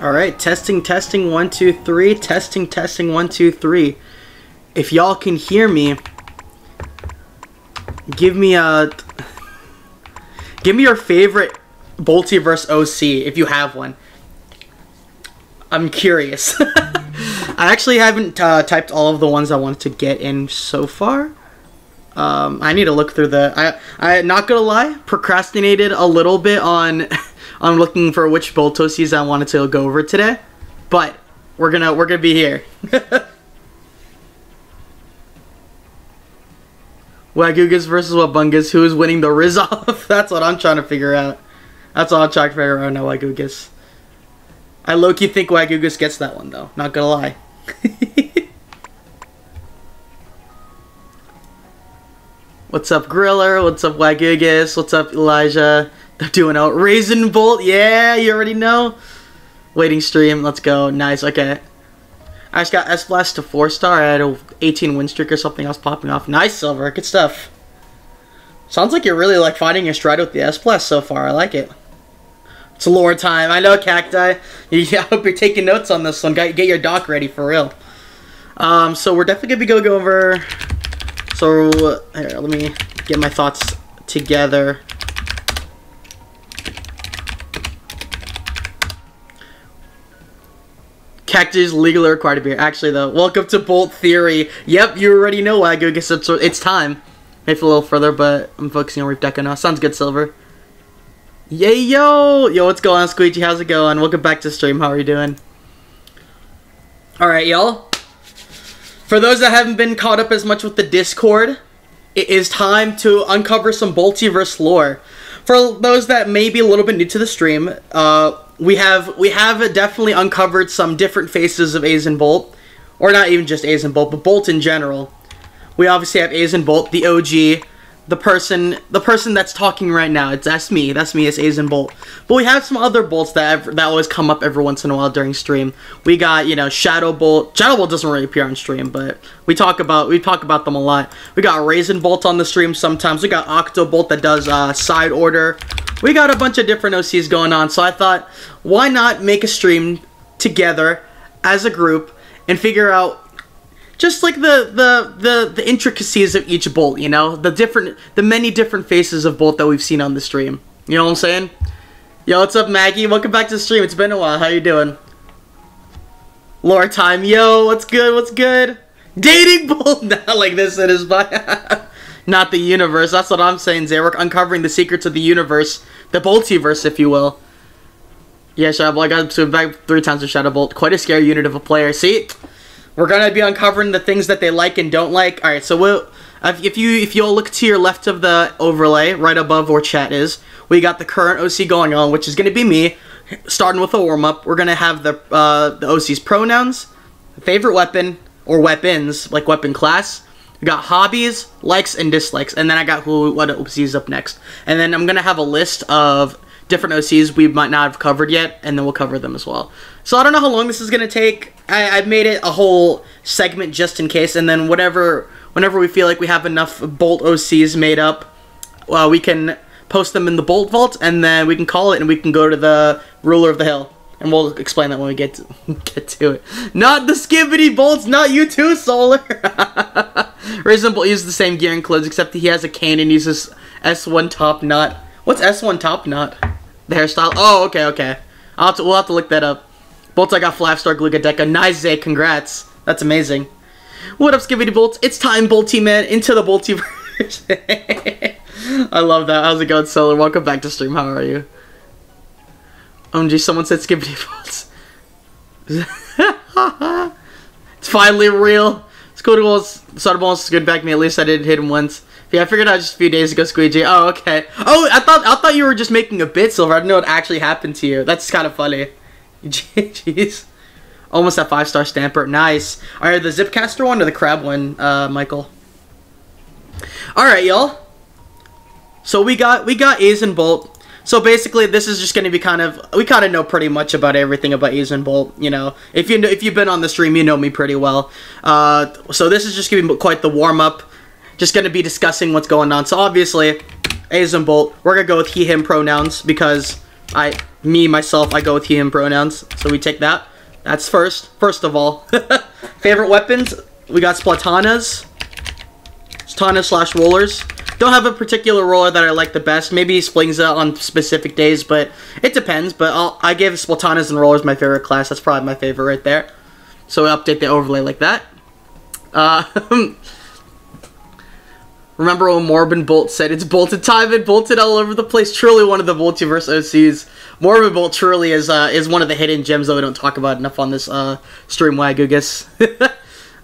All right, testing, testing, one, two, three. Testing, testing, one, two, three. If y'all can hear me, give me a, give me your favorite Boltiverse OC if you have one. I'm curious. I actually haven't uh, typed all of the ones I wanted to get in so far. Um, I need to look through the. I I not gonna lie, procrastinated a little bit on on looking for which Boltosies I wanted to go over today, but we're gonna we're gonna be here. Wagugas versus Wabungus, who is winning the Riz off? That's what I'm trying to figure out. That's all I'm trying to figure out now, Wagugas. I low-key think Wagugas gets that one though, not gonna lie. What's up, Griller? What's up, Wagugas? What's up, Elijah? They're doing out Raisin Bolt. Yeah, you already know. Waiting stream. Let's go. Nice. Okay. I just got S Blast to four star. I had a 18 win streak or something else popping off. Nice, Silver. Good stuff. Sounds like you're really like finding your stride with the S Blast so far. I like it. It's lore time. I know, Cacti. I hope you're taking notes on this one. Get your doc ready for real. Um, so we're definitely gonna be going over. So here, let me get my thoughts together. Cactus legally required to be. Actually, though, welcome to Bolt Theory. Yep, you already know why I go it's, it's time. Maybe a little further, but I'm focusing on Reef Deco now. Sounds good, Silver. Yay, yo! Yo, what's going on, Squeegee? How's it going? Welcome back to stream. How are you doing? Alright, y'all. For those that haven't been caught up as much with the Discord, it is time to uncover some Boltiverse lore. For those that may be a little bit new to the stream, uh, we have we have definitely uncovered some different faces of Azn Bolt, or not even just Azn Bolt, but Bolt in general. We obviously have Azn Bolt, the OG, the person the person that's talking right now. It's that's me. That's me. It's Azn Bolt. But we have some other bolts that that always come up every once in a while during stream. We got you know Shadow Bolt. Shadow Bolt doesn't really appear on stream, but we talk about we talk about them a lot. We got Raisin Bolt on the stream sometimes. We got Octo Bolt that does uh, side order. We got a bunch of different OCs going on. So I thought, why not make a stream together as a group and figure out just like the, the the the intricacies of each bolt, you know, the different the many different faces of bolt that we've seen on the stream. You know what I'm saying? Yo, what's up, Maggie? Welcome back to the stream. It's been a while. How you doing? Lore time. Yo, what's good? What's good? Dating bolt. Not like this. It is by not the universe. That's what I'm saying. We're uncovering the secrets of the universe, the Boltiverse, if you will. Yeah, Shadow Bolt. I got to back three times with Shadow Bolt. Quite a scary unit of a player. See. We're gonna be uncovering the things that they like and don't like. All right, so we'll, if you if you'll look to your left of the overlay, right above where chat is, we got the current OC going on, which is gonna be me. Starting with a warm up, we're gonna have the uh, the OC's pronouns, favorite weapon or weapons like weapon class. We got hobbies, likes, and dislikes, and then I got who what OCs up next, and then I'm gonna have a list of different OCs we might not have covered yet, and then we'll cover them as well. So I don't know how long this is gonna take. I, have made it a whole segment just in case, and then whatever, whenever we feel like we have enough Bolt OCs made up, uh, we can post them in the Bolt Vault, and then we can call it, and we can go to the Ruler of the Hill. And we'll explain that when we get to, get to it. Not the Skibidi Bolts, not you too, Solar! Reasonable uses the same gear and clothes, except he has a cane and uses S1 top knot. What's S1 top knot? The hairstyle? Oh, okay, okay. Have to, we'll have to look that up. Bolts, I got Flash Star Glugadeca. Nice, Zay. Congrats. That's amazing. What up, Skibidi Bolts? It's time, Bolty Man, into the Boltiverse. I love that. How's it going, Solar? Welcome back to stream. How are you? OMG, someone said Skibidi Bolts. it's finally real. It's cool to go. Started balls good back me. At least I didn't hit him once. Yeah, I figured out just a few days ago, Squeegee. Oh, okay. Oh, I thought I thought you were just making a bit, Silver. I didn't know what actually happened to you. That's kind of funny. Jeez. Almost a five star stamper. Nice. Alright, the Zipcaster one or the Crab one, uh, Michael? Alright, y'all. So we got we got Azn Bolt. So basically, this is just going to be kind of we kind of know pretty much about everything about Azn Bolt. You know, if you know, if you've been on the stream, you know me pretty well. Uh, so this is just going to be quite the warm up just going to be discussing what's going on. So obviously, Azn Bolt, we're to go with he, him pronouns because I, me, myself, I go with he, pronouns. So we take that. That's first. First of all. Favorite weapons? We got Splatanas. Splatana slash rollers. Don't have a particular roller that I like the best. Maybe Flingza on specific days, but it depends. But I'll, I give Splatanas and rollers my favorite class. That's probably my favorite right there. So we update the overlay like that. Uh, remember when Morbin Bolt said it's bolted time and bolted all over the place? Truly one of the Multiverse OCs. Morbin Bolt truly is uh, is one of the hidden gems that we don't talk about enough on this uh, stream, Wagugus.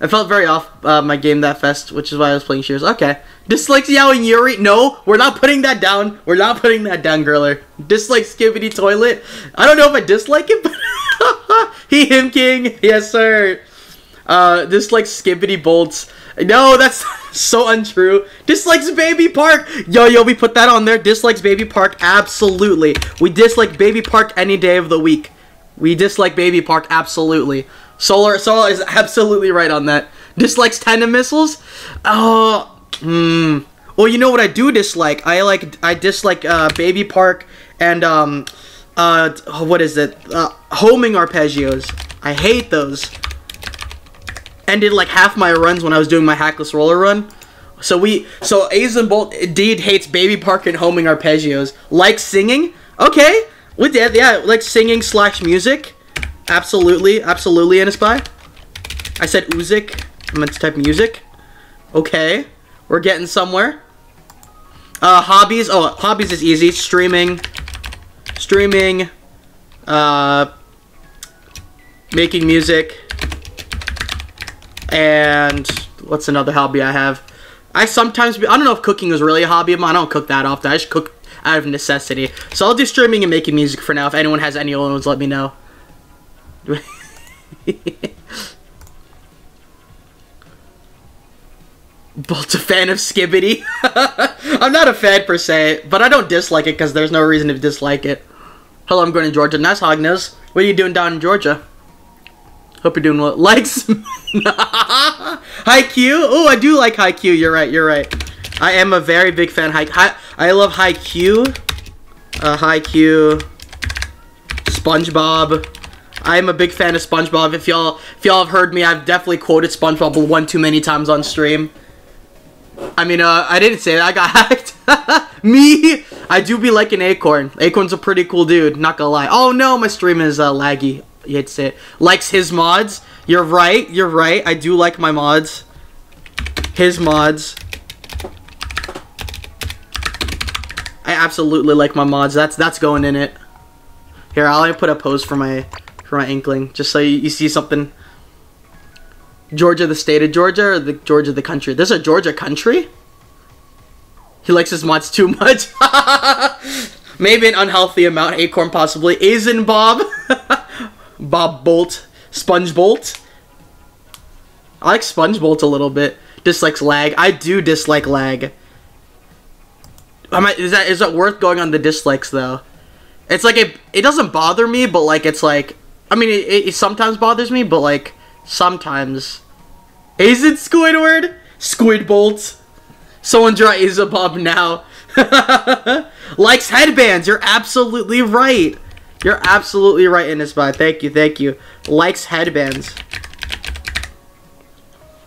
I felt very off uh, my game that fest, which is why I was playing Shears. Okay. Yao and Yuri? No, we're not putting that down. We're not putting that down, Griller. Dislike Skibidi Toilet? I don't know if I dislike it, but he, him, king. Yes, sir. Uh, dislikes Skibidi Bolts. No, that's so untrue. Dislikes Baby Park. Yo, yo, we put that on there. Dislikes Baby Park. Absolutely. We dislike Baby Park any day of the week. We dislike Baby Park. Absolutely. Solar Solar is absolutely right on that. Dislikes tandem missiles? Oh, hmm. Well, you know what I do dislike? I like I dislike uh, Baby Park and um uh what is it? Uh, homing arpeggios. I hate those. Ended like half my runs when I was doing my hackless roller run. So we so Azn Bolt indeed hates Baby Park and homing arpeggios. Like singing? Okay. We did, yeah, like singing slash music. Absolutely, absolutely, in a Anaspy. I said Uzik. I meant to type music. Okay. We're getting somewhere. Uh, hobbies. Oh, hobbies is easy. Streaming. Streaming. Uh, making music. And what's another hobby I have? I sometimes, be, I don't know if cooking is really a hobby of mine. I don't cook that often. I just cook out of necessity. So I'll do streaming and making music for now. If anyone has any other ones, let me know. Bolt a fan of Skibidi. I'm not a fan per se, but I don't dislike it because there's no reason to dislike it. Hello, I'm going to Georgia. Nice Hogness. What are you doing down in Georgia? Hope you're doing well. Likes Haikyuu. Oh, I do like Haikyuu. You're right. You're right. I am a very big fan. High. Hi I love Haikyuu. Uh, Haikyuu. SpongeBob. I'm a big fan of SpongeBob. If y'all if y'all have heard me, I've definitely quoted SpongeBob one too many times on stream. I mean, uh, I didn't say that. I got hacked. Me? I do be like an Acorn. Acorn's a pretty cool dude, not gonna lie. Oh no, my stream is uh, laggy. Say it. Likes his mods. You're right, you're right. I do like my mods. His mods. I absolutely like my mods. That's that's going in it. Here, I'll put a pose for my for my inkling, just so you, you see something. Georgia, the state of Georgia, or the Georgia, the country? There's a Georgia country? He likes his mods too much. Maybe an unhealthy amount. Acorn, possibly. Aizen Bob. Bob Bolt. Sponge Bolt. I like Sponge Bolt a little bit. Dislikes lag. I do dislike lag. Am I, is that is that worth going on the dislikes though? It's like it it doesn't bother me, but like it's like I mean it, it sometimes bothers me, but like sometimes. Is it Squidward? Squidbolt. Someone draw Isabob now. Likes headbands. You're absolutely right. You're absolutely right in this spot. Thank you, thank you. Likes headbands.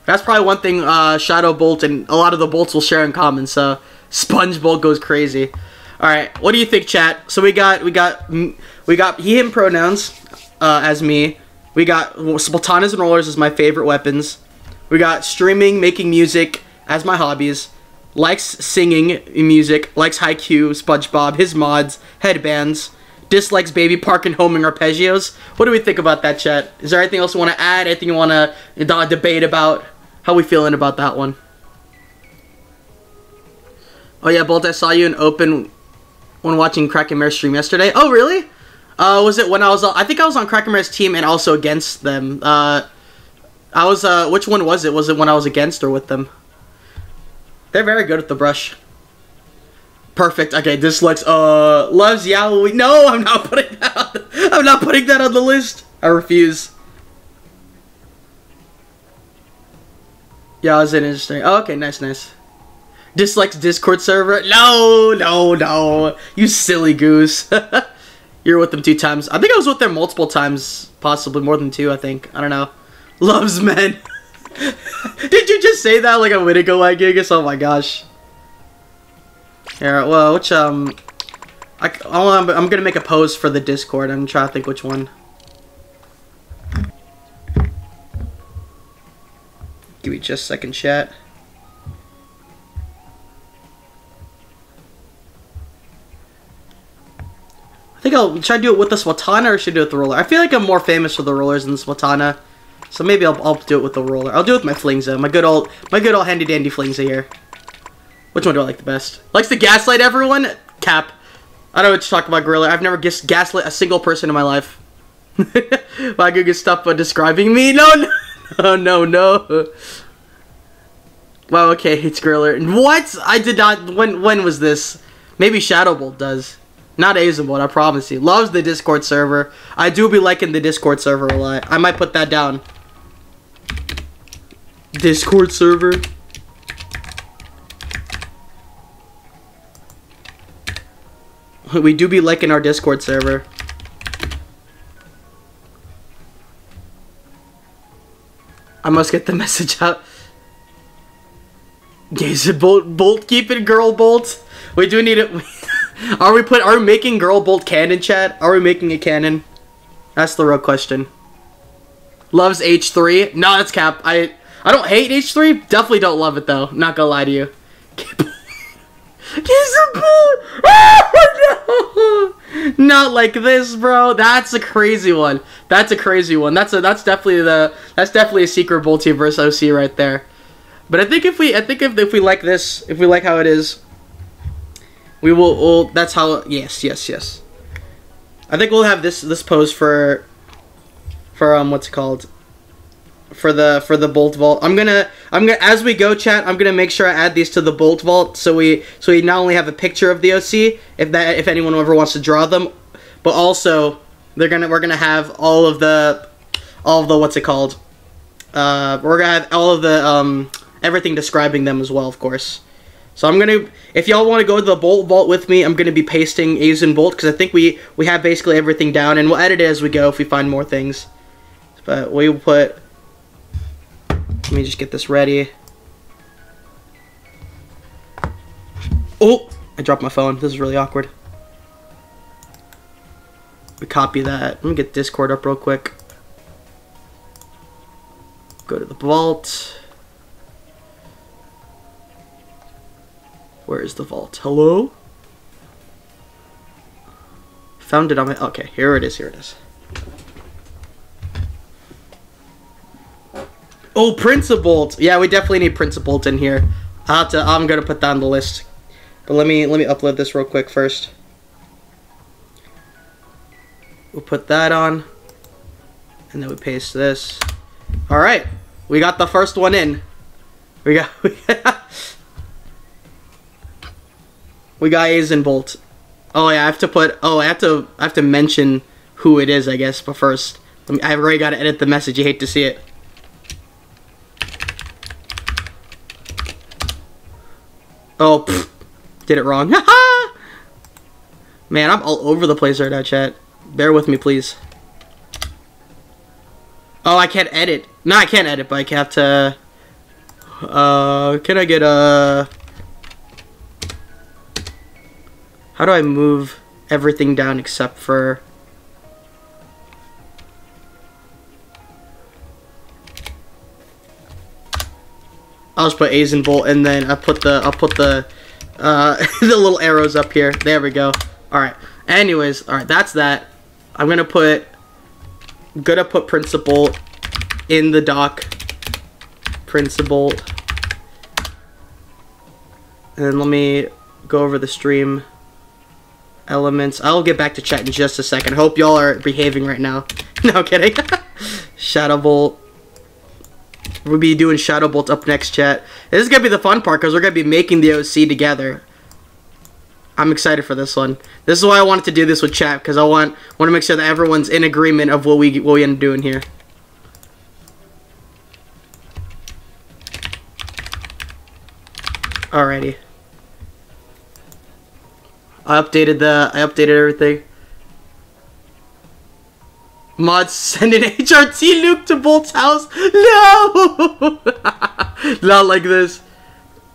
That's probably one thing uh, Shadow Bolt and a lot of the bolts will share in common. So Sponge Bolt goes crazy. All right, what do you think, chat? So we got we got we got he him pronouns uh, as me. We got Splatanas and rollers as my favorite weapons. We got streaming, making music as my hobbies. Likes singing music. Likes Haikyuu, SpongeBob, his mods, headbands. Dislikes Baby Park and homing arpeggios. What do we think about that, chat? Is there anything else you want to add? Anything you want to uh, debate about? How we feeling about that one? Oh yeah, Bolt, I saw you in open when watching Krakenmare stream yesterday. Oh really? Uh, was it when I was? I think I was on Krakenmare's team and also against them. Uh, I was. Uh, which one was it? Was it when I was against or with them? They're very good at the brush. Perfect. Okay, looks. Uh, loves Yaoi. No, I'm not putting that. On the, I'm not putting that on the list. I refuse. Yeah, was it interesting? Oh, okay, nice, nice. Dislikes Discord server? No, no, no. You silly goose. You're with them two times. I think I was with them multiple times, possibly more than two. I think. I don't know. Loves men. Did you just say that like a minute ago, like Gigas? Oh my gosh. Here, well, which um, I, I'm, I'm gonna make a pose for the Discord. I'm trying to think which one. Give me just a second, chat. I think I'll should I do it with the Splatana or should I do it with the roller? I feel like I'm more famous with the rollers than the Splatana. So maybe I'll, I'll do it with the roller. I'll do it with my Flingza. My good old my good old handy dandy Flingza here. Which one do I like the best? Likes to gaslight everyone? Cap. I don't know what to talk about, Gorilla. I've never gas gaslit a single person in my life. My Google stop by describing me? No, no. No, no. Well, okay, it's Griller. What? I did not. When when was this? Maybe Shadowbolt does. Not Aznbolt, I promise you. Loves the Discord server. I do be liking the Discord server a lot. I might put that down. Discord server. We do be liking our Discord server. I must get the message out. Is it Bolt, Bolt, keep it, girl, Bolt. We do need it. are we put? Are we making girl Bolt canon? Chat? Are we making a canon? That's the real question. Loves H3. No, that's cap. I I don't hate H3. Definitely don't love it though. Not gonna lie to you. He's a bull. Oh, no. Not like this, bro. That's a crazy one. That's a crazy one. That's a that's definitely the that's definitely a secret multiverse OC right there. But I think if we I think if if we like this, if we like how it is, we will we'll, that's how yes, yes, yes. I think we'll have this this pose for for um what's it called? For the for the bolt vault. I'm gonna I'm gonna as we go chat. I'm gonna make sure I add these to the bolt vault so we so we not only have a picture of the OC if that if anyone ever wants to draw them, but also they're gonna we're gonna have all of the all of the what's it called. Uh, we're gonna have all of the um everything describing them as well, of course. So I'm gonna, if y'all want to go to the Bolt Vault with me, I'm gonna be pasting Azn Bolt because I think we we have basically everything down, and we'll edit it as we go if we find more things. But we will put let me just get this ready. Oh, I dropped my phone. This is really awkward. We copy that. Let me get Discord up real quick. Go to the vault. Where is the vault? Hello? Found it on my... Okay, here it is. Here it is. Oh, Principled. Yeah, we definitely need Principled in here. i have to, I'm gonna put that on the list. But let me let me upload this real quick first. We'll put that on. And then we paste this. Alright. We got the first one in. We got we got, we got Azn Bolt. Oh yeah, I have to put oh I have to I have to mention who it is, I guess, but first. I've already got to edit the message, you hate to see it. Oh, did it wrong. Man, I'm all over the place right now, chat. Bear with me, please. Oh, I can't edit. No, I can't edit, but I have to... Uh, can I get a... How do I move everything down except for... I'll just put Azn Bolt and then I put the I'll put the uh, the little arrows up here. There we go. All right. Anyways, all right. That's that. I'm gonna put gonna put Principle in the dock. Principle. And let me go over the stream elements. I'll get back to chat in just a second. Hope y'all are behaving right now. no kidding. Shadow Bolt. We'll be doing Shadow Bolt up next, chat. This is going to be the fun part because we're going to be making the OC together. I'm excited for this one. This is why I wanted to do this with chat because I want want to make sure that everyone's in agreement of what we what we end up doing here. Alrighty. I updated the I updated everything. Mod send an HRT Luke to Bolt's house. No! Not like this.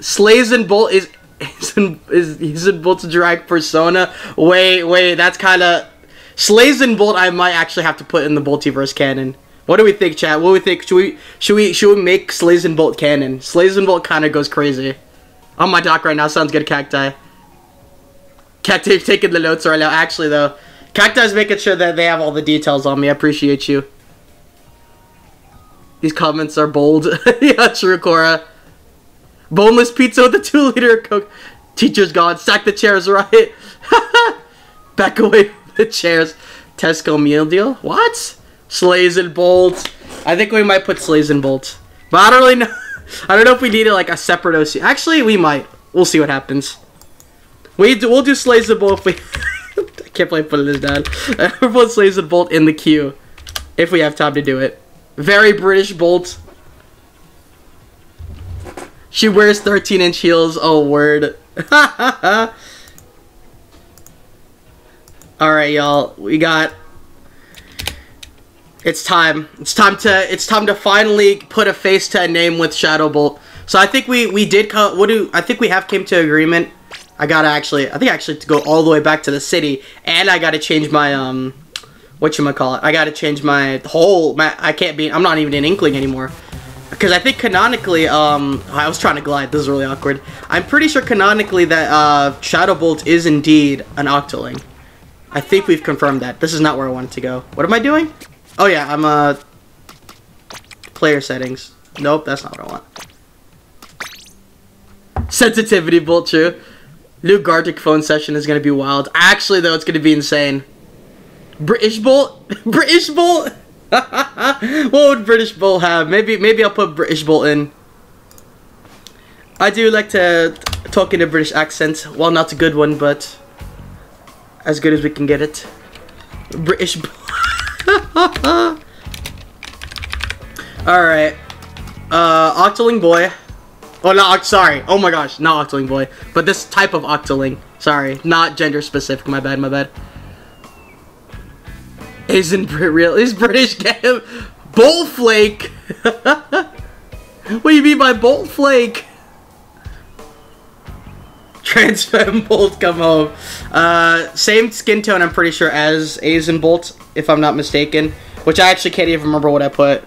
Slays and Bolt is is in, is he's Bolt's drag persona. Wait, wait, that's kind of Slays and Bolt. I might actually have to put in the Boltiverse canon. What do we think, chat? What do we think? Should we should we should we make Slays and Bolt canon? Slays and Bolt kind of goes crazy. On my dock right now, sounds good, Cacti. Cacti taking the notes right now. Actually, though, Cacti's making sure that they have all the details on me. I appreciate you. These comments are bold. yeah, true, Cora. Boneless pizza with a two liter coke. Teacher's gone. Stack the chairs right. Back away from the chairs. Tesco meal deal. What? Slays and bolts. I think we might put slays and bolts. But I don't really know. I don't know if we needed like a separate OC. Actually, we might. We'll see what happens. We do, we'll do slays and bolts if we. Can't I put this down. we'll put slays and bolt in the queue if we have time to do it. Very British bolt. She wears 13 inch heels. Oh, word. Alright, y'all. We got... It's time. It's time to it's time to finally put a face to a name with Shadow Bolt. So I think we we did co- what do I think we have came to agreement. I gotta actually I think I actually to go all the way back to the city and I gotta change my um what you call it. I gotta change my whole my I can't be I'm not even an inkling anymore. Because I think canonically, um, I was trying to glide. This is really awkward. I'm pretty sure canonically that uh, Shadowbolt is indeed an Octoling. I think we've confirmed that. This is not where I wanted to go. What am I doing? Oh yeah, I'm uh player settings. Nope, that's not what I want. Sensitivity bolt true. New Gartic phone session is gonna be wild. Actually though, it's gonna be insane. British bolt? British bolt? what would British bolt have? Maybe maybe I'll put British bolt in. I do like to talk in a British accent. Well, not a good one, but as good as we can get it. British. Alright. Uh, Octoling Boy. Oh, not, sorry. Oh my gosh, not Octoling Boy. But this type of Octoling. Sorry, not gender specific. My bad, my bad. Isn't Brit real? Is British game? Bolt Flake! what do you mean by Bolt Flake? Transfem Bolt come home. Uh, same skin tone, I'm pretty sure, as Azn Bolt, if I'm not mistaken. Which I actually can't even remember what I put.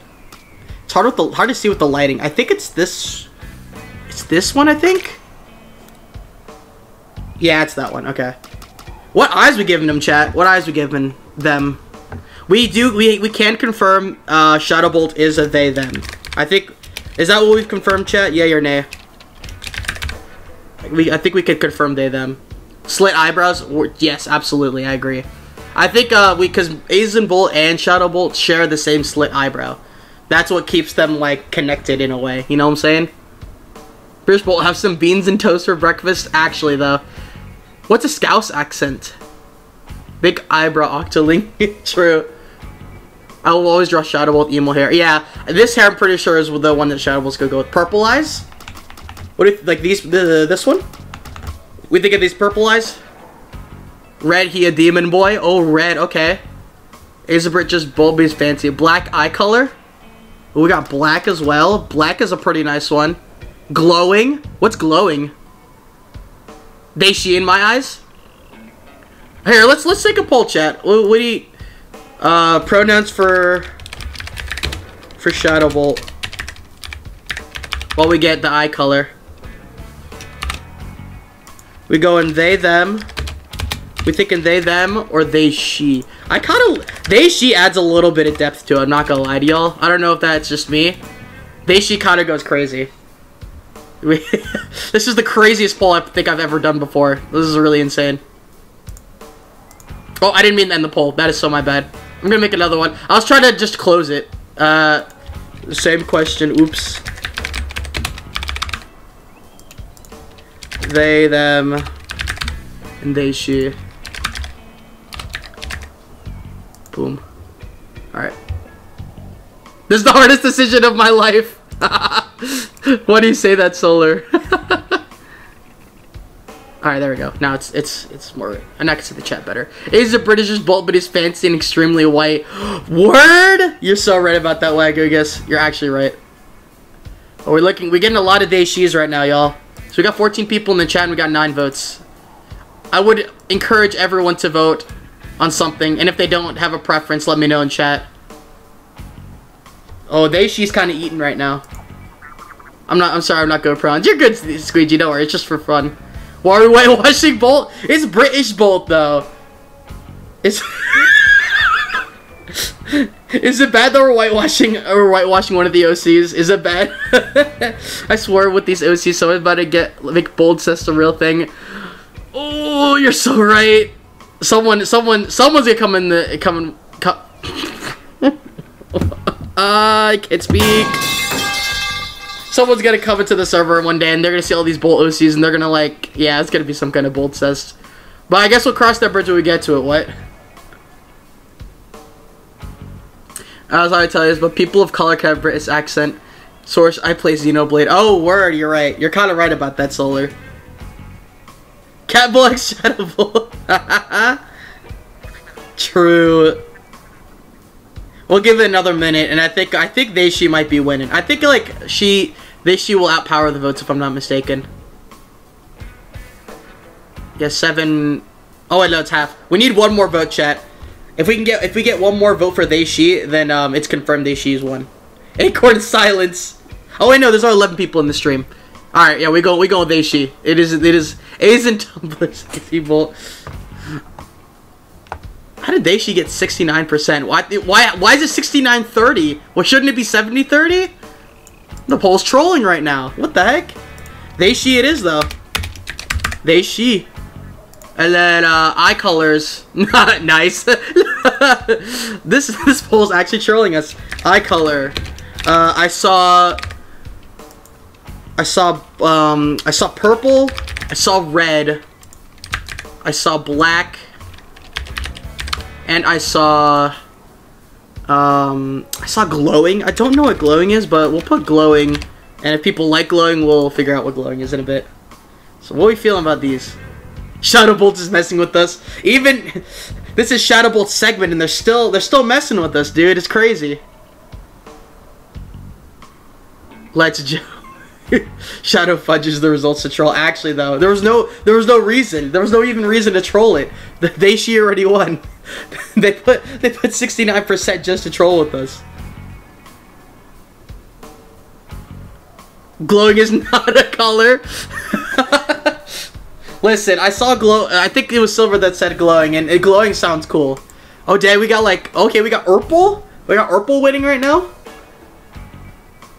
It's hard with the hard to see with the lighting. I think it's this. It's this one, I think. Yeah, it's that one. Okay. What eyes we giving them, chat? What eyes we giving them? We do. We we can confirm. Uh, Shadowbolt is a they them. I think. Is that what we've confirmed, chat? Yay or nay? We I think we could confirm they them. Slit eyebrows? Yes, absolutely. I agree. I think uh, we because Azn Bolt and Shadow Bolt share the same slit eyebrow. That's what keeps them like connected in a way. You know what I'm saying? British Bolt have some beans and toast for breakfast. Actually, though, what's a Scouse accent? Big eyebrow octoling. True. I will always draw Shadow Bolt emo hair. Yeah, this hair I'm pretty sure is the one that Shadow Bolt's gonna go with. Purple eyes. What if like these? The, this one? We think of these purple eyes. Red, he a demon boy. Oh, red. Okay. Azabrit just Bulby's fancy. Black eye color. We got black as well. Black is a pretty nice one. Glowing. What's glowing? They she in my eyes. Here, let's let's take a poll chat. What, what do you uh pronouns for for Shadow Bolt? While we get the eye color. We go in they them. We thinking they, them, or they, she. I kind of, they, she adds a little bit of depth to it. I'm not gonna lie to y'all. I don't know if that's just me. They, she kind of goes crazy. this is the craziest poll I think I've ever done before. This is really insane. Oh, I didn't mean to end the poll. That is so my bad. I'm gonna make another one. I was trying to just close it. Uh, same question. Oops. They, them, and they, she. Boom. Alright. This is the hardest decision of my life. Why do you say that, Solar? All right, there we go. Now it's it's it's more. And I can see the chat better. Is a British's bolt, but he's fancy and extremely white. Word! You're so right about that, Wagyu. Guess you're actually right. Oh, we're looking. We're getting a lot of Deishis right now, y'all. So we got 14 people in the chat, and we got nine votes. I would encourage everyone to vote on something, and if they don't have a preference, let me know in chat. Oh, they she's kind of eating right now. I'm not. I'm sorry. I'm not going GoPro. You're good, Squeegee. Don't worry. It's just for fun. Why are we whitewashing Bolt? It's British Bolt though. It's. Is it bad that we're whitewashing or whitewashing one of the OCs? Is it bad? I swear with these OCs, someone's about to get make bold says the real thing. Oh, you're so right. Someone, someone, someone's gonna come in the come in. Come. I can't speak. Someone's gonna come into the server one day and they're gonna see all these bolt OCs and they're gonna like, yeah, it's gonna be some kind of bold test. But I guess we'll cross that bridge when we get to it. What? As I tell you, but people of color can have British accent. Source, I play Xenoblade. Oh, word, you're right. You're kind of right about that, Solar. Catbull X Shadowbull. True. We'll give it another minute, and I think I think they she might be winning. I think like she they she will outpower the votes if I'm not mistaken. Yeah, seven. Oh wait, no, it's half. We need one more vote, chat. If we can get if we get one more vote for they she, then um, it's confirmed they she's won. Acorn silence. Oh wait, no, there's only 11 people in the stream. All right, yeah, we go we go with they she. It is it is A's and tumblers people. How did they she get 69%? Why why why is it 69-30? Well, shouldn't it be 70-30? The poll's trolling right now. What the heck? They she it is though. They she. And then uh, eye colors, not nice. this this poll's actually trolling us. Eye color. Uh, I saw. I saw um I saw purple. I saw red. I saw black. And I saw. Um, I saw glowing. I don't know what glowing is, but we'll put glowing. And if people like glowing, we'll figure out what glowing is in a bit. So what are we feeling about these? Shadowbolt is messing with us. Even this is Shadowbolt's segment, and they're still they're still messing with us, dude. It's crazy. Let's jo Shadow fudges the results to troll. Actually, though, there was no there was no reason. There was no even reason to troll it. They she already won. they put they put 69% just to troll with us. Glowing is not a color. Listen, I saw glow. I think it was silver that said glowing, and glowing sounds cool. Oh, dang, we got like okay, we got Urpal. We got Urpal winning right now.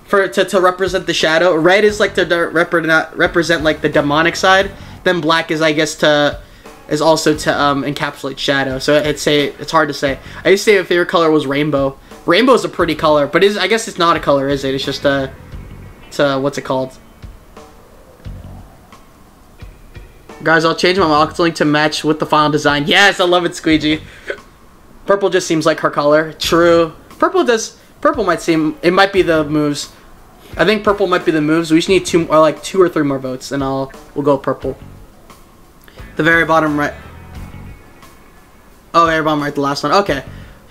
For to, to represent the shadow, red is like to represent represent like the demonic side. Then black is I guess to is also to um, encapsulate shadow. So I'd say it's hard to say. I used to say my favorite color was rainbow. Rainbow is a pretty color, but is I guess it's not a color, is it? It's just a, it's what's it called? Guys, I'll change my Mox link to match with the final design. Yes, I love it, Squeegee. Purple just seems like her color. True. Purple does. Purple might seem. It might be the moves. I think purple might be the moves. We just need two, or like two or three more votes, and I'll we'll go purple. The very bottom right. Oh, very bottom right, the last one. Okay.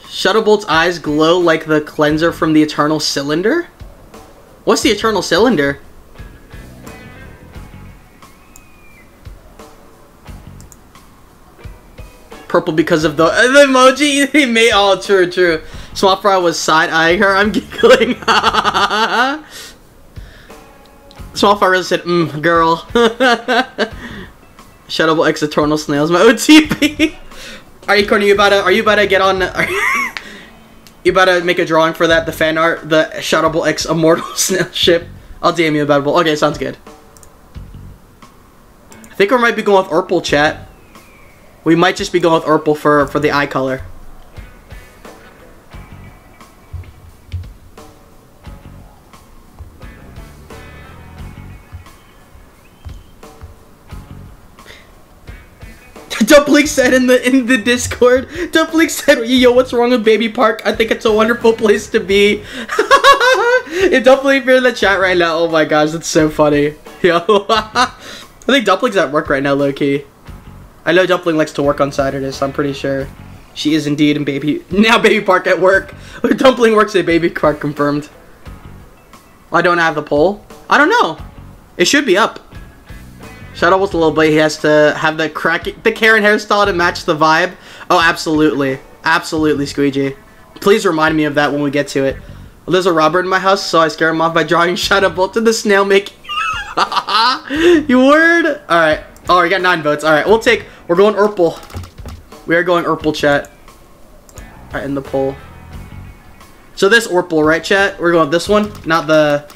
Shadowbolt's eyes glow like the cleanser from the Eternal Cylinder. What's the Eternal Cylinder? purple because of the, uh, the emoji he made. Oh, true, true. Small Fry was side-eyeing her. I'm giggling. Small Fry said, mm, girl. Shadowbolt X Eternal Snails, my OTP. are you, Courtney, you about to, are you about to get on, are you, about to make a drawing for that, the fan art, the Shadowbolt X Immortal Snail ship? I'll DM you about it. Okay, sounds good. I think we might be going with Urpal chat. We might just be going with Urpal for, for the eye color. Dumpling said in the in the Discord. Dumpling said, "Yo, what's wrong with Baby Park? I think it's a wonderful place to be." if Dumpling, if you're in the chat right now, oh my gosh, that's so funny. Yo, I think Dumpling's at work right now, low key. I know Dumpling likes to work on Saturdays, so I'm pretty sure she is indeed in baby now baby park at work. Dumpling works at baby park confirmed. I don't have the poll. I don't know. It should be up. Shadow was a little bit. He has to have the crack the Karen hairstyle to match the vibe. Oh, absolutely, absolutely, Squeegee. Please remind me of that when we get to it. Well, there's a robber in my house, so I scare him off by drawing Shadow Bolt to the snail making. you word? Alright. Oh, we got nine votes. Alright, we'll take... We're going Urple. We are going Urple, chat. Alright, in the poll. So this Urple, right, chat? We're going with this one, not the...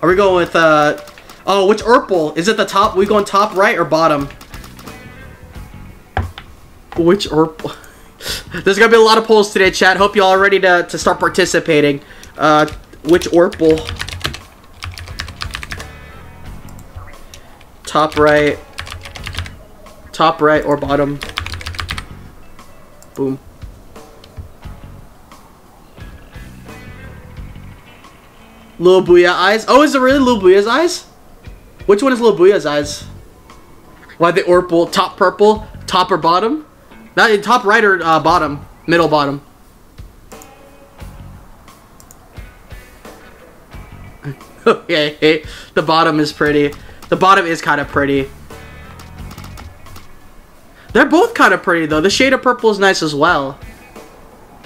Are we going with, uh... Oh, which Urple? Is it the top? we going top right or bottom? Which Urple? There's gonna be a lot of polls today, chat. Hope you all are ready to, to start participating. Uh, which Orpal? Top right. Top right or bottom. Boom. Lil Booyah eyes. Oh, is it really Lil Booyah's eyes? Which one is Lil Booyah's eyes? Why the Orpal? Top purple? Top or bottom? That top right or uh, bottom? Middle bottom. okay, the bottom is pretty. The bottom is kind of pretty. They're both kind of pretty though. The shade of purple is nice as well.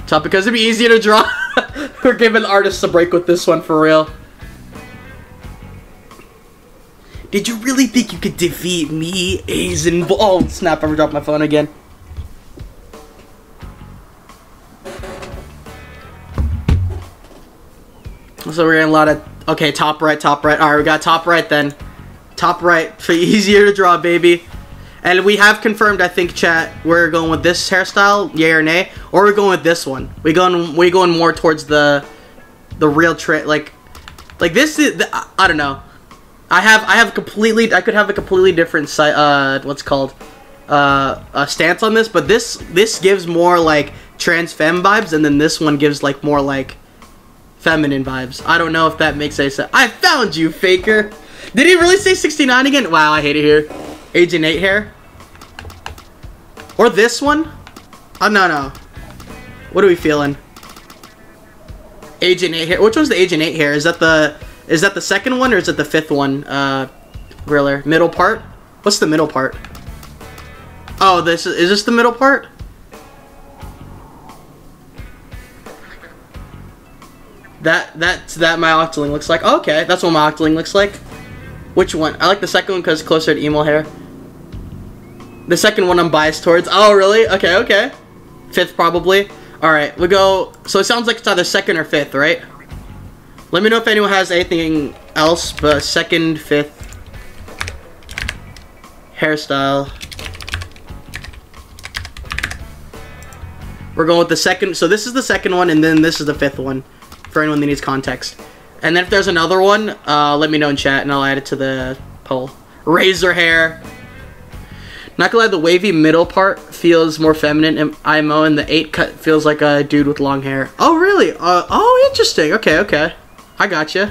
Top because it'd be easier to draw. We're giving artists a break with this one for real. Did you really think you could defeat me, Asian? Oh snap! I dropped my phone again. So we're getting a lot of okay, top right, top right. All right, we got top right then. Top right for easier to draw, baby. And we have confirmed, I think, chat. We're going with this hairstyle, yay or nay, or we're going with this one. We going we going more towards the the real trick, like like this is I don't know. I have I have completely I could have a completely different uh what's called uh a stance on this, but this this gives more like trans femme vibes, and then this one gives like more like feminine vibes. I don't know if that makes any sense. I found you, Faker. Did he really say 69 again? Wow, I hate it here. Agent 8 hair. Or this one? Oh, no, no. What are we feeling? Agent 8 hair. Which one's the Agent 8 hair? Is that the is that the second one or is it the fifth one? Uh, Griller. Middle part? What's the middle part? Oh, this is, is this the middle part? That that's that my Octoling looks like. Oh, okay, that's what my Octoling looks like. Which one? I like the second one because it's closer to emo hair. The second one I'm biased towards. Oh, really? Okay, okay. Fifth, probably. Alright, we go... So it sounds like it's either second or fifth, right? Let me know if anyone has anything else, but second, fifth... Hairstyle. We're going with the second... So this is the second one, and then this is the fifth one for anyone that needs context. And then if there's another one, uh, let me know in chat and I'll add it to the poll. Razor hair. Not gonna lie, the wavy middle part feels more feminine in IMO and the 8 cut feels like a dude with long hair. Oh, really? Uh, oh, interesting. Okay, okay. I gotcha.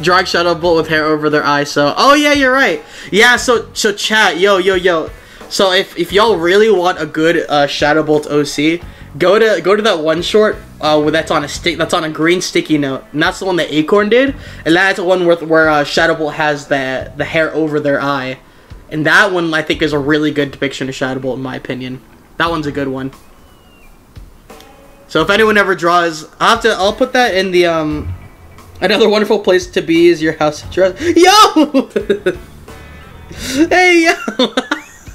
Drag Shadow Bolt with hair over their eyes, so... Oh, yeah, you're right. Yeah, so, so chat, yo, yo, yo. So if, if y'all really want a good uh, Shadow Bolt OC, go to go to that one short uh, that's on a stick that's on a green sticky note and that's the one that acorn did and that's the one where, where uh, shadowbolt has the the hair over their eye and that one i think is a really good depiction of shadowbolt in my opinion that one's a good one so if anyone ever draws i'll have to i'll put that in the um another wonderful place to be is your house dress yo! Hey yo!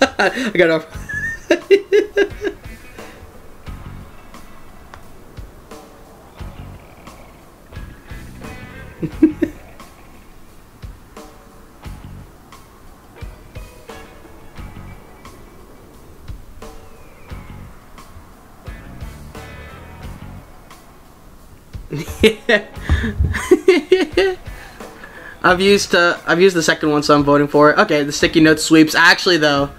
I got off I've used uh, I've used the second one, so I'm voting for it. Okay, the sticky note sweeps. Actually, though,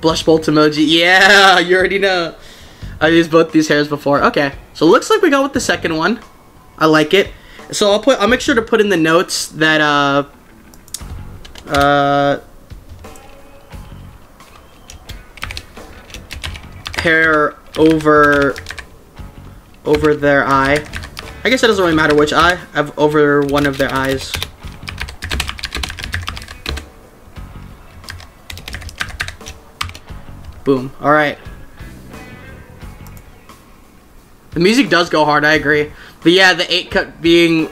blush bolt emoji. Yeah, you already know. I've used both these hairs before. Okay, so it looks like we got with the second one. I like it. So I'll put I'll make sure to put in the notes that uh Uh, hair over over their eye. I guess it doesn't really matter which eye. I've over one of their eyes. Boom. All right. The music does go hard, I agree. But yeah, the 8 cut being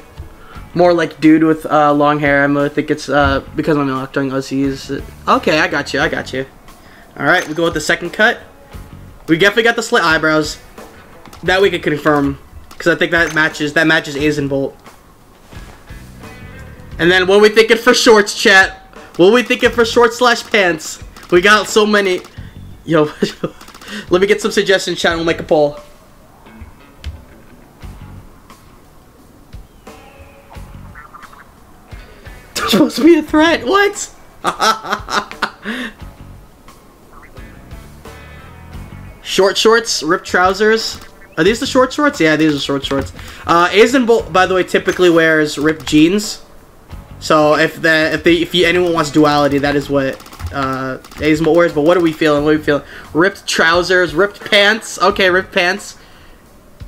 more like dude with uh, long hair, I think it's uh, because I'm not doing OCs. Okay, I got you, I got you. Alright, we go with the second cut. We definitely got the slit eyebrows. That we could confirm. Because I think that matches, that matches Bolt. And then what are we thinking for shorts, chat? What we thinking for shorts slash pants? We got so many. Yo, let me get some suggestions, chat, and we'll make a poll. supposed to be a threat. What? short shorts, ripped trousers. Are these the short shorts? Yeah, these are short shorts. Uh, Bolt, by the way, typically wears ripped jeans. So if the if the if you, anyone wants duality, that is what uh, Bolt wears. But what are we feeling? What are we feeling? Ripped trousers, ripped pants. Okay, ripped pants.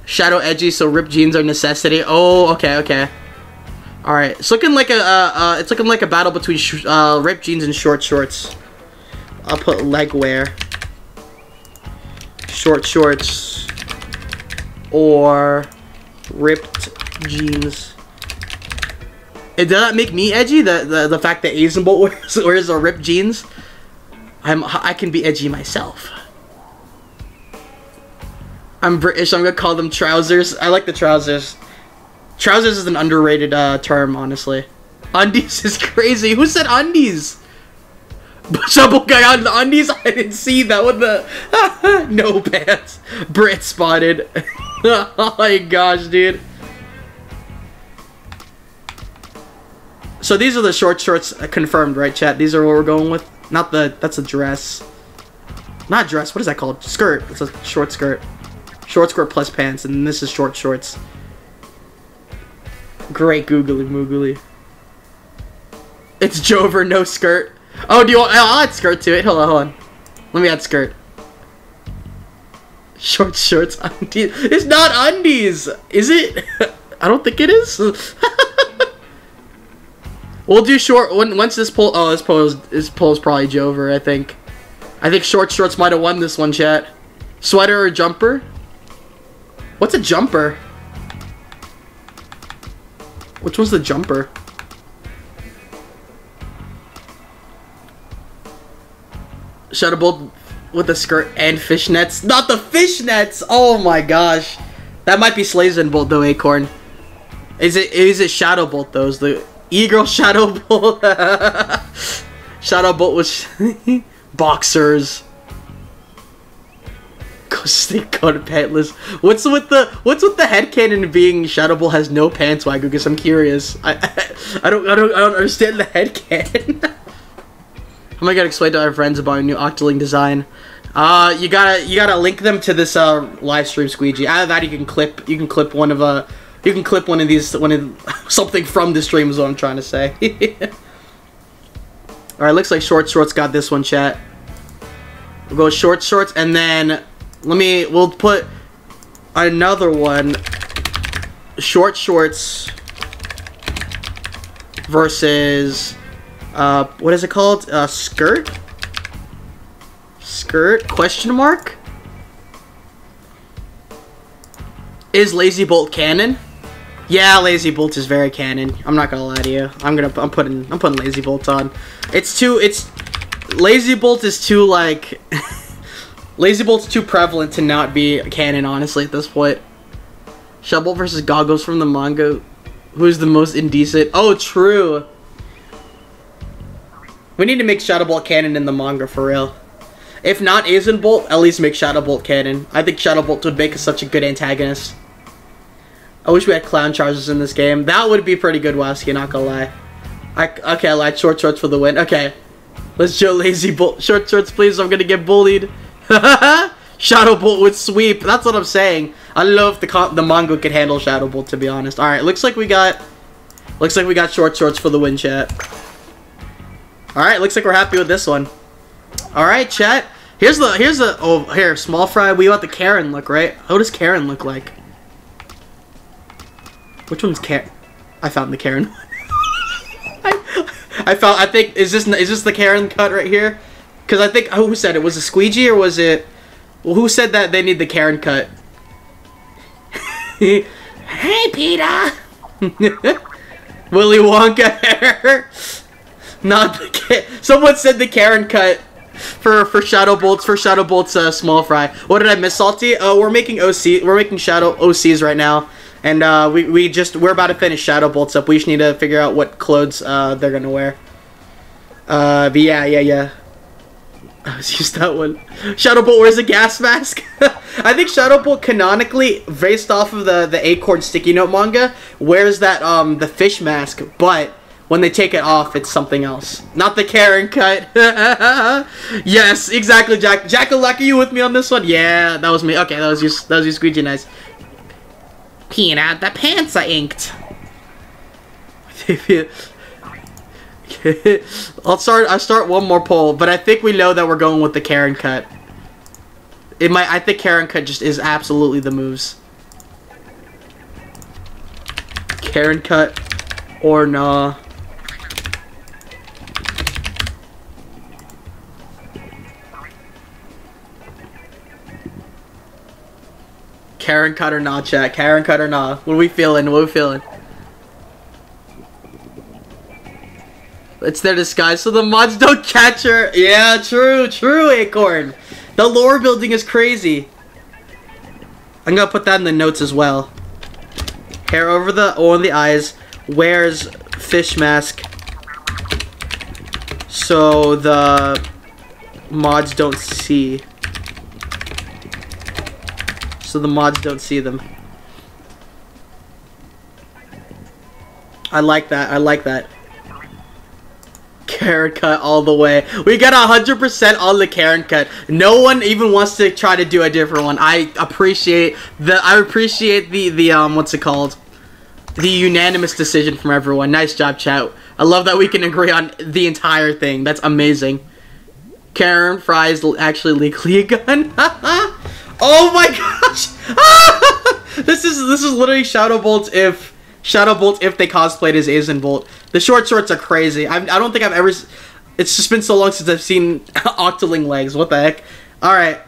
Shadow edgy, so ripped jeans are necessity. Oh, okay, okay. All right, it's looking like a uh, uh, it's looking like a battle between uh, ripped jeans and short shorts. I'll put leg wear, short shorts, or ripped jeans. It does that make me edgy? The the, the fact that Azn Bolt wears wears a ripped jeans. I'm I can be edgy myself. I'm British. I'm gonna call them trousers. I like the trousers. Trousers is an underrated uh, term, honestly. Undies is crazy. Who said undies? Double guy on the undies? I didn't see that with the no pants. Brit spotted. oh my gosh, dude. So these are the short shorts confirmed, right, chat? These are what we're going with. Not the. That's a dress. Not dress. What is that called? Skirt. It's a short skirt. Short skirt plus pants, and this is short shorts. Great googly moogly. It's Jover, no skirt. Oh, do you want? I'll add skirt to it. Hold on, hold on. Let me add skirt. Short shorts, undies. It's not undies, is it? I don't think it is. we'll do short when once this poll. Oh, this poll is this poll is probably Jover. I think. I think short shorts might have won this one, chat. Sweater or jumper? What's a jumper? Which was the jumper? Shadowbolt with the skirt and fishnets. Not the fishnets! Oh my gosh. That might be Slazen Bolt though, Acorn. Is it is it Shadow Bolt though? Is the E-Girl Shadow Bolt? Shadow Bolt was boxers. Stay caught pantless. What's with the what's with the head headcanon being Shadow Bolt has no pants, Wagugus? I'm curious. I, I, I don't I don't I don't understand the head headcanon. How am I gonna explain to our friends about a new Octoling design? Uh you gotta you gotta link them to this uh live stream squeegee. Out of that you can clip you can clip one of uh you can clip one of these one of something from the stream is what I'm trying to say. Alright, looks like short shorts got this one chat. We'll go short shorts and then let me, we'll put another one. Short shorts versus, uh, what is it called? Uh, skirt? Skirt? Question mark? Is Lazy Bolt canon? Yeah, Lazy Bolt is very canon. I'm not gonna lie to you. I'm gonna I'm putting I'm putting Lazy Bolt on. It's too it's Lazy Bolt is too like Lazy Bolt's too prevalent to not be canon, honestly, at this point. Shovel versus Goggles from the manga. Who's the most indecent? Oh, true. We need to make Shadow Bolt canon in the manga, for real. If not Azn Bolt, at least make Shadow Bolt canon. I think Shadow Bolt would make such a good antagonist. I wish we had clown charges in this game. That would be pretty good, Wasky, not gonna lie. I, okay, I lied. Short shorts for the win. Okay. Let's show Lazy Bolt. Short shorts, please. I'm gonna get bullied. Shadow Bolt with sweep. That's what I'm saying. I don't know if the the manga could handle Shadow Bolt to be honest. All right, looks like we got looks like we got short shorts for the win chat. All right, looks like we're happy with this one. All right, chat. Here's the here's the oh here small fry. We want the Karen look right. How does Karen look like? Which one's Karen? I found the Karen. I, I found. I think is this is this the Karen cut right here? Because I think who said it was a squeegee or was it? Well, who said that they need the Karen cut? hey, Peter. Willy Wonka hair. Not the someone said the Karen cut for for Shadow Bolts for Shadow Bolts uh, small fry. What did I miss, Salty? Uh, we're making OC. We're making Shadow OCs right now, and uh, we we just we're about to finish Shadow Bolts up. We just need to figure out what clothes uh, they're gonna wear. Uh, but yeah, yeah, yeah. I was used that one. Shadow Bolt wears a gas mask. I think Shadow Bolt canonically, based off of the the Acorn Sticky Note manga, wears that um the fish mask, but when they take it off, it's something else. Not the Karen cut. yes, exactly, Jack. Jack, are you with me on this one? Yeah, that was me. Okay, that was just that was your squeegee nice. Peeing out the pants I inked. I'll start. I'll start one more poll, but I think we know that we're going with the Karen cut. It might. I think Karen cut just is absolutely the moves. Karen cut or nah. Karen cut or not, chat. Karen cut or not. What are we feeling? What are we feeling? It's their disguise so the mods don't catch her. Yeah, true, true, Acorn. The lore building is crazy. I'm gonna put that in the notes as well. Hair over the O on the eyes. Wears fish mask. So the mods don't see so the mods don't see them. I like that. I like that. Karen cut all the way. We got 100% on the Karen cut. No one even wants to try to do a different one. I appreciate the I appreciate the the um what's it called? The unanimous decision from everyone. Nice job, chat. I love that we can agree on the entire thing. That's amazing. Karen fries actually legally a gun. Oh my gosh! this is this is literally Shadow Bolt if Shadow Bolt if they cosplayed as Azn Bolt. The short shorts are crazy. I, I don't think I've ever. It's just been so long since I've seen Octoling legs. What the heck? All right.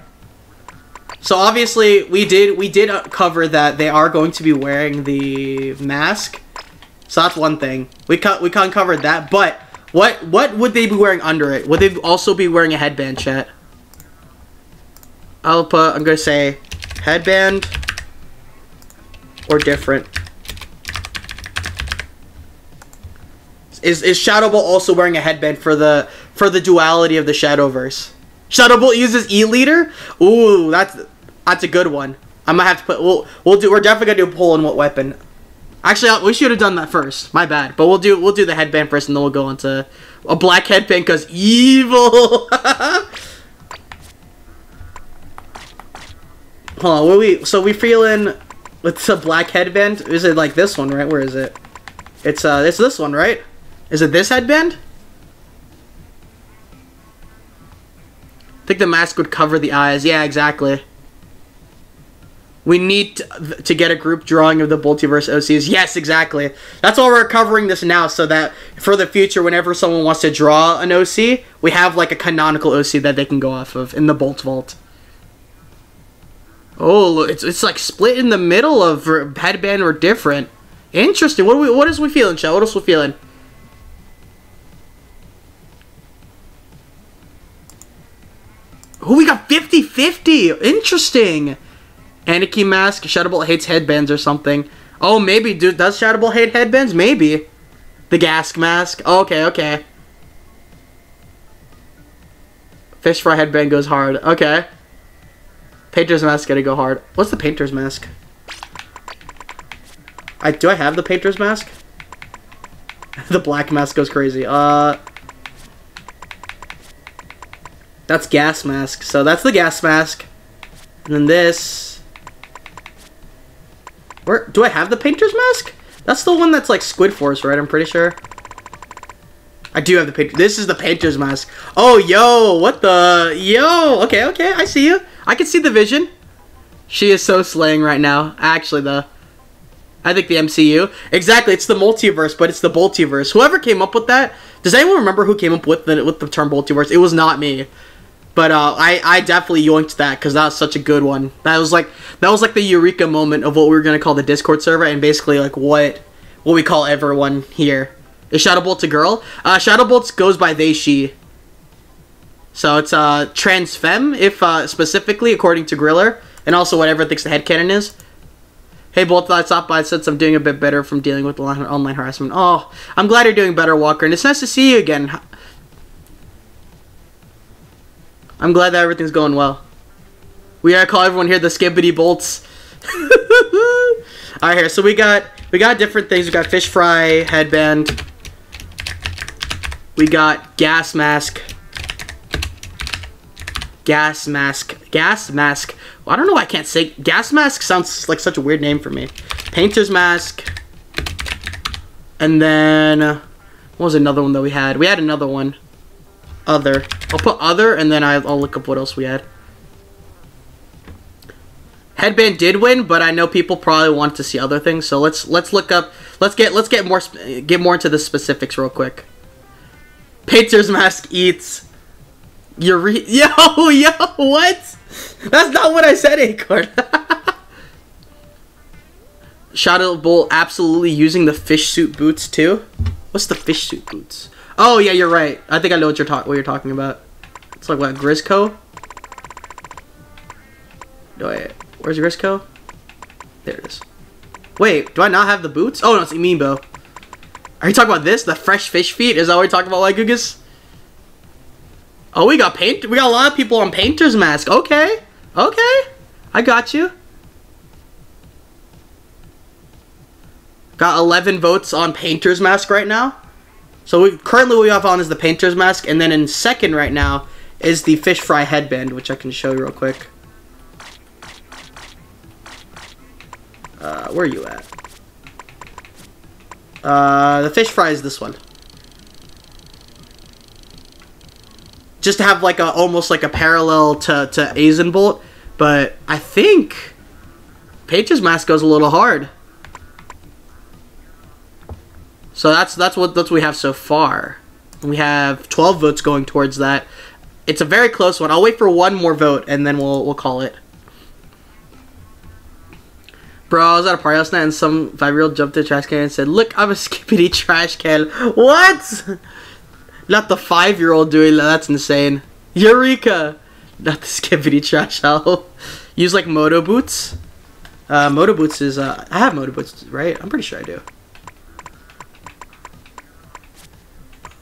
So obviously we did we did cover that they are going to be wearing the mask. So that's one thing. We cut we uncovered that, but what what would they be wearing under it? Would they also be wearing a headband, chat? I'll put, I'm going to say headband or different. Is, is Shadowbolt also wearing a headband for the for the duality of the Shadowverse? Shadowbolt uses E-Liter? Ooh, that's that's a good one. I might have to put we'll we'll do we're definitely gonna do a poll on what weapon. Actually, we should have done that first. My bad. But we'll do we'll do the headband first, and then we'll go into a black headband because evil. Hold on, what we so we feeling with the black headband? Is it like this one, right? Where is it? It's uh it's this one, right? Is it this headband? I think the mask would cover the eyes. Yeah, exactly. We need to, to, get a group drawing of the Boltiverse OCs. Yes, exactly. That's why we're covering this now, so that for the future, whenever someone wants to draw an OC, we have like a canonical OC that they can go off of in the Bolt Vault. Oh, it's it's like split in the middle of headband or different. Interesting. What are we? What is we feeling, Chad? What else we feeling? Oh, we got 50-50. Interesting. Anarchy mask. Shadowbolt hates headbands or something. Oh, maybe. Dude, does Shadowbolt hate headbands? Maybe. The gas mask. Oh, okay, okay. Fish fry headband goes hard. Okay. Painter's mask gotta go hard. What's the painter's mask? I do I have the painter's mask? the black mask goes crazy. Uh That's gas mask. So that's the gas mask. And then this Where do I have the painter's mask? That's the one that's like Squid Force, right? I'm pretty sure. I do have the picture. This is the painter's mask. Oh, yo, what the? Yo, okay, okay, I see you. I can see the vision. She is so slaying right now. Actually, the, I think the MCU. Exactly, it's the multiverse, but it's the Boltiverse. Whoever came up with that, does anyone remember who came up with the with the term Boltiverse? It was not me. But uh, I, I definitely yoinked that because that was such a good one. That was like that was like the eureka moment of what we were gonna call the Discord server, and basically like what what we call everyone here. Is Shadowbolt a girl? Uh, Shadowbolt goes by they she. So it's uh trans femme, if uh, specifically according to Griller, and also whatever thinks the headcanon is. Hey, both thoughts off by since I'm doing a bit better from dealing with online harassment. Oh, I'm glad you're doing better, Walker, and it's nice to see you again. I'm glad that everything's going well. We gotta call everyone here the skibbity bolts. Alright here, so we got we got different things. We got fish fry, headband. We got gas mask. Gas mask. Gas mask. Well, I don't know why I can't say gas mask sounds like such a weird name for me. Painter's mask. And then uh, what was another one that we had? We had another one. Other. I'll put other, and then I'll look up what else we had. Headband did win, but I know people probably want to see other things, so let's let's look up. Let's get let's get more get more into the specifics real quick. Painter's mask eats. Ure yo yo what? That's not what I said, Acorn. Shadow Bolt absolutely using the fish suit boots too. What's the fish suit boots? Oh yeah, you're right. I think I know what you're talking what you're talking about. It's like what Grizzco. Wait, where's Grizzco? There it is. Wait, do I not have the boots? Oh no, it's Amiibo. Are you talking about this? The fresh fish feet? Is that what you're talking about, like Gugus? Oh, we got paint. We got a lot of people on Painter's Mask. Okay, okay, I got you. Got 11 votes on Painter's Mask right now. So we, currently what we have on is the painter's mask, and then in second right now is the fish fry headband, which I can show you real quick. Uh, where are you at? Uh, the fish fry is this one. Just to have like a almost like a parallel to to Aznbolt, but I think Painter's mask goes a little hard. So that's that's what that's what we have so far. We have 12 votes going towards that. It's a very close one. I'll wait for one more vote and then we'll we'll call it. Bro, I was at a party last night and some five-year-old jumped the trash can and said, "Look, I'm a skippity trash can." What? Not the five-year-old doing that. That's insane. Eureka! Not the skippity trash hell. Use like moto boots. Uh, moto boots is uh, I have moto boots, right? I'm pretty sure I do.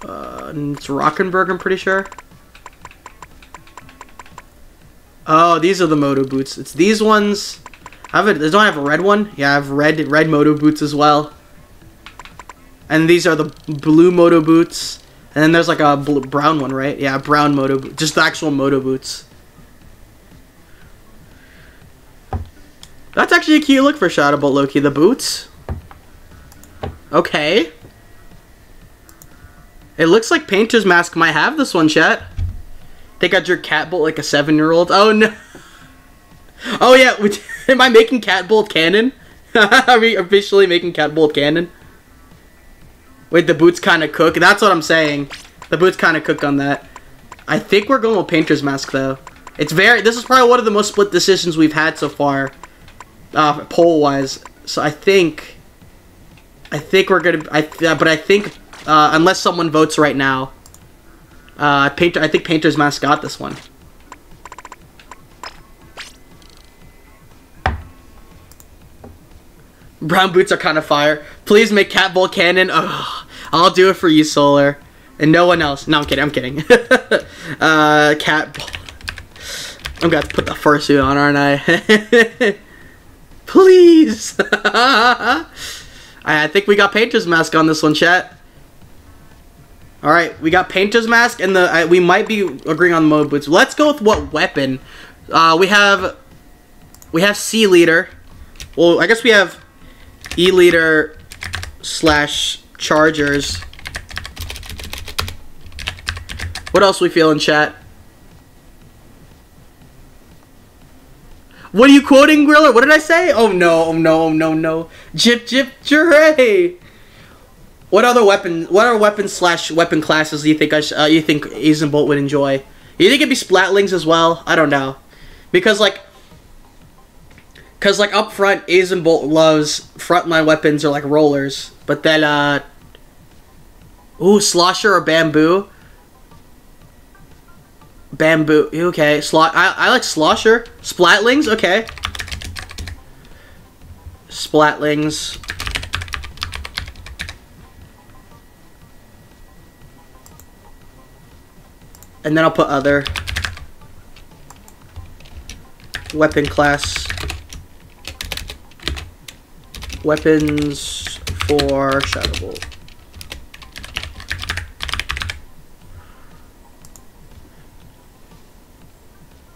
Uh, it's Rockenberg, I'm pretty sure. Oh, these are the moto boots. It's these ones. I have a, don't I have a red one? Yeah, I have red red moto boots as well. And these are the blue moto boots. And then there's like a brown one, right? Yeah, brown moto Just the actual moto boots. That's actually a cute look for Shadowbolt Loki. The boots. Okay. It looks like Painter's Mask might have this one, chat. Think I drew Catbolt like a seven-year-old. Oh, no. Oh, yeah. Am I making Catbolt canon? Are we officially making Catbolt canon? Wait, the boots kind of cook. That's what I'm saying. The boots kind of cook on that. I think we're going with Painter's Mask, though. It's very... This is probably one of the most split decisions we've had so far. Uh, poll-wise. So I think... I think we're gonna... I, but I think uh, unless someone votes right now. Uh, Painter, I think Painter's Mask got this one. Brown boots are kind of fire. Please make Catbolt canon. Ugh, I'll do it for you, Solar. And no one else. No, I'm kidding. I'm kidding. uh, Cat. I'm gonna put the fursuit on, aren't I? Please. I think we got Painter's Mask on this one, chat. All right, we got Painter's Mask, and the we might be agreeing on the mode boots. Let's go with what weapon. Uh, we have we have C leader. Well, I guess we have E Liter slash chargers. What else we feel in chat? What are you quoting, Griller? What did I say? Oh no, oh no, oh no, no. Jip Jip Jure. What other weapon? What other weapon slash weapon classes do you think I uh, you think Azn Bolt would enjoy? You think it'd be Splatlings as well? I don't know, because like, cause like up front, Azn Bolt loves frontline weapons or like rollers, but then uh, ooh, Slosher or Bamboo. Bamboo. Okay, slot. I, I like slosher. Splatlings. Okay. Splatlings. And then I'll put other. Weapon class. Weapons for Shadow Bolt.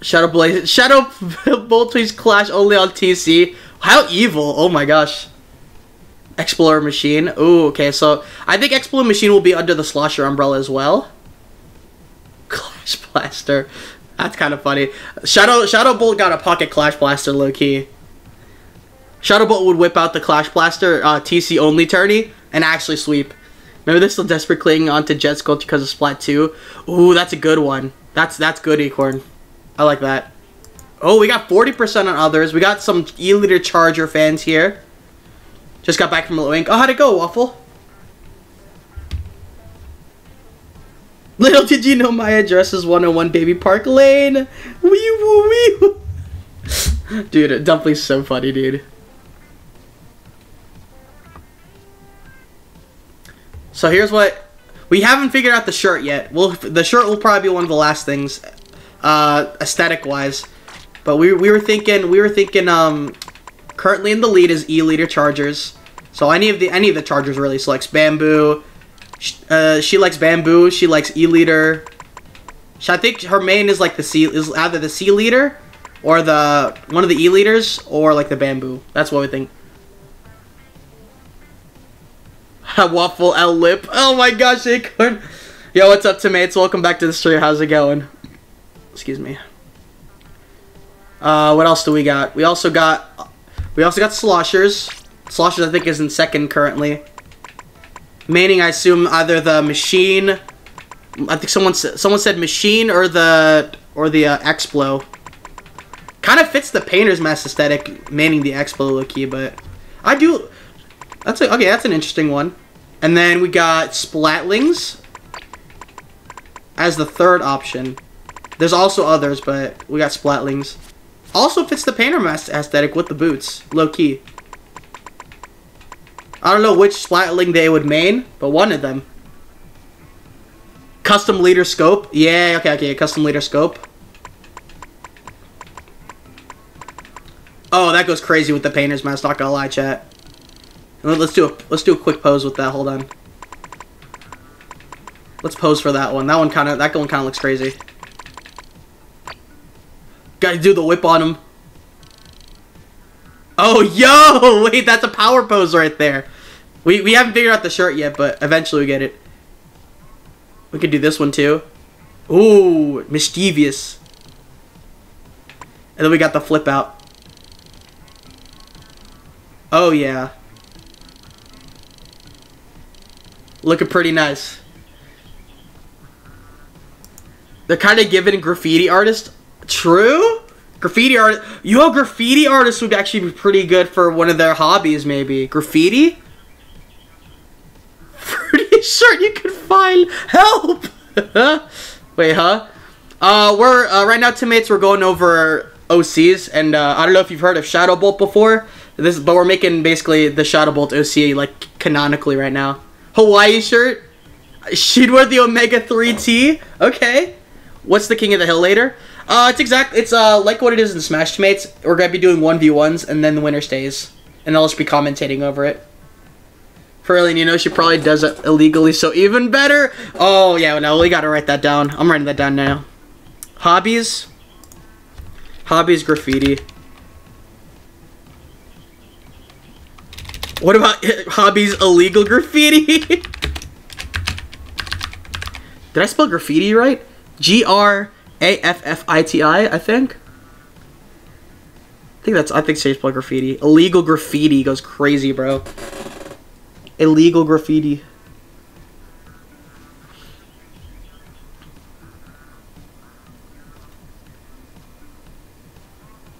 Shadow Blaze, Shadow Bolt please clash only on TC. How evil! Oh my gosh. Explorer Machine. Ooh, okay, so I think Explorer Machine will be under the Slosher umbrella as well. Clash Blaster. That's kind of funny. Shadow Shadow Bolt got a pocket Clash Blaster low key. Shadow Bolt would whip out the Clash Blaster uh, TC only tourney and actually sweep. Maybe they're still desperate clinging onto Jet Skull because of Splat 2. Ooh, that's a good one. That's that's good, Acorn. I like that. Oh, we got 40% on others. We got some E-Liter Charger fans here. Just got back from Low Ink. Oh, how'd it go, Waffle? Little did you know my address is 101 Baby Park Lane. Wee woo wee. dude, Dumpling's so funny, dude. So here's what we haven't figured out the shirt yet. Well, the shirt will probably be one of the last things uh, aesthetic wise. But we, we were thinking we were thinking um currently in the lead is E Liter Chargers. So any of the any of the Chargers really selects Bamboo. Uh, she likes Bamboo. She likes E Liter. I think her main is like the C is either the C leader or the one of the E Liters or like the Bamboo. That's what we think. Waffle L lip. Oh my gosh, Acorn. Yo, what's up, teammates? Welcome back to the stream. How's it going? Excuse me. Uh, what else do we got? We also got, we also got Sloshers. Sloshers, I think, is in second currently. Meaning, I assume either the machine. I think someone someone said machine or the or the uh, Explo. Kind of fits the painter's mask aesthetic, manning the Explo look key, but I do. That's a, okay. That's an interesting one. And then we got Splatlings as the third option. There's also others, but we got Splatlings. Also fits the painter mask aesthetic with the boots, low key. I don't know which Splatling they would main, but one of them. Custom leader scope. Yeah, okay, okay, custom leader scope. Oh, that goes crazy with the painter's mask, not gonna lie, chat. Let's do a let's do a quick pose with that, hold on. Let's pose for that one. That one kinda that one kinda looks crazy. Gotta do the whip on him. Oh, yo! Wait, that's a power pose right there. We, we haven't figured out the shirt yet, but eventually we get it. We could do this one too. Ooh, mischievous. And then we got the flip out. Oh, yeah. Looking pretty nice. They're kind of giving graffiti artist True? Graffiti art. You know, graffiti artists would actually be pretty good for one of their hobbies, maybe. Graffiti? Pretty sure you could find help. Wait, huh? Uh, we're, uh, right now, teammates, we're going over OCs, and, uh, I don't know if you've heard of Shadow Bolt before, this, but we're making basically the Shadow Bolt OC, like, canonically right now. Hawaii shirt? She'd wear the Omega 3T? Okay. What's the King of the Hill later? Uh, it's exact. It's uh like what it is in Smash Mates. We're gonna be doing one v ones, and then the winner stays, and I'll just be commentating over it. Ferlin, you know she probably does it illegally, so even better. Oh yeah, no, we gotta write that down. I'm writing that down now. Hobbies. Hobbies graffiti. What about hobbies illegal graffiti? Did I spell graffiti right? G R A F F I T I, I think. I think that's I think Sage spelled graffiti. Illegal graffiti goes crazy, bro. Illegal graffiti.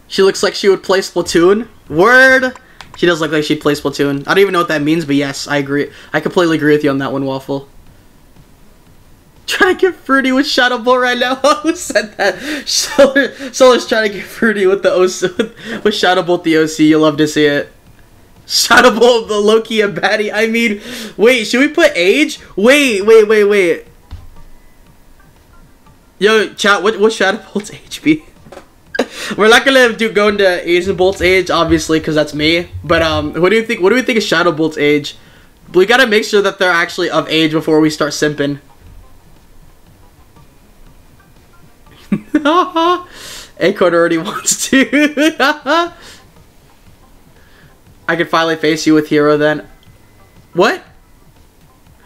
She looks like she would play Splatoon. Word! She does look like she plays play Splatoon. I don't even know what that means, but yes, I agree. I completely agree with you on that one, Waffle. Trying to get fruity with Shadow Bolt right now. Who said that? Solar, Solar's trying to get fruity with the OC, with, Shadow Bolt the OC. You love to see it. Shadow Bolt the Loki and baddie. I mean, wait, should we put age? Wait, wait, wait, wait. Yo, chat, what what's Shadow Bolt's HP? We're not gonna do go into Azn Bolt's age, obviously, because that's me. But um, what do you think? What do we think of Shadow Bolt's age? We gotta make sure that they're actually of age before we start simping. Acorn already wants to. I can finally face you with Hero then. What?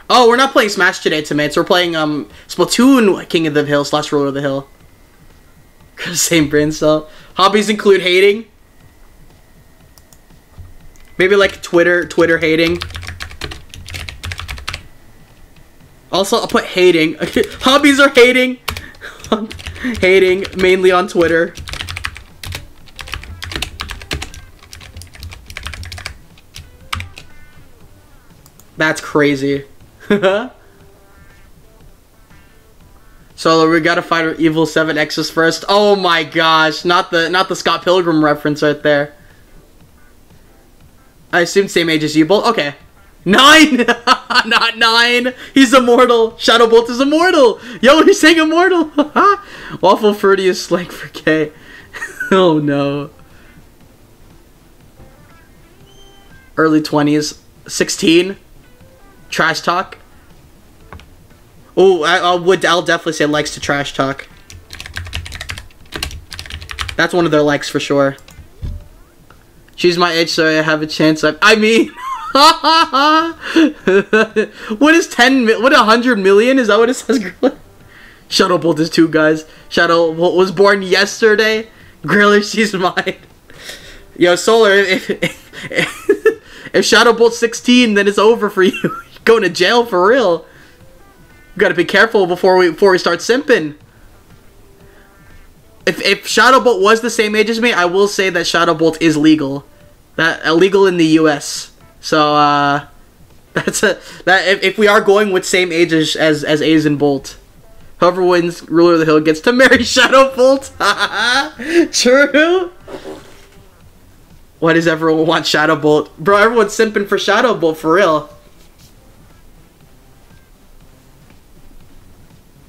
Oh, we're not playing Smash today, Tomates. We're playing um Splatoon King of the Hill slash Ruler of the Hill. Same brain cell. Hobbies include hating. Maybe like Twitter, Twitter hating. Also, I'll put hating. Hobbies are hating. hating, mainly on Twitter. That's crazy. So we gotta fight Evil Seven X's first. Oh my gosh, not the not the Scott Pilgrim reference right there. I assume same age as you, Bolt. Okay, nine, not nine. He's immortal. Shadow Bolt is immortal. Yo, he's saying immortal. Waffle Fruity is slang for K. oh no. Early twenties, sixteen. Trash talk. Oh, I, I, would. I'll definitely say likes to trash talk. That's one of their likes for sure. She's my age, so I have a chance. I, I mean, what is ten? What a hundred million? Is that what it says? Shadow Bolt is two guys. Shadow Bolt was born yesterday. Griller, she's mine. Yo, Solar, if if, if Shadow Bolt's 16, then it's over for you. You're going to jail for real. We gotta be careful before we before we start simping. If if Shadowbolt was the same age as me, I will say that Shadowbolt is legal. That illegal in the U.S. So uh, that's a that if, if we are going with same age as as, as Azn Bolt. Whoever wins Ruler of the Hill gets to marry Shadowbolt. True. Why does everyone want Shadowbolt? Bro, everyone's simping for Shadowbolt for real.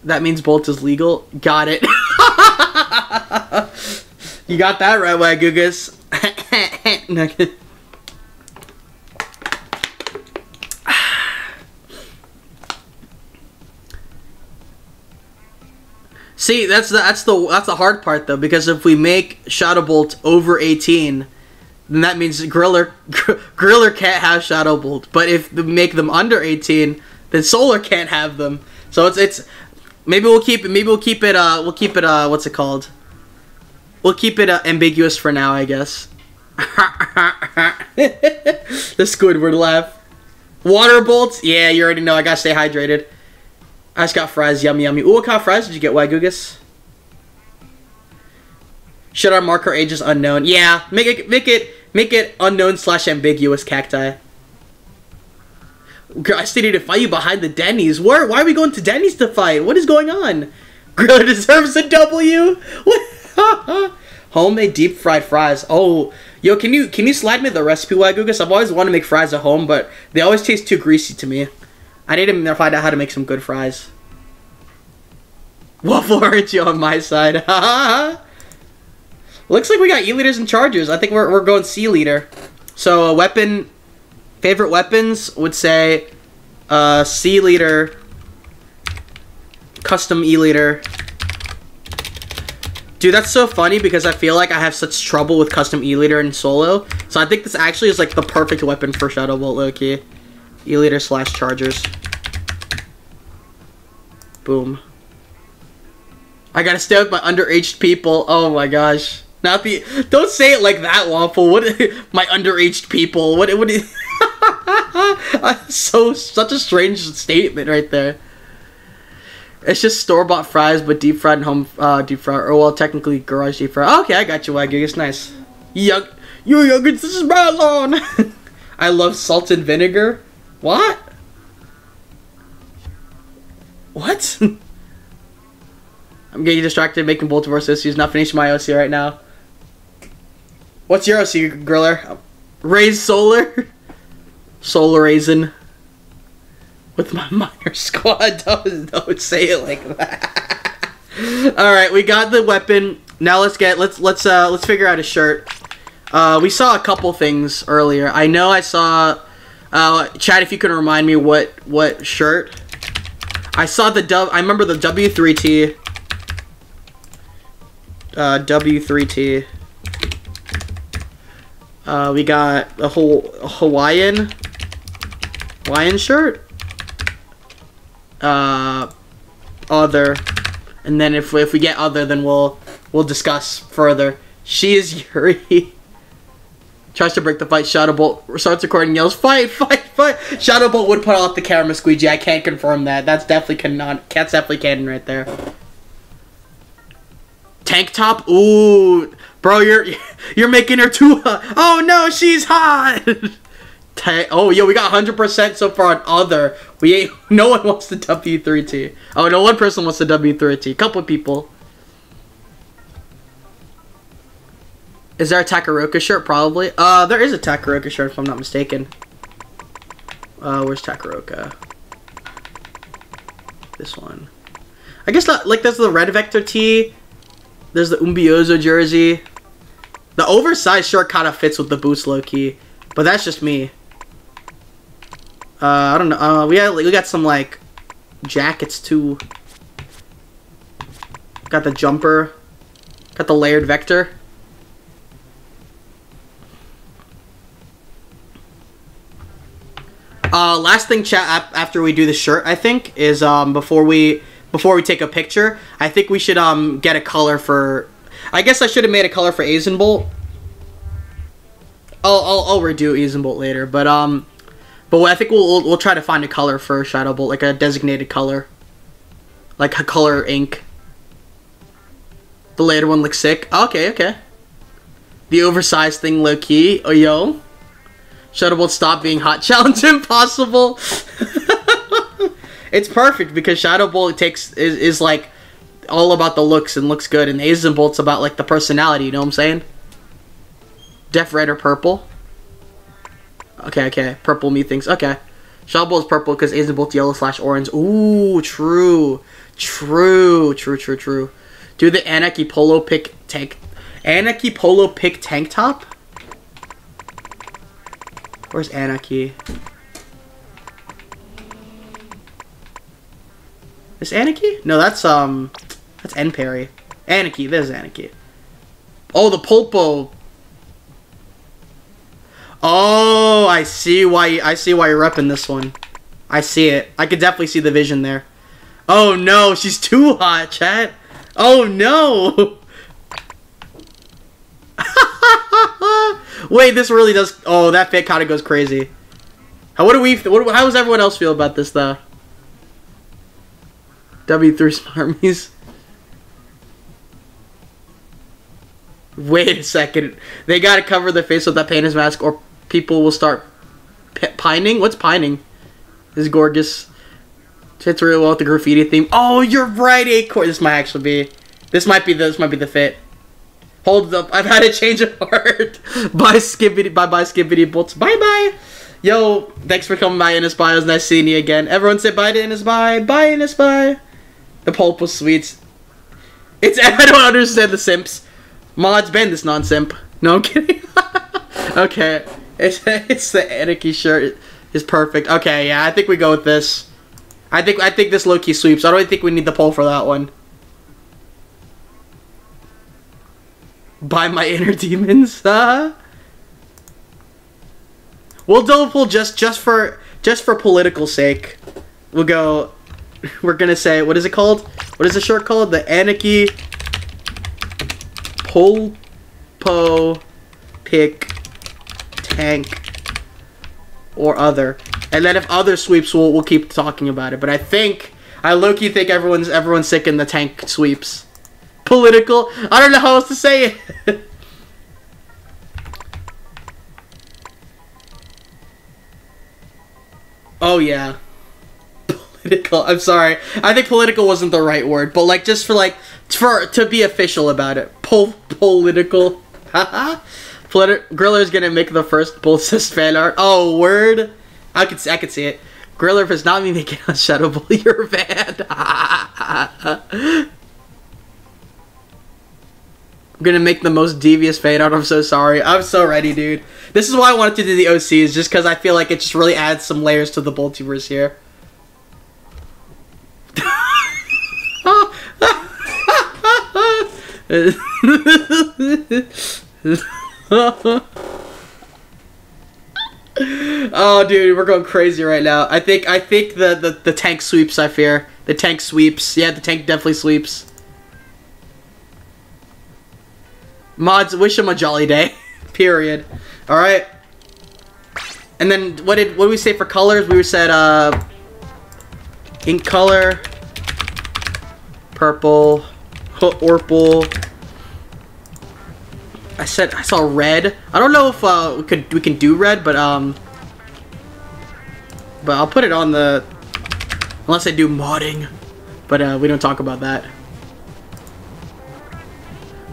That means Bolt is legal. Got it. you got that right, way, Wagugus. See, that's the that's the that's the hard part though, because if we make Shadow Bolt over 18, then that means Griller Griller can't have Shadow Bolt. But if we make them under 18, then Solar can't have them. So it's it's Maybe we'll keep it. Maybe we'll keep it. Uh, we'll keep it. Uh, what's it called? We'll keep it uh, ambiguous for now, I guess. the Squidward laugh. Water bolts. Yeah, you already know. I gotta stay hydrated. I just got fries. Yummy, yummy. Ooh, what kind of fries did you get, Wagugus? Should our marker ages unknown? Yeah, make it, make it, make it unknown slash ambiguous cacti. I still need to fight you behind the Denny's. Where? Why are we going to Denny's to fight? What is going on? Griller deserves a W. What? Homemade deep fried fries. Oh, yo, can you can you slide me the recipe, Wagugas? I've always wanted to make fries at home, but they always taste too greasy to me. I need to find out how to make some good fries. Waffle, aren't you on my side? Looks like we got E-Liters and Chargers. I think we're, we're going C-Leader. So, a weapon Favorite weapons would say uh, C leader, custom E Liter. Dude, that's so funny because I feel like I have such trouble with custom E Liter and solo. So I think this actually is like the perfect weapon for Shadow Bolt Loki. E Liter slash chargers. Boom. I gotta stay with my underaged people. Oh my gosh. Not the. Don't say it like that, Waffle. What? My underaged people. What? What? so such a strange statement right there. It's just store bought fries, but deep fried and home uh, deep fried. Or well, technically garage deep fried. okay, I got you, Wagyu. It's nice. Young, you young. This is my lawn. I love salt and vinegar. What? What? I'm getting distracted making Baltimore issues, not finishing my OC right now. What's your OC, Griller? Raise Solar? Solar Raisin. With my minor squad. Don't, don't say it like that. Alright, we got the weapon. Now let's get let's let's uh let's figure out a shirt. Uh we saw a couple things earlier. I know I saw uh Chad if you can remind me what what shirt. I saw the dub I remember the W3T uh, W3T. Uh, we got a whole Hawaiian Hawaiian shirt. Uh, other, and then if we, if we get other, then we'll we'll discuss further. She is Yuri. Tries to break the fight. Shadowbolt starts recording, yells, "Fight! Fight! Fight!" Shadowbolt would put out the camera squeegee. I can't confirm that. That's definitely canon. That's definitely canon right there. Tank top? Ooh, bro, you're you're making her too hot. Oh no, she's hot. oh, yo, we got 100% so far on other. We ain't, no one wants the W3T. Oh, no one person wants the W3T. Couple people. Is there a Takoroka shirt? Probably. Uh, there is a Takoroka shirt if I'm not mistaken. Uh, where's Takoroka? This one. I guess not, like, there's the red vector T. There's the Umbiozo jersey. The oversized shirt kind of fits with the boots low key, but that's just me. Uh, I don't know. Uh, we got we got some like jackets too. Got the jumper. Got the layered vector. Uh, last thing, chat after we do the shirt, I think, is um before we before we take a picture, I think we should um get a color for. I guess I should have made a color for Aznbolt. I'll, I'll, I'll redo Aznbolt later, but um, but I think we'll, we'll, try to find a color for Shadowbolt, like a designated color, like a color ink. The later one looks sick. Oh, okay, okay. The oversized thing, low key. Oh yo, Shadowbolt stop being hot. Challenge impossible. it's perfect because Shadow Bolt takes is, is like all about the looks and looks good, and Azn Bolt's about like the personality. You know what I'm saying? Def red or purple. Okay, okay. Purple me thinks okay. Shadow Bolt's purple because Azn Bolt's yellow slash orange. Ooh, true, true, true, true, true. Do the Anarchy Polo pick tank, Anarchy Polo pick tank top. Where's Anarchy? Is Anarchy? No, that's um, that's Enperry. Anarchy. There's Anarchy. Oh, the Pulpo. Oh, I see why. I see why you're repping this one. I see it. I could definitely see the vision there. Oh no, she's too hot, chat. Oh no. Wait, this really does. Oh, that fit kind of goes crazy. How what do we? What, how does everyone else feel about this though? W3 Smarmies. Wait a second. They gotta cover their face with that painter's mask or people will start pining? What's pining? This is gorgeous. Fits really well with the graffiti theme. Oh, you're right, Acorn. This might actually be. This might be the, this might be the fit. Hold up, I've had a change of heart. bye, Skibbity. Bye, bye, Skibbity Bolts. Bye, bye. Yo, thanks for coming by, Innis It was nice seeing you again. Everyone say bye to Innis Bye. Bye, Innis Bye. The pulp was sweet. It's I don't understand the simps. Mods ban this non-simp. No, I'm kidding. okay, it's it's the Anarchy shirt is perfect. Okay, yeah, I think we go with this. I think I think this low key sweeps. I don't think we need the poll for that one. By my inner demons. Uh, we'll double pull just just for just for political sake. We'll go we're gonna say what is it called? What is the short called? The Anarchy Polpo Pick Tank or other. And then if other sweeps, we'll, we'll keep talking about it. But I think, I low-key think everyone's everyone's sick in the tank sweeps. Political. I don't know how else to say it. oh, yeah. Political. I'm sorry. I think political wasn't the right word. But, like, just for, like, for to be official about it. Pol political. Haha. Politi Griller's gonna make the first Bolsis fan art. Oh, word. I could I could see it. Griller, it's not me making a Shadow Ball, you're bad. I'm gonna make the most devious fade art. I'm so sorry. I'm so ready, dude. This is why I wanted to do the OCs, just because I feel like it just really adds some layers to the multiverse here. oh, dude, we're going crazy right now. I think I think the, the the tank sweeps. I fear the tank sweeps. Yeah, the tank definitely sweeps. Mods, wish him a jolly day. Period. All right. And then what did what did we say for colors? We said uh, ink color, purple, orpal. I said I saw red. I don't know if uh, we could we can do red, but um, but I'll put it on the unless I do modding, but uh, we don't talk about that.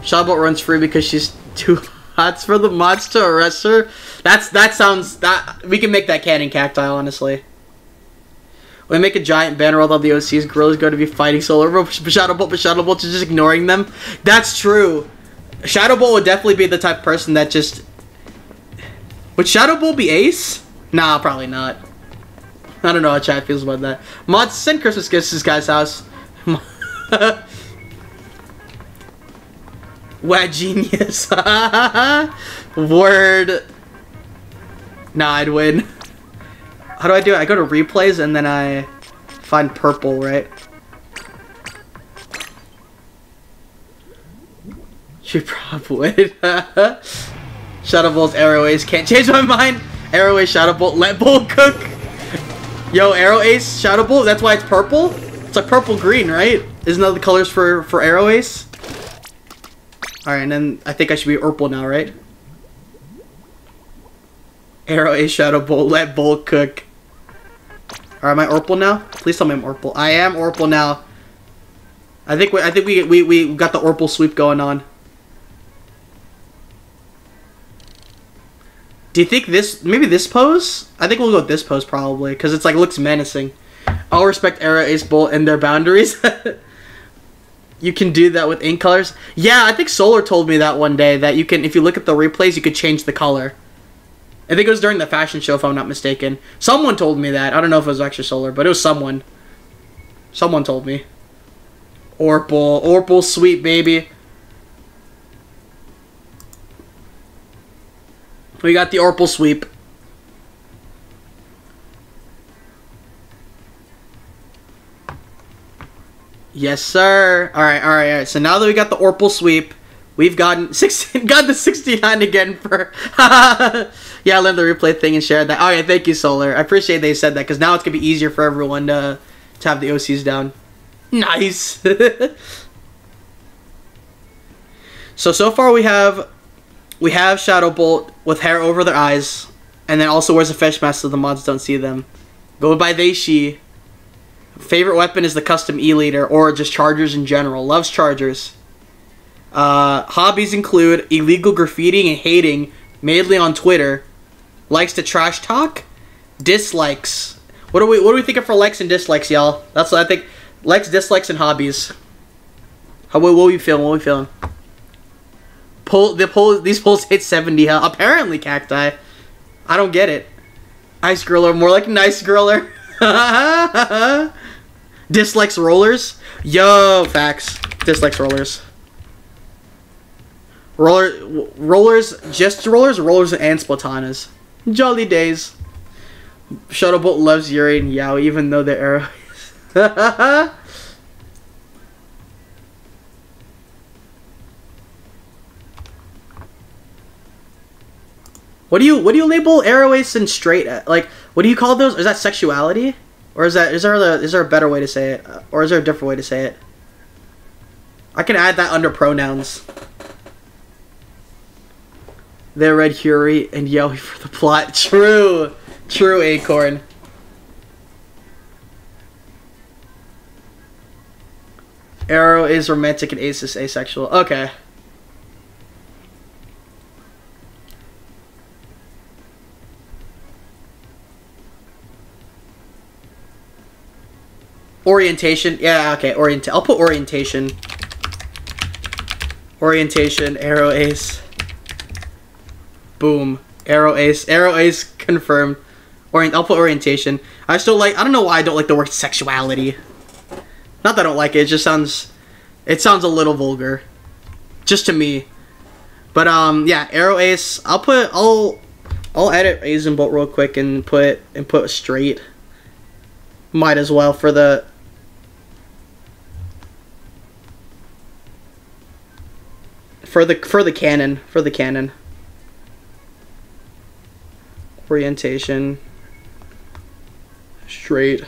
Shadowbolt runs free because she's too hot for the mods to arrest her. That's that sounds that we can make that canon cacti honestly. We make a giant banner with all the OCs, Gorilla's going to be fighting Solar Shadowbolt, but Shadowbolt is just ignoring them. That's true. Shadow Bolt would definitely be the type of person that just... Would Shadow Bolt be Ace? Nah, probably not. I don't know how Chad feels about that. Mods, send Christmas gifts to this guy's house. Wad genius. Word. Nah, I'd win. How do I do it? I go to replays and then I find purple, right? She probably would. Shadow Bolt's Arrow Ace can't change my mind. Arrow Ace, Shadow Bolt, let Bolt cook. Yo, Arrow Ace, Shadow Bolt, that's why it's purple? It's like purple green, right? Isn't that the colors for, for Arrow Ace? Alright, and then I think I should be purple now, right? Arrow Ace, Shadow Bolt, let Bolt cook. Alright, am I Orpal now? Please tell me I'm Orpal. I am Orpal now. I think we I think we we we got the Orpal sweep going on. Do you think this, maybe this pose? I think we'll go with this pose probably, because it's like, looks menacing. I'll respect Era Ace Bolt and their boundaries. you can do that with ink colors. Yeah, I think Solar told me that one day, that you can, if you look at the replays, you could change the color. I think it was during the fashion show, if I'm not mistaken. Someone told me that. I don't know if it was actually Solar, but it was someone. Someone told me. Orpal. Orpal, sweet baby. We got the Orpal sweep. Yes, sir. All right, all right, all right. So now that we got the Orpal sweep, we've gotten 16, got the 69 again for. yeah, I the replay thing and shared that. All right, thank you, Solar. I appreciate they said that because now it's gonna be easier for everyone to to have the OCs down. Nice. so so far we have we have Shadow Bolt with hair over their eyes, and then also wears a fish mask so the mods don't see them. Go by they, she. Favorite weapon is the custom E-liter, or just Chargers in general. Loves Chargers. Uh, hobbies include illegal graffiti and hating, mainly on Twitter. Likes to trash talk. Dislikes. What are we What do we think of for likes and dislikes, y'all? That's what I think. Likes, dislikes, and hobbies. How what are we feeling? What are we feeling? Pull the pull these pulls hit 70 health. Apparently cacti. I don't get it. Ice griller, more like nice griller. Dislikes rollers. Yo, facts. Dislikes rollers. Roller rollers, just rollers, rollers and splatanas. Jolly days. Shadowbolt loves Yuri and Yaoi, even though they're arrows. what do you what do you label arrow and straight uh, like what do you call those? Is that sexuality? Or is that is there a, is there a better way to say it? Uh, or is there a different way to say it? I can add that under pronouns. They're Red Yuri and Yaoi for the plot. True. True, Acorn. Arrow is romantic and Ace is asexual. Okay. Orientation. Yeah, okay. Orient. I'll put orientation. Orientation. Arrow ace. Boom. Arrow ace. Arrow ace confirmed. Orient. I'll put orientation. I still like. I don't know why I don't like the word sexuality. Not that I don't like it. It just sounds. It sounds a little vulgar. Just to me. But um, yeah. Arrow ace. I'll put. I'll. I'll edit bolt real quick and put and put straight. Might as well for the for the for the canon for the canon orientation straight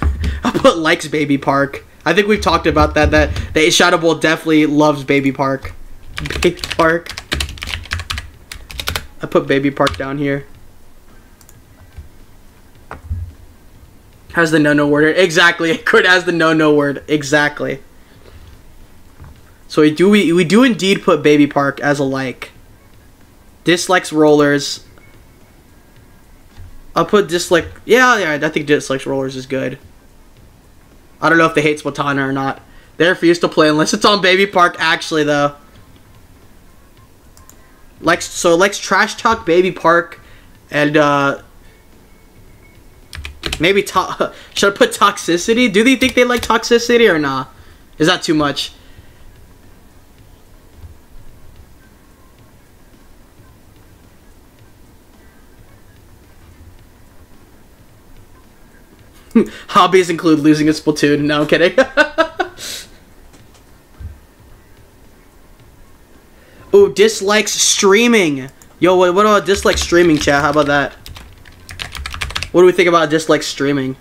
I put likes Baby Park. I think we've talked about that. That the Shadow Bolt definitely loves Baby Park. Baby Park. I put Baby Park down here. Has the no no word. Exactly. Kurt has the no no word. Exactly. So we do we we do indeed put Baby Park as a like. Dislikes rollers. I'll put dislike. Yeah, yeah. I think dislikes rollers is good. I don't know if they hate Splatana or not. They refuse to play unless it's on Baby Park. Actually, though. Likes so likes trash talk Baby Park, and uh, Maybe to- should I put toxicity? Do they think they like toxicity or? Nah? Is that too much? Hobbies include losing a Splatoon. No, I'm kidding. oh, dislikes streaming. Yo, what, about dislike streaming, chat? How about that? What do we think about dislike streaming?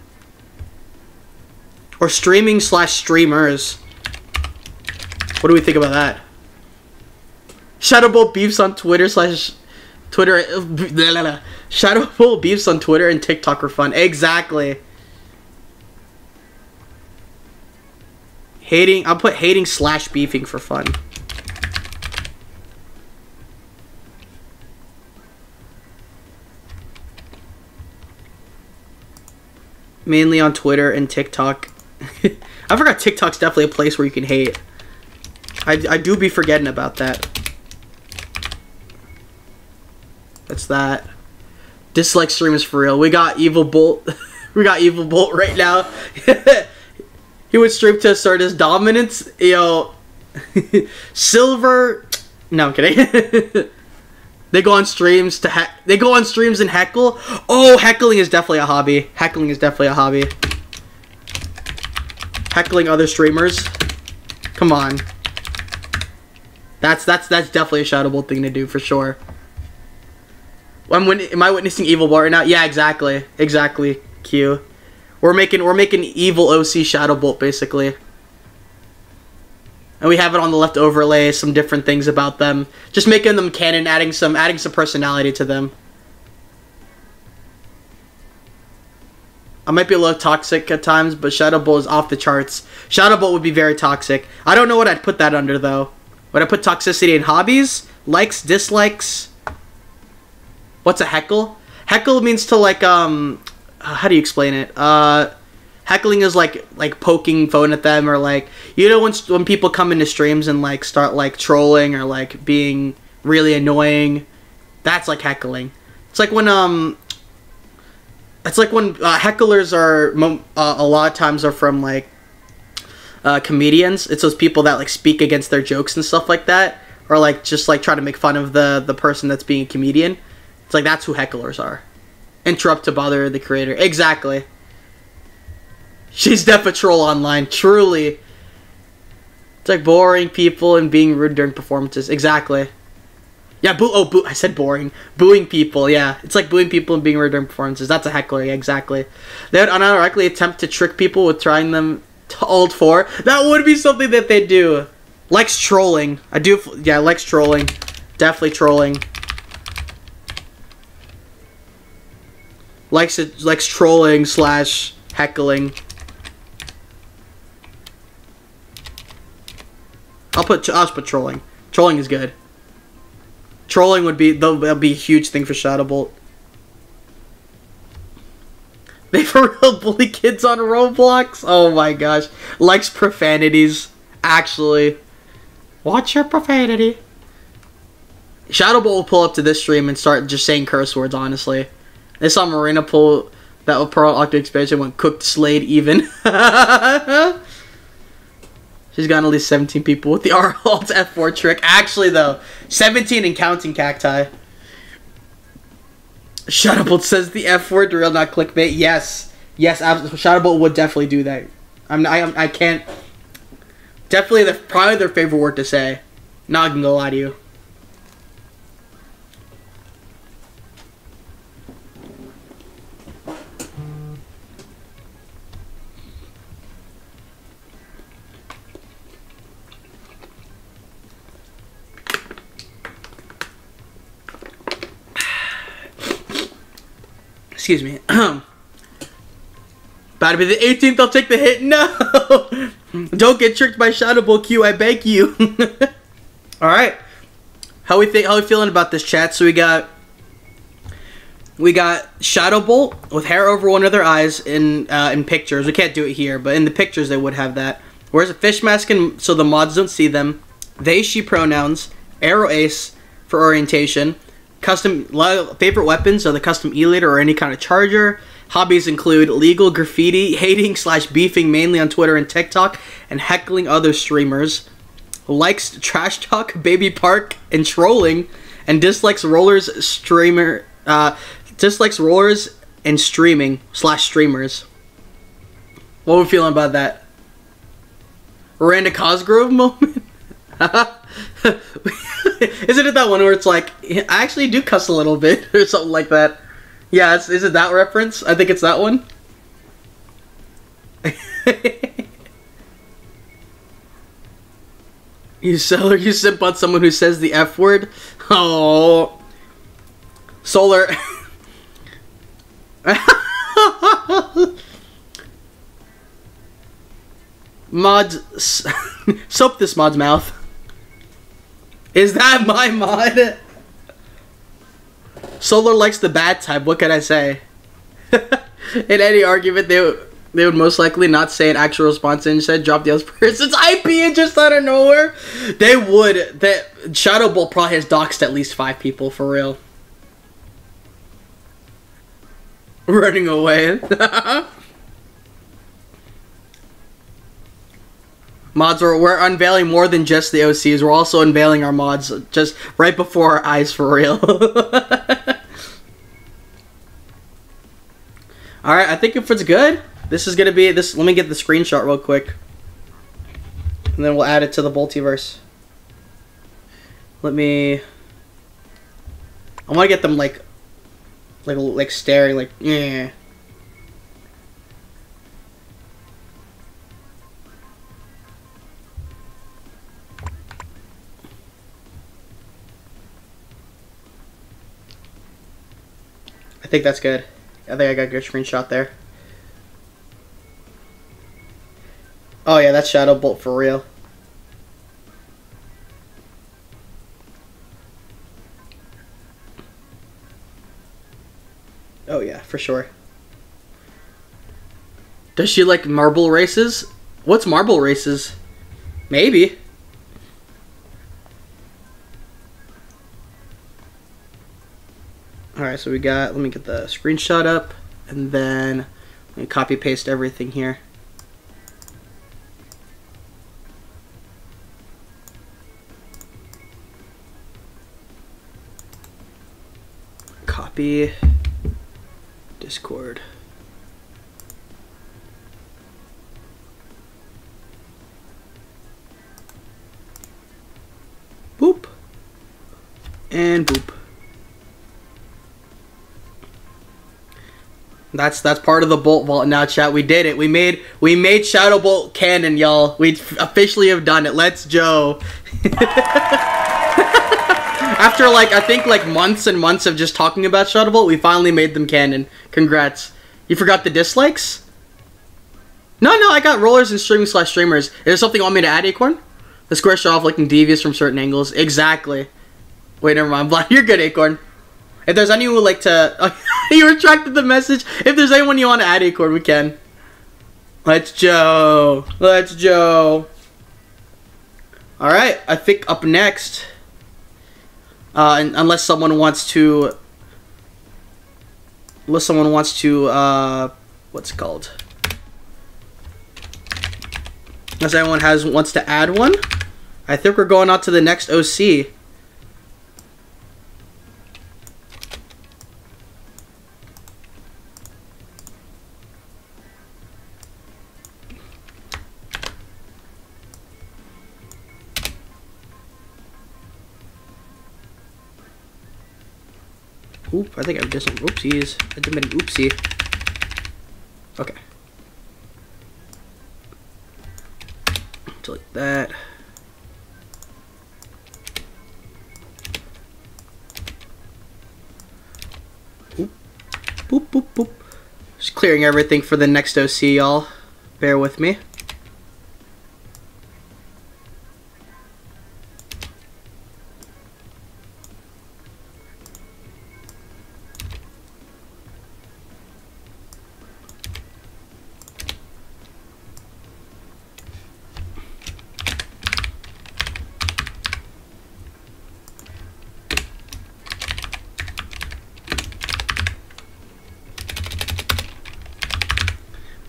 Or streaming slash streamers? What do we think about that? Shadowbolt beefs on Twitter slash Twitter. Shadowbolt beefs on Twitter and TikTok are fun. Exactly. Hating. I'll put hating slash beefing for fun. Mainly on Twitter and TikTok. I forgot TikTok's definitely a place where you can hate. I, I do be forgetting about that. That's that. Dislike stream is for real. We got Evil Bolt. we got Evil Bolt right now. he would stream to assert his dominance. Yo, Silver. No, I'm kidding. They go on streams to he- they go on streams and heckle. Oh, heckling is definitely a hobby. Heckling is definitely a hobby. Heckling other streamers. Come on. That's that's that's definitely a shoutable thing to do for sure. I'm win- am I witnessing evil bar right now? Yeah, exactly. Exactly. Q. We're making we're making evil OC Shadow Bolt basically and we have it on the left overlay, some different things about them. Just making them canon, adding some adding some personality to them. I might be a little toxic at times, but Shadow Bolt is off the charts. Shadow Bolt would be very toxic. I don't know what I'd put that under though. Would I put toxicity in hobbies? Likes, dislikes? What's a heckle? Heckle means to like um how do you explain it? Uh heckling is like like poking phone at them or like you know when when people come into streams and like start like trolling or like being really annoying that's like heckling it's like when um it's like when uh, hecklers are uh, a lot of times are from like uh, comedians it's those people that like speak against their jokes and stuff like that or like just like try to make fun of the the person that's being a comedian. It's like that's who hecklers are. Interrupt to bother the creator. Exactly. She's def a troll online. Truly. It's like boring people and being rude during performances. Exactly. Yeah, boo. Oh, boo. I said boring. Booing people. Yeah, it's like booing people and being rude during performances. That's a heckler. Yeah, exactly. They would unironically attempt to trick people with trying them to old for. That would be something that they do. Likes trolling. I do. Yeah, likes trolling. Definitely trolling. Likes it. Likes trolling slash heckling. I'll put. I'll just put trolling. Trolling is good. Trolling would be that'll be a huge thing for Shadowbolt. They for real bully kids on Roblox? Oh my gosh. Likes profanities. Actually. Watch your profanity. Shadowbolt will pull up to this stream and start just saying curse words, honestly. They saw Marina pull that Pearl Octo expansion when cooked Slade even. She's gotten at least 17 people with the R Alt F4 trick. Actually, though, 17 and counting cacti. Shadowbolt says the F word, real, not clickbait. Yes, yes, Shadowbolt would definitely do that. I'm, I, I can't. Definitely, the probably their favorite word to say. Not gonna lie to you. Excuse me. About to be the 18th, I'll take the hit. No! Don't get tricked by Shadowbolt Q, I beg you. Alright. How we think how we feeling about this chat? So we got we got Shadowbolt with hair over one of their eyes in uh, in pictures. We can't do it here, but in the pictures they would have that. Where's a fish mask and so the mods don't see them. They she pronouns, arrow ace for orientation, Custom favorite weapons are the custom e-liter or any kind of charger. Hobbies include legal graffiti, hating slash beefing mainly on Twitter and TikTok, and heckling other streamers. Likes trash talk, baby park, and trolling, and dislikes rollers streamer uh, dislikes rollers and streaming slash streamers. What are we feeling about that? Miranda Cosgrove moment. Isn't it that one where it's like, I actually do cuss a little bit or something like that? Yeah, is it that reference? I think it's that one. you seller, you simp on someone who says the F word? Oh. Solar. mods. soap this mod's mouth. Is that my mod? Solar likes the bad type. What can I say? In any argument, they would, they would most likely not say an actual response and instead drop the other person's IP and just out of nowhere. They would. That Shadowbolt probably has doxed at least five people for real. Running away. Mods, we're, we're unveiling more than just the OCs. We're also unveiling our mods just right before our eyes for real. Alright, I think if it's good, this is gonna be this let me get the screenshot real quick. And then we'll add it to the Boltiverse. Let me I wanna get them like like like staring like yeah. Think that's good. I think I got a good screenshot there. Oh yeah, that's Shadow Bolt for real. Oh yeah, for sure. Does she like marble races? What's marble races? Maybe. Alright, so we got, let me get the screenshot up, and then copy paste everything here. Copy Discord. Boop. And boop. That's that's part of the bolt vault now, chat. We did it. We made we made Shadow Bolt canon, y'all. We officially have done it. Let's Joe. After like I think like months and months of just talking about Shadow Bolt, we finally made them canon. Congrats. You forgot the dislikes? No, no, I got rollers and streaming slash streamers. Is there something you want me to add, Acorn? The square shot off looking devious from certain angles. Exactly. Wait, never mind. You're good, Acorn. If there's anyone who would like to... you retracted the message. If there's anyone you want to add, Acorn, we can. Let's Joe. Let's Joe. Alright, I think up next... Uh, unless someone wants to... Unless someone wants to, uh... What's called? Unless anyone has wants to add one. I think we're going on to the next OC. Oop, I think I did some oopsies. I did an oopsie. Okay. Delete that. Oop. Boop, boop, boop. Just clearing everything for the next OC, y'all. Bear with me.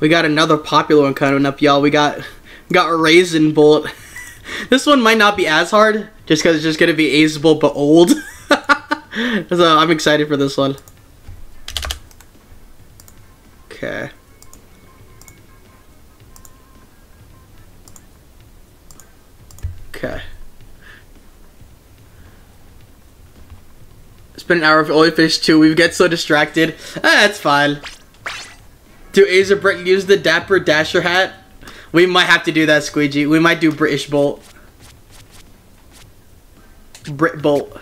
We got another popular one coming up, y'all. We got got a Raisin Bolt. this one might not be as hard, just because it's just gonna be Ace Bolt but old. so I'm excited for this one. Okay. Okay. It's been an hour of Only Fish 2. We get so distracted. Ah, that's fine. Do Azer Brett use the Dapper Dasher hat? We might have to do that, Squeegee. We might do British Bolt. Brit Bolt.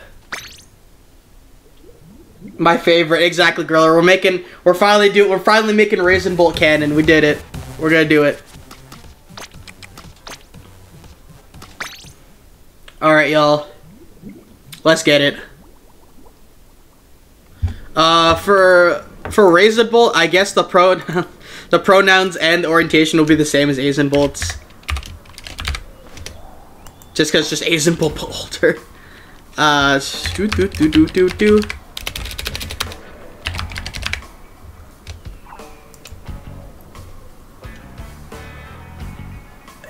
My favorite, exactly, Griller. We're making, we're finally do, we're finally making Raisin Bolt Canon. We did it. We're gonna do it. All right, y'all. Let's get it. Uh, for for Raisin Bolt, I guess the pro the pronouns and orientation will be the same as Azn Bolt's. Just because just Azn Bolt but older. Uh, do do do do do do.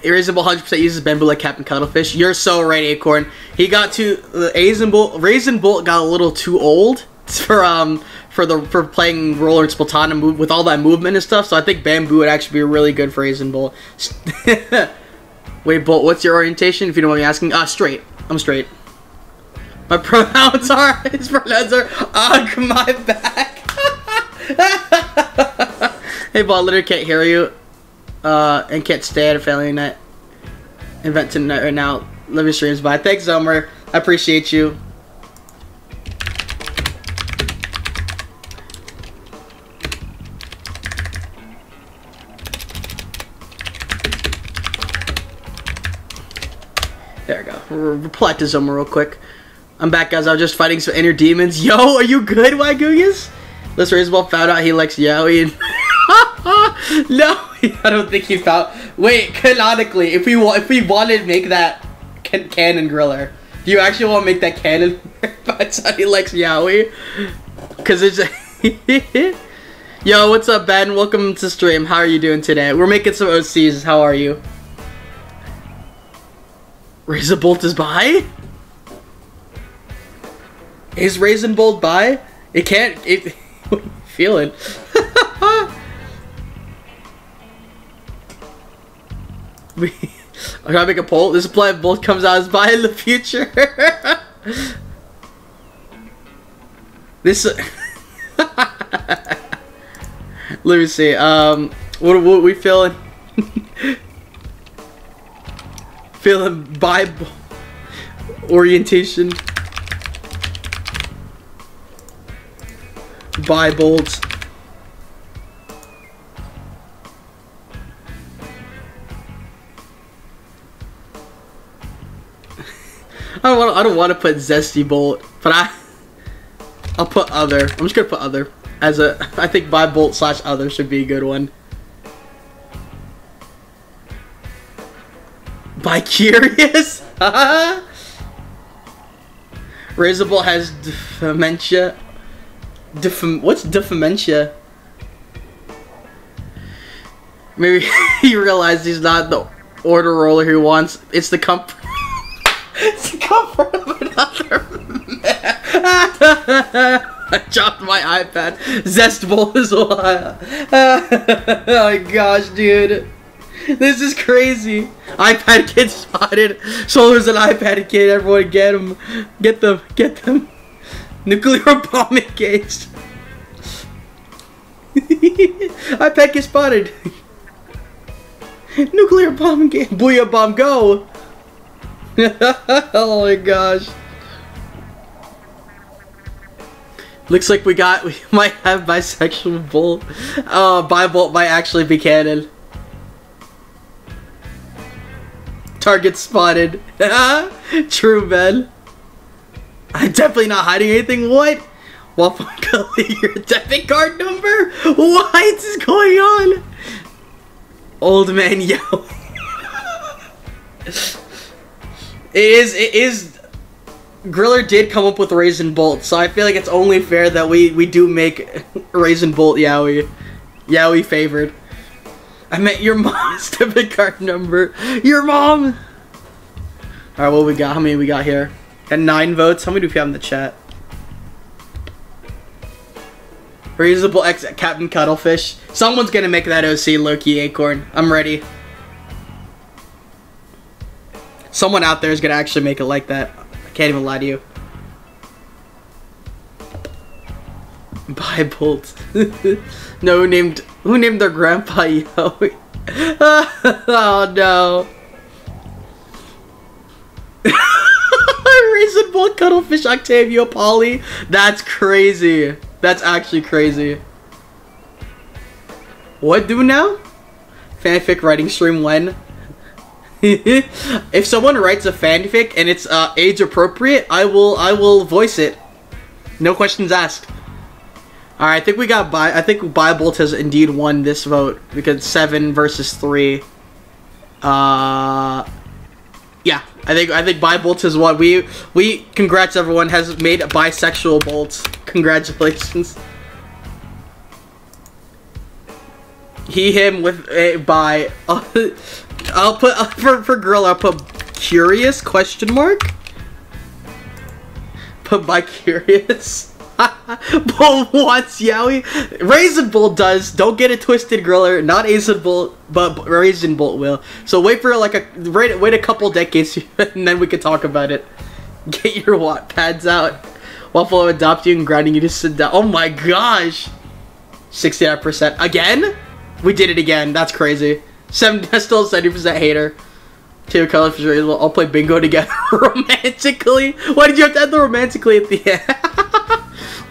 Irreasonable 100% uses bamboo like Captain Cuttlefish. You're so right, Acorn. He got to the Azn Bolt. Raisin Bolt got a little too old for um for the for playing roller and Splatana move with all that movement and stuff. So I think bamboo would actually be a really good for Azn Bolt. Wait, Bolt, what's your orientation? If you don't mind me asking, uh, straight. I'm straight. My pronouns are his pronouns are my back. hey, Bolt, literally can't hear you. Uh, and can't stay at a family night event tonight right now. Love your streams. Bye. Thanks, Zomer. I appreciate you. Reply to Zomer real quick. I'm back, guys. I was just fighting some inner demons. Yo, are you good, Wagugas? Let's raise well found out he likes Yaoi. no, I don't think he found. Wait, canonically, if we if we wanted to make that can canon griller, do you actually want to make that? That's how he likes Yaoi. Cause it's. Yo, what's up, Ben? Welcome to stream. How are you doing today? We're making some OCs. How are you? Razor Bolt is by? Is Raisin Bolt by? It can't. It. Feeling? we. I gotta make a poll. This blind bolt comes out as by in the future. this. Let me see. Um, what what we feeling? Feeling Bible orientation. Bibles. I don't want. I don't want to put zesty bolt, but I. I'll put other. I'm just gonna put other as a. I think by bolt slash other should be a good one. By curious. Razorbolt has dementia. What's dementia? Maybe he realized he's not the order roller he wants. It's the comfort. it's the comfort of another man. I dropped my iPad. Zestbowl is why. oh my gosh, dude. This is crazy. iPad kid spotted. Solar's an iPad kid. Everyone get him. Get them. Get them. Nuclear bomb engaged. iPad kid spotted. Nuclear bomb engaged. Booyah bomb go. oh my gosh. Looks like we got, we might have bisexual bolt. Oh, uh, Bibolt might actually be canon. Target spotted. True, man. I'm definitely not hiding anything. What? Waffle Gully, your debit card number? What is going on? Old man yo. it is, it is, Griller did come up with Raisin Bolt, so I feel like it's only fair that we, we do make Raisin Bolt Yaoi. Yaoi favored. I meant your mom's debit card number. Your mom! Alright, what we got? How many we got here? Got nine votes. How many do we have in the chat? Raisin Bolt X Captain Cuttlefish. Someone's gonna make that OC Loki Acorn. I'm ready. Someone out there is gonna actually make it like that. I can't even lie to you. Buy Bolt. no, who named who named their grandpa Yo? oh no. Bolt Cuttlefish Octavio Polly. That's crazy. That's actually crazy. What do now? Fanfic writing stream when? if someone writes a fanfic and it's uh, age appropriate, I will I will voice it. No questions asked. Alright, I think we got by I think Bibolt has indeed won this vote because seven versus three. Uh yeah, I think I think Bibolt is what we we congrats everyone has made a bisexual bolts. Congratulations. He him with a by. Uh, I'll put uh, for for girl. I'll put curious question mark. Put by curious. Bull wants Yaoi. Raisin Bolt does. Don't get it twisted, Griller. Not Raisin Bolt, but Raisin Bolt will. So wait for like a wait, wait a couple decades, and then we can talk about it. Get your Wattpads out. Waffle will adopt you and grinding you to sit down. Oh my gosh. 69% again? We did it again. That's crazy. Seven, still 70% hater. Two color for sure. I'll play bingo together romantically. Why did you have to add the romantically at the end?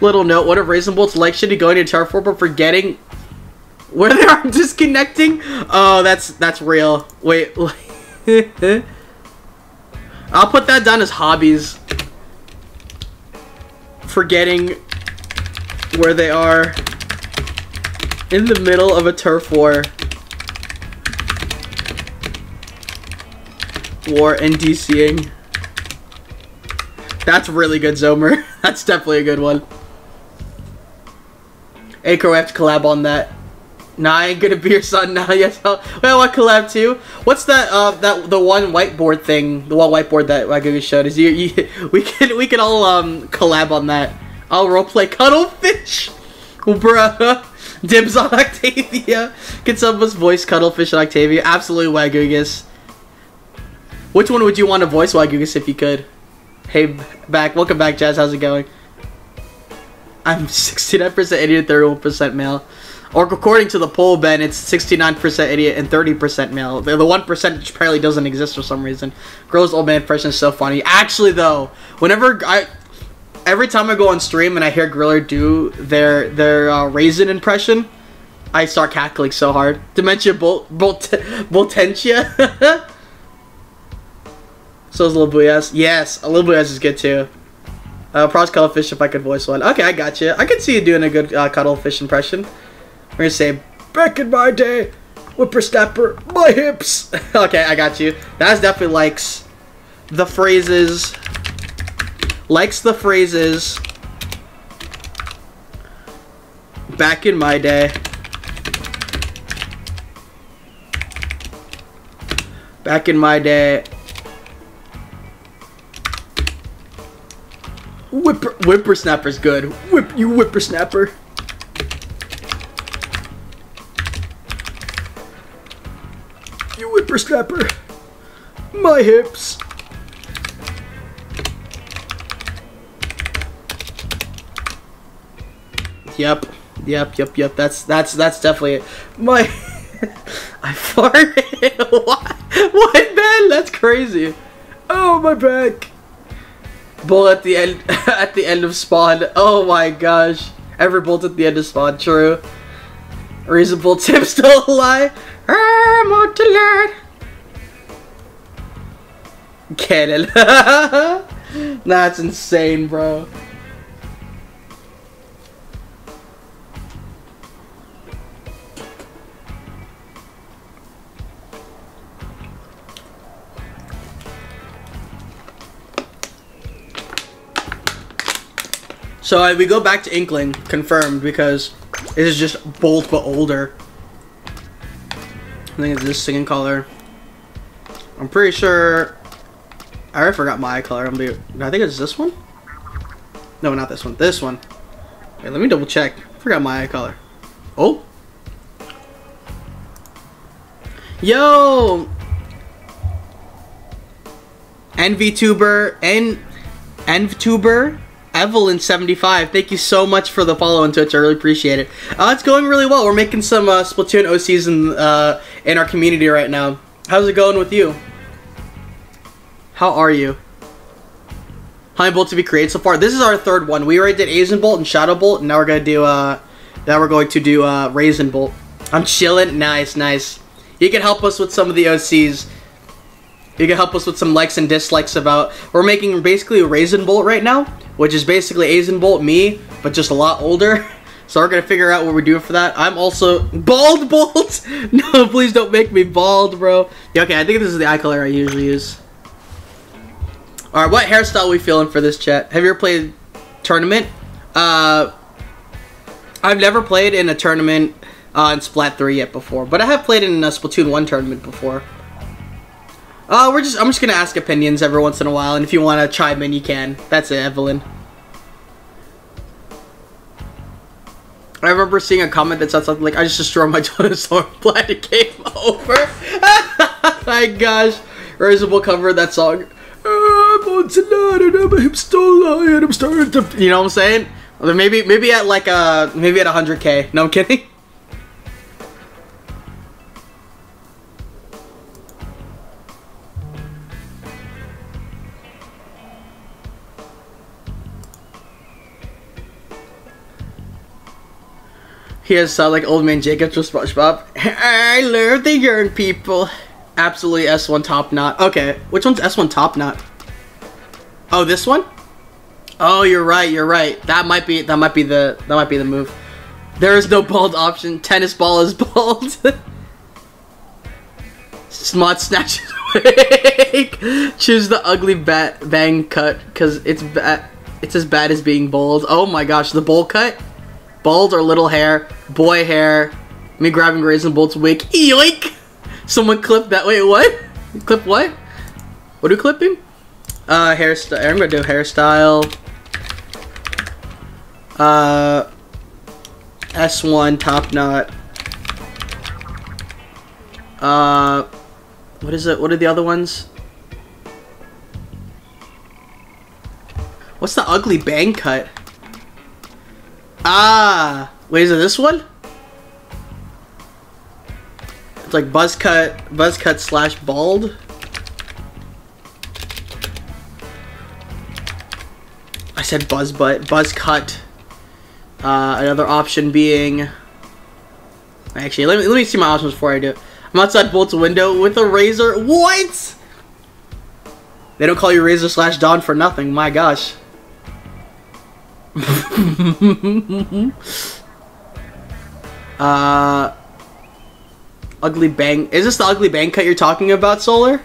Little note, what if Raisin Bolt's like should be going to turf war but forgetting where they are disconnecting? Oh, that's that's real. Wait, I'll put that down as hobbies. Forgetting where they are in the middle of a turf war. War and DCing. That's really good, Zomer. That's definitely a good one. Acro, we have to collab on that. Nah, I ain't gonna be your son now. Yes, well, I collab too. What's that? Uh, that the one whiteboard thing, the one whiteboard that Wagyu showed. Is you, you? We can we can all um collab on that. I'll roleplay Cuttlefish. Bruh. Dibs on Octavio. Can someone's voice Cuttlefish and Octavio? Absolutely, Wagugus. Which one would you want to voice, Wagugus, if you could? Hey, back. Welcome back, Jazz. How's it going? I'm 69% idiot, 31% male. Or according to the poll, Ben, it's 69% idiot and 30% male. The, the 1% which apparently doesn't exist for some reason. Girl's old man impression is so funny. Actually, though, whenever I... Every time I go on stream and I hear Griller do their their uh, raisin impression, I start cackling so hard. Dementia Bol Bolt Boltentia. so is Little Booyas. Yes, a Little Booyas is good too. Uh, Pros Cuttlefish if I could voice one. Okay, I got you. I could see you doing a good uh, Cuttlefish impression. We're gonna say, back in my day, whippersnapper, my hips. okay, I got you. That's definitely likes the phrases likes the phrases back in my day. Back in my day. Whipper, whippersnapper's good. Whip you whippersnapper. You whippersnapper. My hips. Yep. Yep, yep, yep. That's that's that's definitely it. My I farted. What? What man? That's crazy. Oh my back. Bull at the end at the end of spawn. Oh my gosh. Every bolt at the end of spawn, true. Reasonable tip still alive. Learn. Cannon. That's insane, bro. So uh, we go back to Inkling, confirmed, because it is just Bolt but older. I think it's this singing color. I'm pretty sure... I already forgot my color. I'm be, I think it's this one? No, not this one. This one. Okay, let me double check. I forgot my eye color. Oh! Yo! NVTuber, N... NVTuber Evelyn75, thank you so much for the follow on Twitch. I really appreciate it. Uh, it's going really well. We're making some uh, Splatoon OCs in, uh, in our community right now. How's it going with you? How are you? How many bolts have you created so far? This is our third one. We already did Azn Bolt and Shadow Bolt, and now we're gonna do uh, now we're going to do uh, Raisin Bolt. I'm chilling. Nice, nice. You can help us with some of the OCs. You can help us with some likes and dislikes about. We're making basically a Raisin Bolt right now which is basically Azn Bolt me, but just a lot older. So we're gonna figure out what we're doing for that. I'm also bald bolt. no, please don't make me bald, bro. Yeah, okay, I think this is the eye color I usually use. All right, what hairstyle we feeling for this chat? Have you ever played tournament? Uh, I've never played in a tournament uh, in Splat 3 yet before, but I have played in a Splatoon 1 tournament before. Uh, we're just, I'm just gonna ask opinions every once in a while, and if you want to chime in, you can. That's it, Evelyn. I remember seeing a comment that said something like, I just destroyed my dinosaur glad it came over. my gosh. Reasonable cover that song. I'm on tonight and I'm a hipster and I'm starting to, you know what I'm saying? Maybe, maybe at like, uh, maybe at 100k. No, I'm kidding. He has sound like old man Jacob from SpongeBob. I love the young people. Absolutely S1 top knot. Okay, which one's S1 top knot? Oh, this one? Oh, you're right. You're right. That might be. That might be the. That might be the move. There is no bald option. Tennis ball is bald. Smut snatches wig. Choose the ugly bat bang cut because it's bad. It's as bad as being bald. Oh my gosh, the bowl cut. Bald or little hair, boy hair, me grabbing Raisin Bolt's wig. Yoink! Someone clip that. Wait, what? Clip what? What are you clipping? Uh, hairstyle. I'm gonna do hairstyle. Uh, S1 top knot. Uh, what is it? What are the other ones? What's the ugly bang cut? Ah, wait, is it this one? It's like buzz cut, buzz cut slash bald. I said buzz butt, buzz cut. Uh, another option being, actually, let me let me see my options before I do. I'm outside Bolt's window with a razor. What? They don't call you Razor slash Don for nothing. My gosh. uh, ugly bang. Is this the ugly bang cut you're talking about, Solar?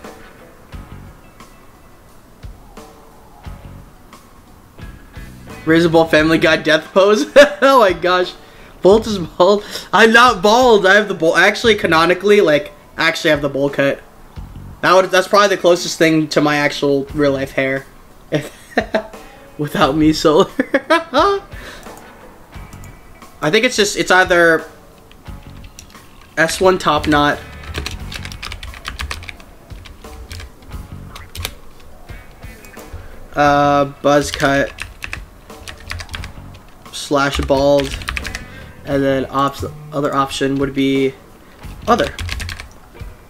Razor Family Guy death pose. oh my gosh. Bolt is bald. I'm not bald. I have the bowl. Actually, canonically, like, actually have the bowl cut. That would, that's probably the closest thing to my actual real life hair. Without me, Solar. I think it's just, it's either S1 top knot. Uh, buzz cut slash bald, and then op other option would be other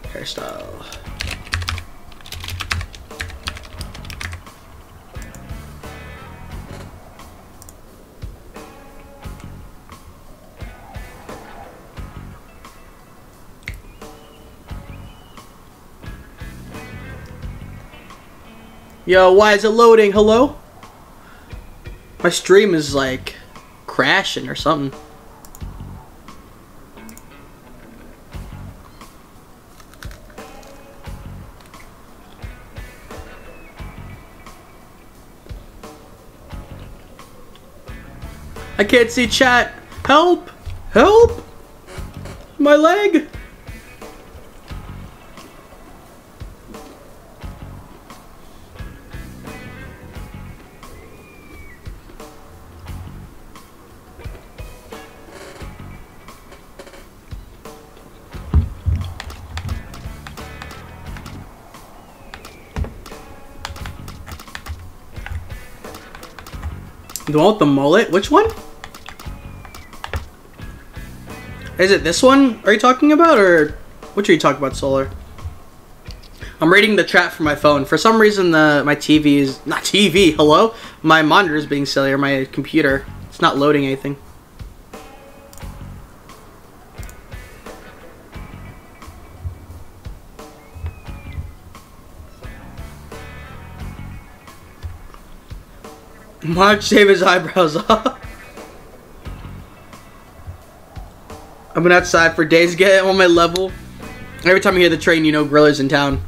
hairstyle. Yo, why is it loading? Hello? My stream is like crashing or something. I can't see chat. Help! Help! My leg! The one with the mullet? Which one? Is it this one are you talking about, or which are you talking about, Solar? I'm reading the chat from my phone. For some reason, the my TV is... Not TV, hello? My monitor is being silly, or my computer. It's not loading anything. Mark shave his eyebrows off. I've been outside for days, getting on my level. Every time I hear the train, you know Griller's in town.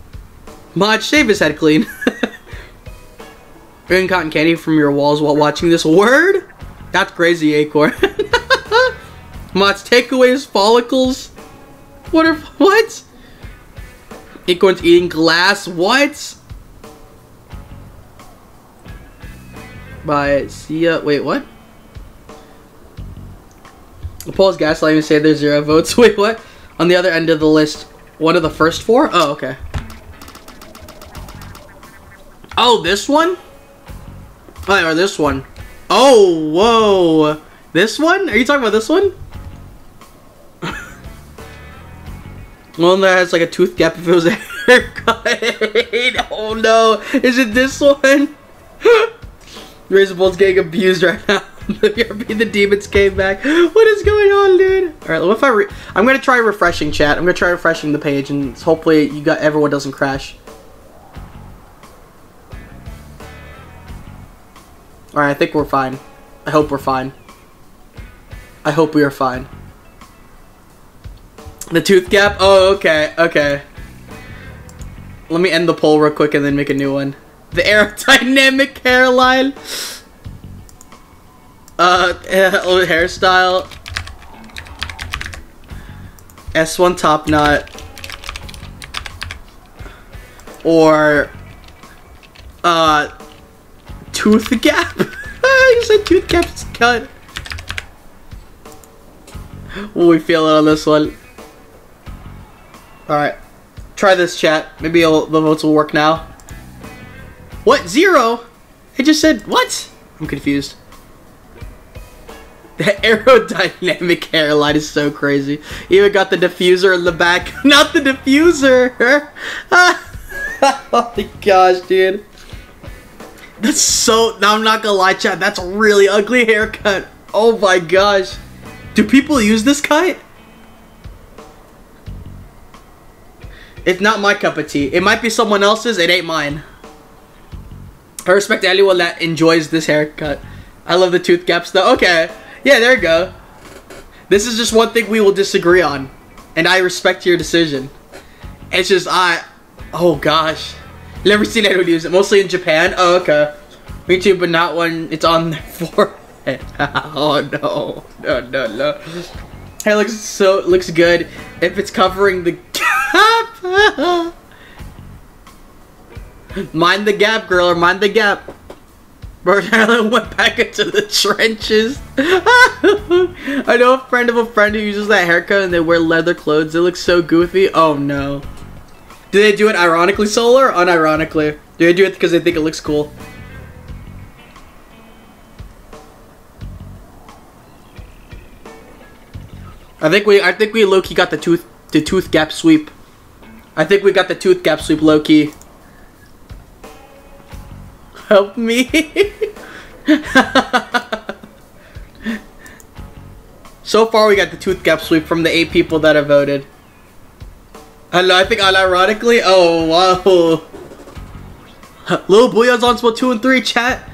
Mod, shave his head clean. Eating cotton candy from your walls while watching this. Word? That's crazy, Acorn. Mods, take away his follicles. What are, what? Acorn's eating glass, what? By Sia. Wait, what? The Paul's gaslighting and say there's zero votes. Wait, what? On the other end of the list, one of the first four? Oh, okay. Oh, this one? Oh, or this one. Oh, whoa. This one? Are you talking about this one? one that has like a tooth gap if it was a haircut. oh no. Is it this one? Razorbolt's getting abused right now. the the demons came back. What is going on, dude? All right, what if I? I'm gonna try refreshing chat. I'm gonna try refreshing the page, and hopefully you got everyone doesn't crash. All right, I think we're fine. I hope we're fine. I hope we are fine. The tooth gap? Oh, okay, okay. Let me end the poll real quick and then make a new one the aerodynamic hairline. Uh, hairstyle. S1 top knot. Or, uh, tooth gap. you said tooth gap's cut. we feeling on this one? Alright. Try this chat. Maybe the votes will work now. What? Zero? It just said, what? I'm confused. The aerodynamic hairline is so crazy. Even got the diffuser in the back. Not the diffuser! oh my gosh, dude. That's so... Now I'm not gonna lie, chat. That's a really ugly haircut. Oh my gosh. Do people use this kite? It's not my cup of tea. It might be someone else's. It ain't mine. I respect anyone that enjoys this haircut. I love the tooth gaps though. Okay. Yeah, there you go. This is just one thing we will disagree on. And I respect your decision. It's just, I... Oh, gosh. Never seen anyone use it. Mostly in Japan. Oh, okay. Me too, but not when it's on their forehead. oh, no. No, no, no. Hair looks so... Looks good if it's covering the gap. Mind the gap, girl, or mind the gap. Bird Island went back into the trenches. I know a friend of a friend who uses that haircut and they wear leather clothes. It looks so goofy. Oh no. Do they do it ironically, Solar, or unironically? Do they do it because they think it looks cool? I think we I think we Loki got the tooth the tooth gap sweep. I think we got the tooth gap sweep Loki. Help me. so far we got the tooth gap sweep from the eight people that have voted. And I think unironically, oh wow. Little Booyah's on spot 2 and 3, chat.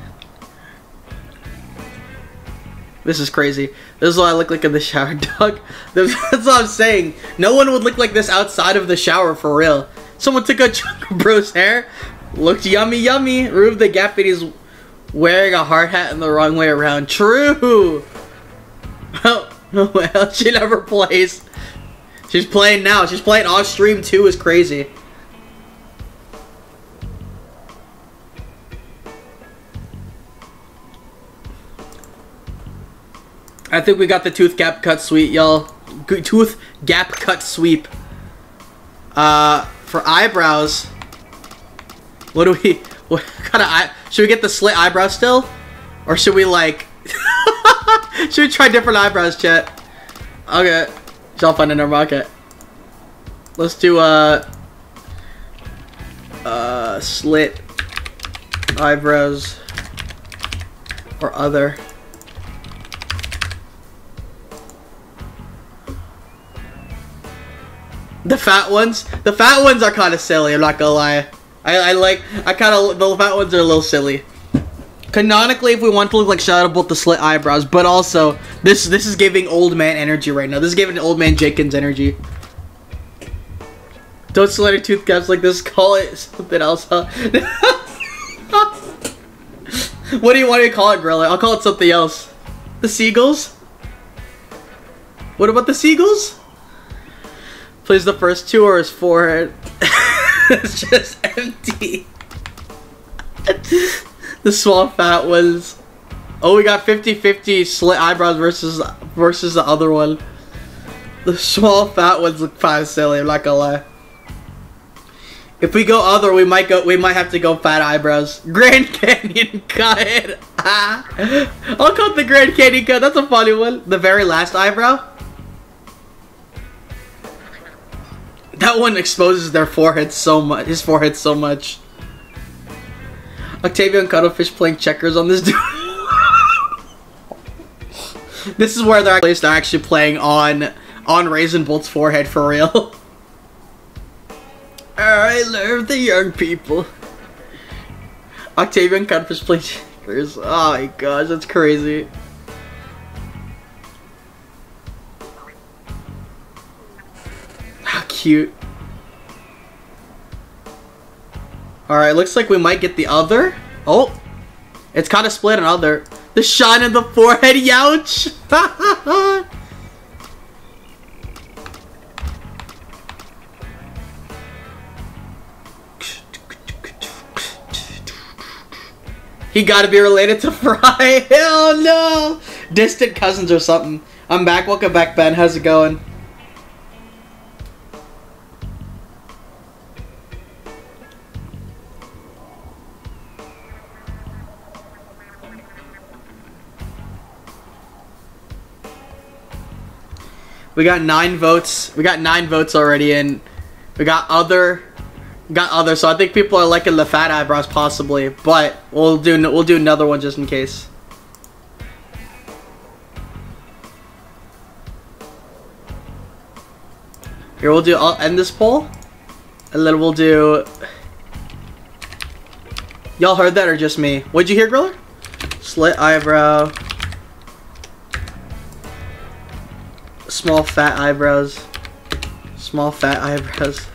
This is crazy. This is what I look like in the shower, dog. That's what I'm saying. No one would look like this outside of the shower, for real. Someone took a chunk of bro's hair, looked yummy yummy, removed the gap he's wearing a hard hat in the wrong way around. True! Oh, well, she never plays. She's playing now. She's playing off stream too is crazy. I think we got the tooth gap cut sweep, y'all. Tooth gap cut sweep. Uh, for eyebrows, what do we, what kind of eye, should we get the slit eyebrow still? Or should we like, should we try different eyebrows, chat? Okay. I'll find in our market. Let's do a uh, uh, slit eyebrows or other. The fat ones, the fat ones are kind of silly. I'm not gonna lie. I, I like, I kind of the fat ones are a little silly. Canonically, if we want to look like Shadowbolt, the slit eyebrows, but also this this is giving old man energy right now. This is giving old man Jenkins energy. Don't slit your tooth caps like this. Call it something else, huh? what do you want to call it, Gorilla? I'll call it something else. The seagulls? What about the seagulls? Plays the first two or his forehead. it's just empty. the small fat ones. Oh, we got 50-50 slit eyebrows versus versus the other one. The small fat ones look kind of silly. I'm not gonna lie. If we go other, we might go. We might have to go fat eyebrows. Grand Canyon cut. I'll cut the Grand Canyon cut. That's a funny one. The very last eyebrow. That one exposes their forehead so much. His forehead so much. Octavian Cuttlefish playing checkers on this dude. this is where they're actually, actually playing on on Raisin Bolt's forehead for real. I love the young people. Octavian Cuttlefish playing checkers. Oh my gosh, that's crazy. Cute. Alright, looks like we might get the other. Oh! It's kind of split on other. The shine in the forehead, youch! he gotta be related to Fry. Hell no! Distant cousins or something. I'm back. Welcome back, Ben. How's it going? We got nine votes. We got nine votes already in. We got other, got other. So I think people are liking the fat eyebrows possibly, but we'll do we'll do another one just in case. Here we'll do. I'll end this poll, and then we'll do. Y'all heard that or just me? What'd you hear, Griller? Slit eyebrow. Small fat eyebrows. Small fat eyebrows.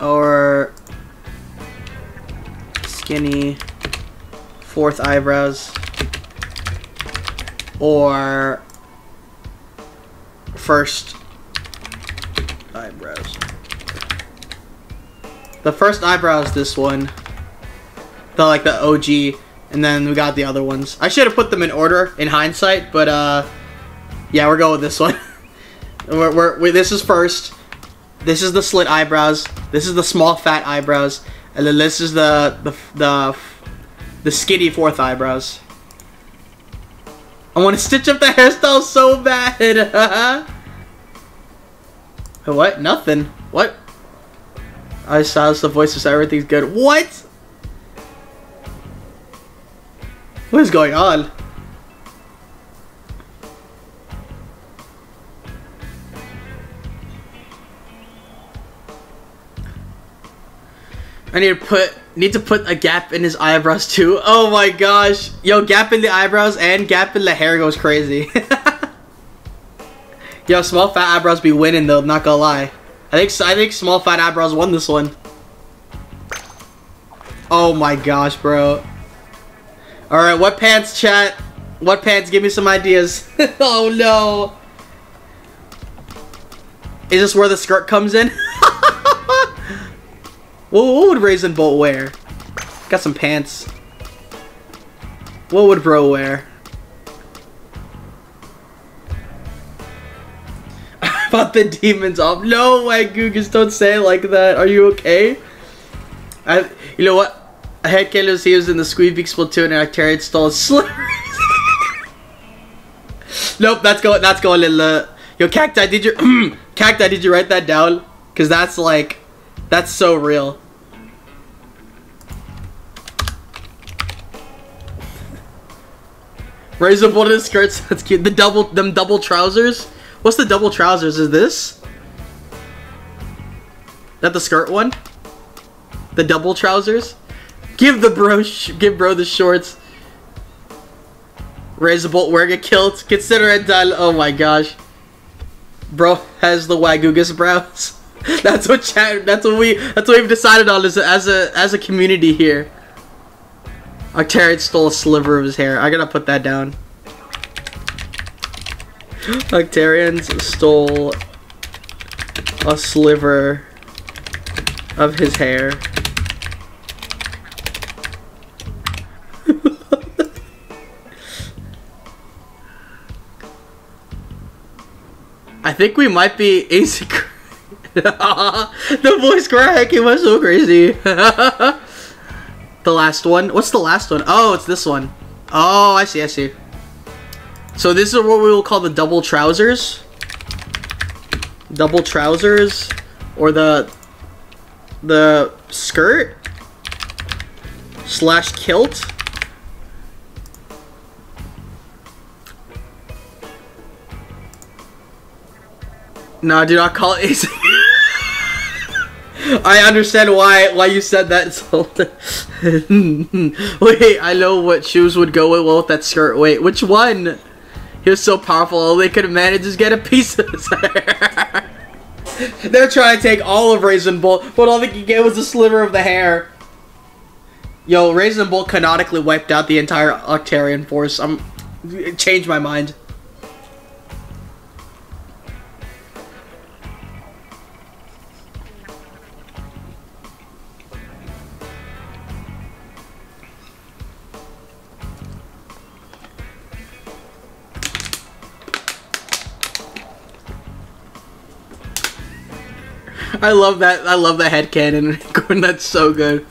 Or skinny fourth eyebrows. Or first eyebrows. The first eyebrow is this one. The like the OG and then we got the other ones. I should have put them in order in hindsight, but uh, yeah, we're going with this one. we're, we're, we, this is first. This is the slit eyebrows. This is the small fat eyebrows, and then this is the the the, the skinny fourth eyebrows. I want to stitch up the hairstyle so bad. what? Nothing. What? I silence the voices. Everything's good. What? What is going on? I need to put need to put a gap in his eyebrows too. Oh my gosh. Yo, gap in the eyebrows and gap in the hair goes crazy. Yo, small fat eyebrows be winning though, not gonna lie. I think I think small fat eyebrows won this one. Oh my gosh, bro. Alright, what pants, chat? What pants? Give me some ideas. oh, no. Is this where the skirt comes in? what, would Raisin Bolt wear? Got some pants. What would bro wear? About the demons off. No, my Googus, don't say it like that. Are you okay? I, you know what? A head canon was in the Squeebee Splatoon and Octarian stole slurs. nope, that's going that's going in the Yo Cacti, did you Cacti, did you write that down? Cause that's like that's so real. Raise up one of the skirts, that's cute. The double them double trousers. What's the double trousers? Is this? That the skirt one? The double trousers? Give the bro, give bro the shorts. Raise Razor bolt wearing a kilt. Consider it done. Oh my gosh. Bro has the wagugus brows. that's what chat. That's what we. That's what we've decided on as a as a, as a community here. Octarian stole a sliver of his hair. I gotta put that down. Octarians stole a sliver of his hair. I think we might be async. the voice cracking was so crazy. the last one. What's the last one? Oh, it's this one. Oh, I see, I see. So this is what we will call the double trousers. Double trousers. Or the the skirt slash kilt. No, do not call it. I understand why why you said that. Wait, I know what shoes would go with, well with that skirt. Wait, which one? He was so powerful, all they could manage is get a piece of his hair. They're trying to take all of Raisin Bolt, but all they could get was a sliver of the hair. Yo, Raisin Bolt canonically wiped out the entire Octarian force. I'm changed my mind. I love that. I love the head canon. That's so good.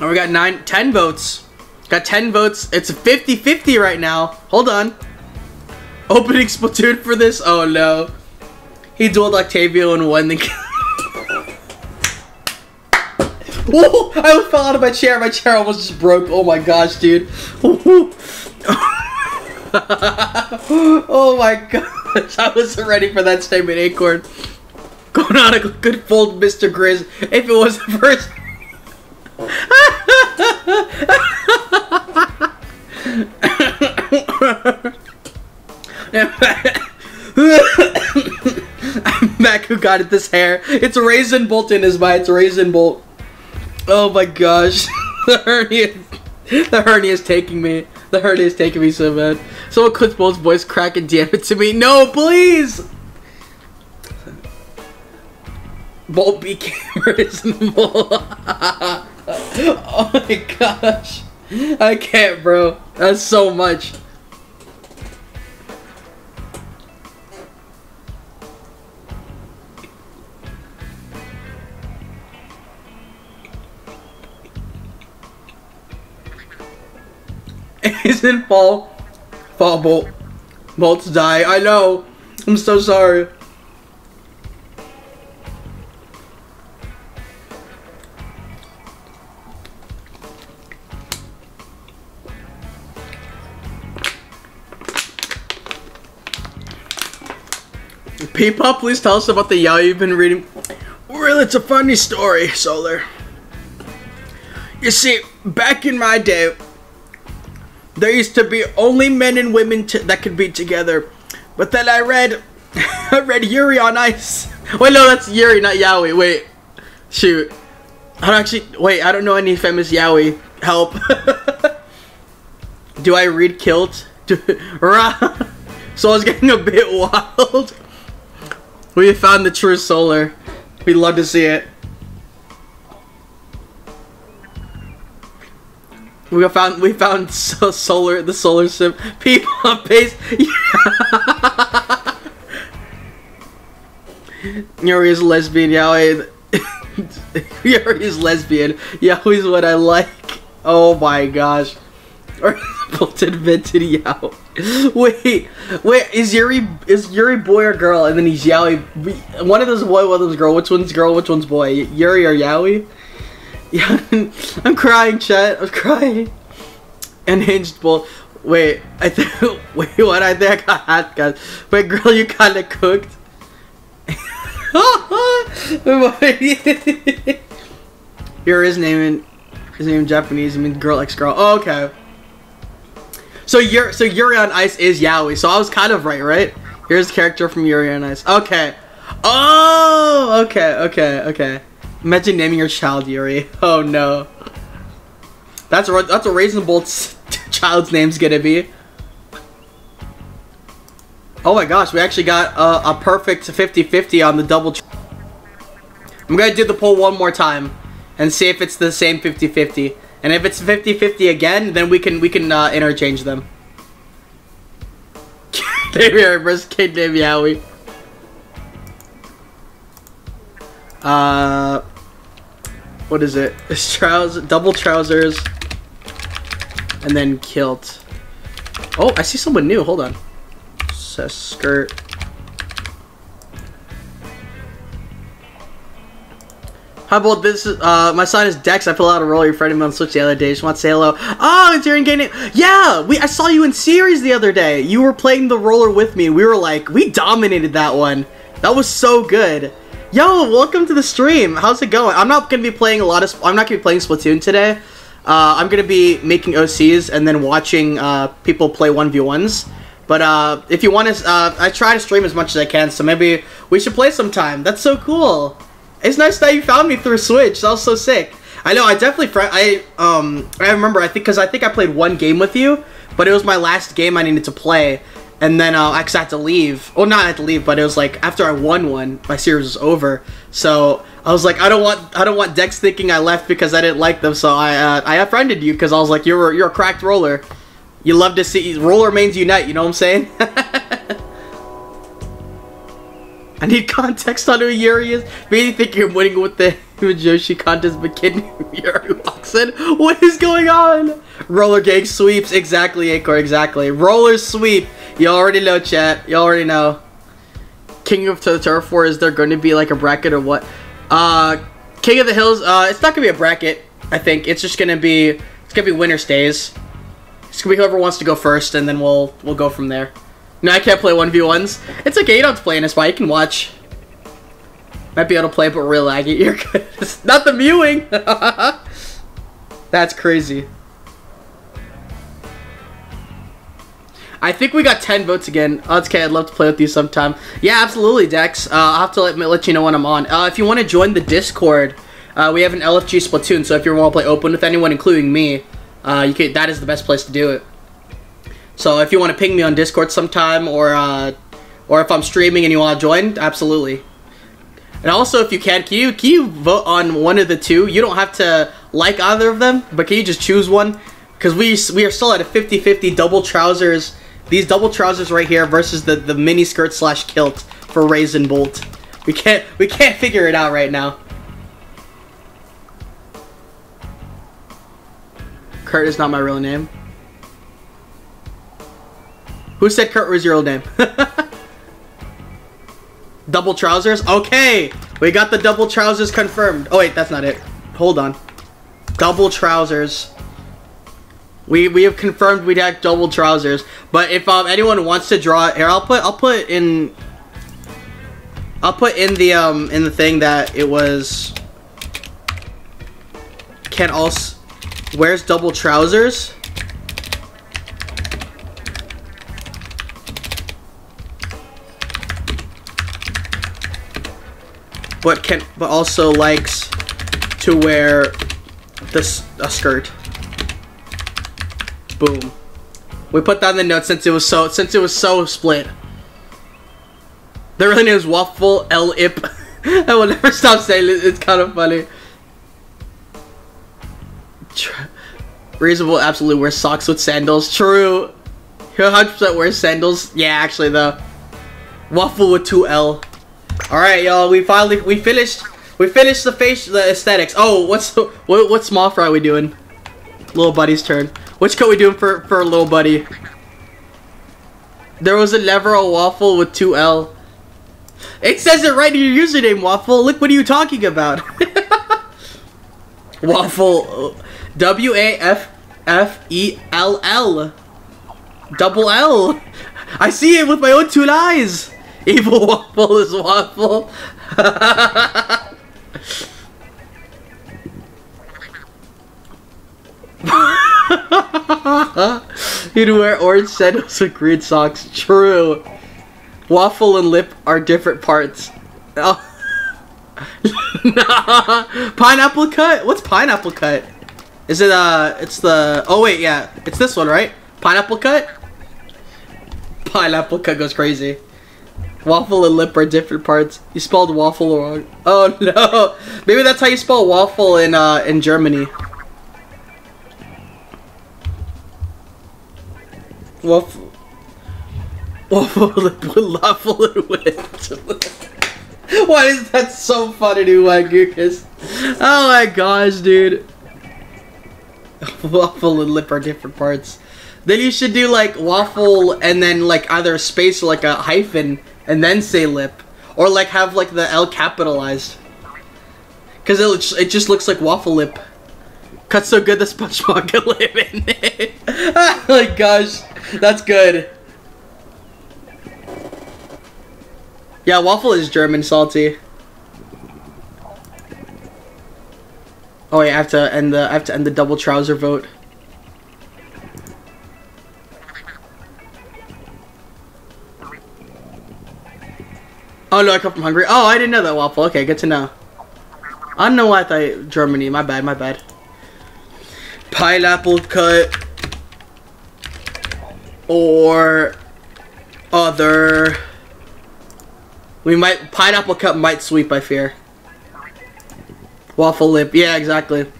Oh, we got nine, ten votes. Got 10 votes. It's 50-50 right now. Hold on. Opening Splatoon for this? Oh no. He dueled Octavio and won the Whoa! I fell out of my chair. My chair almost just broke. Oh my gosh, dude. oh my gosh. I wasn't ready for that statement, Acorn. Going on a good fold, Mr. Grizz. If it was the first... I'm back who got it this hair. It's a Raisin Bolt in his mind. It's a Raisin Bolt. Oh my gosh. the hernia the hernia is taking me. The hernia is taking me so bad. Someone clips Bolt's voice crack and damn it to me. No, please! Bolt became Raisin Bolt. oh my gosh. I can't, bro. That's so much. Isn't fall. Fall bolt. Bolts die. I know. I'm so sorry. P-Pop, please tell us about the Yao you've been reading. Well, it's a funny story, Solar. You see, back in my day, there used to be only men and women that could be together. But then I read, I read Yuri on Ice. Wait, no, that's Yuri, not Yaoi. Wait, shoot. I don't actually, wait, I don't know any famous Yaoi. Help. Do I read Kilt? so I was getting a bit wild. We found the true solar. We'd love to see it. We found we found so solar the solar sim people on base. Yuri is a lesbian. Yaoi. Yuri is lesbian. Yaoi's what I like. Oh my gosh. Bolt invented Yao. Wait, wait, is Yuri is Yuri boy or girl? And then he's Yaoi. One of those boy, one of those girl. Which one's girl? Which one's boy? Yuri or Yaoi? Yeah, I'm crying, chat. I'm crying. Unhinged bull. Wait, I think. Wait, what? I think I got guys. Wait, girl, you kinda cooked. Here is name his name in Japanese. I mean, girl ex girl. Oh, okay. So Yuri, so Yuri on Ice is Yaoi. So I was kind of right, right? Here's character from Yuri on Ice. Okay. Oh, okay, okay, okay. Imagine naming your child Yuri. Oh no. That's a, that's a Bolt's child's name's gonna be. Oh my gosh, we actually got a, a perfect 50-50 on the double. I'm gonna do the poll one more time and see if it's the same 50-50. And if it's 50-50 again, then we can we can uh, interchange them. we are, first kid named Yaoi. Uh, what is it? It's trousers, double trousers, and then kilt. Oh, I see someone new. Hold on. Says skirt. How about this? Uh, my son is Dex. I filled out a role. Your friend on Switch the other day. Just want to say hello. Oh, it's Aaron Gaming. Yeah, we. I saw you in series the other day. You were playing the roller with me. We were like, we dominated that one. That was so good. Yo, welcome to the stream. How's it going? I'm not gonna be playing a lot of. I'm not gonna be playing Splatoon today. Uh, I'm gonna be making OCs and then watching uh, people play 1v1s. But uh, if you want to, uh, I try to stream as much as I can. So maybe we should play sometime. That's so cool. It's nice that you found me through Switch. That was so sick. I know. I definitely. I um. I remember. I think because I think I played one game with you, but it was my last game I needed to play. And then uh, I had to leave. Well, not I had to leave, but it was like after I won one, my series was over. So I was like, I don't want, I don't want Dex thinking I left because I didn't like them. So I, uh, I unfriended you because I was like, you're, you're a cracked roller. You love to see roller mains unite. You know what I'm saying? I need context on who Yuri is. Maybe you think you're winning with the with Yoshi contest, but kid Yuri walks in. What is going on? Roller gang sweeps. Exactly, Acor, exactly. Roller sweep. You already know, chat. You already know. King of the Turf War, is there going to be like a bracket or what? Uh, King of the Hills, uh, it's not going to be a bracket, I think. It's just going to be, it's going to be winner stays. It's going to be whoever wants to go first, and then we'll, we'll go from there. No, I can't play 1v1s. It's okay, you don't have to play in this spot. You can watch. Might be able to play, but real laggy. You're good. Not the mewing. That's crazy. I think we got 10 votes again. Oh, it's okay. I'd love to play with you sometime. Yeah, absolutely, Dex. Uh, I'll have to let, let you know when I'm on. Uh, if you want to join the Discord, uh, we have an LFG Splatoon, so if you want to play open with anyone, including me, uh, you can, that is the best place to do it. So if you want to ping me on Discord sometime, or uh, or if I'm streaming and you want to join, absolutely. And also, if you can, can you can you vote on one of the two? You don't have to like either of them, but can you just choose one? Because we we are still at a 50-50 double trousers. These double trousers right here versus the the mini skirt slash kilt for Raisin Bolt. We can't we can't figure it out right now. Kurt is not my real name. Who said Kurt was your old name? double trousers? Okay! We got the double trousers confirmed. Oh wait, that's not it. Hold on. Double trousers. We we have confirmed we'd have double trousers. But if um, anyone wants to draw here, I'll put I'll put in I'll put in the um in the thing that it was can also wears double trousers. But can but also likes to wear this a skirt. Boom. We put that in the notes since it was so since it was so split. The real name is Waffle L Ip. I will never stop saying it. It's kind of funny. Reasonable absolutely wear socks with sandals. True. He 100% wears sandals. Yeah, actually though. Waffle with 2L. All right, y'all. We finally we finished we finished the face the aesthetics. Oh, what's what what small fry we doing? Little buddy's turn. Which coat we doing for for little buddy? There was a never a waffle with two L. It says it right in your username, waffle. Look, what are you talking about? waffle, W A F F E L L, double L. I see it with my own two eyes. Evil waffle is waffle. You'd wear orange sandals with green socks. True. Waffle and lip are different parts. Oh. Pineapple cut? What's pineapple cut? Is it, uh, it's the, oh wait, yeah. It's this one, right? Pineapple cut? Pineapple cut goes crazy. Waffle and lip are different parts. You spelled waffle wrong. Oh no! Maybe that's how you spell waffle in uh in Germany. Waffle. Waffle lip with waffle and wit. Why is that so funny to my Gookus? Oh my gosh, dude. Waffle and lip are different parts. Then you should do like waffle and then like either space or like a hyphen and then say lip, or like have like the L capitalized, because it it just looks like waffle lip. Cut so good the SpongeBob can live in it. my gosh, that's good. Yeah, waffle is German salty. Oh wait, I have to end the I have to end the double trouser vote. Oh no, I come from Hungary. Oh, I didn't know that waffle. Okay, good to know. I don't know why I thought Germany. My bad, my bad. Pineapple cut. Or other. We might pineapple cut might sweep. I fear. Waffle lip. Yeah, exactly.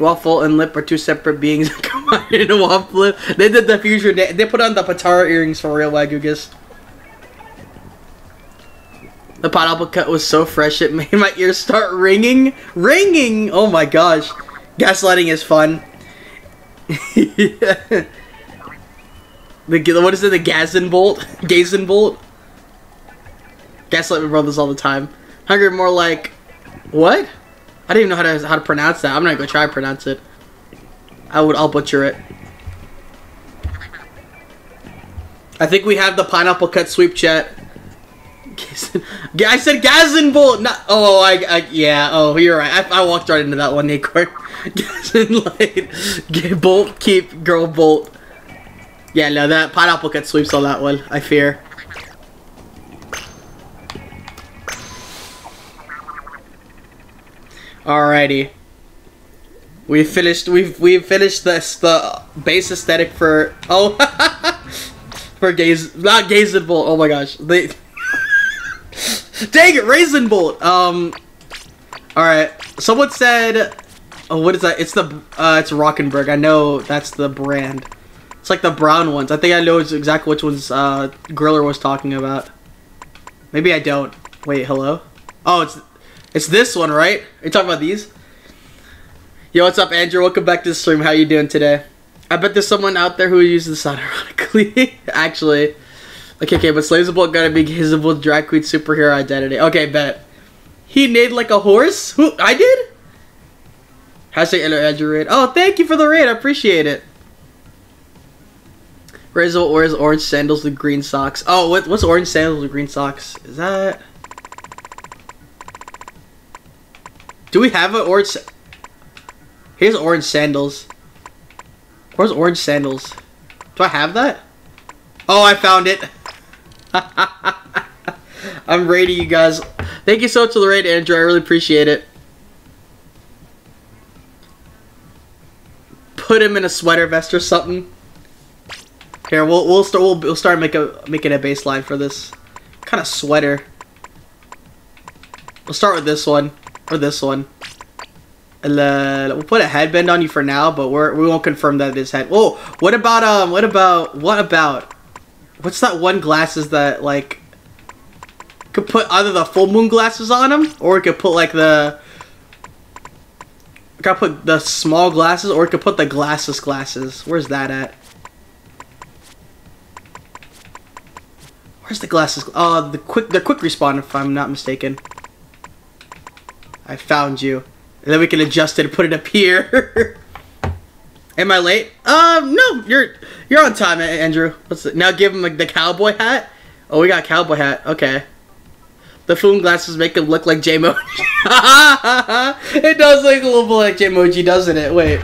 Waffle and lip are two separate beings combined in a waffle lip. They did the fusion. They, they put on the Potara earrings for real, Wagugas. The pineapple cut was so fresh it made my ears start ringing. Ringing! Oh my gosh. Gaslighting is fun. the, what is it? The Gazin bolt? Gazin bolt? Gaslight my brothers all the time. Hungry more like... What? I don't even know how to, how to pronounce that. I'm not gonna try to pronounce it. I would, I'll butcher it. I think we have the pineapple cut sweep chat. I said Gazin Bolt. Not. Oh, I, I. Yeah. Oh, you're right. I, I walked right into that one, Acorn. Gazin Light. Bolt. Keep. Girl. Bolt. Yeah. No, that pineapple cut sweeps on that one. I fear. Alrighty. We finished. We've we've finished this the base aesthetic for. Oh. for gaze. Not Gazin Bolt. Oh my gosh. They. Dang it, Raisin Bolt. Um. All right. Someone said, "Oh, what is that? It's the uh, it's Rockenberg. I know that's the brand. It's like the brown ones. I think I know exactly which ones uh, Griller was talking about. Maybe I don't. Wait, hello. Oh, it's it's this one, right? Are you talking about these? Yo, what's up, Andrew? Welcome back to the stream. How you doing today? I bet there's someone out there who uses this ironically. Actually. Okay, okay, but Slaves Bolt gotta be his drag queen superhero identity. Okay, bet. He neighed like a horse? Who? I did? Hashtag raid. Oh, thank you for the raid. I appreciate it. Rizzo wears orange sandals with green socks. Oh, what, what's orange sandals with green socks? Is that... Do we have an orange... Here's orange sandals. Where's orange sandals? Do I have that? Oh, I found it. I'm raiding you guys. Thank you so much for the raid, Andrew. I really appreciate it. Put him in a sweater vest or something. Here, we'll we'll start we'll, we'll start make a, making a baseline for this kind of sweater. We'll start with this one or this one. Uh, we'll put a headband on you for now, but we're we won't confirm that it is head. Oh, what about um? What about what about What's that one glasses that, like, could put either the full moon glasses on them, or it could put, like, the... Gotta put the small glasses, or it could put the glasses glasses. Where's that at? Where's the glasses? Oh, the quick, the quick respawn, if I'm not mistaken. I found you. And then we can adjust it and put it up here. Am I late? Um, no, you're you're on time, Andrew. What's it? Now give him like the cowboy hat. Oh, we got cowboy hat. Okay. The phone glasses make him look like Jmoji. it does look a little bit like Jmoji, doesn't it? Wait.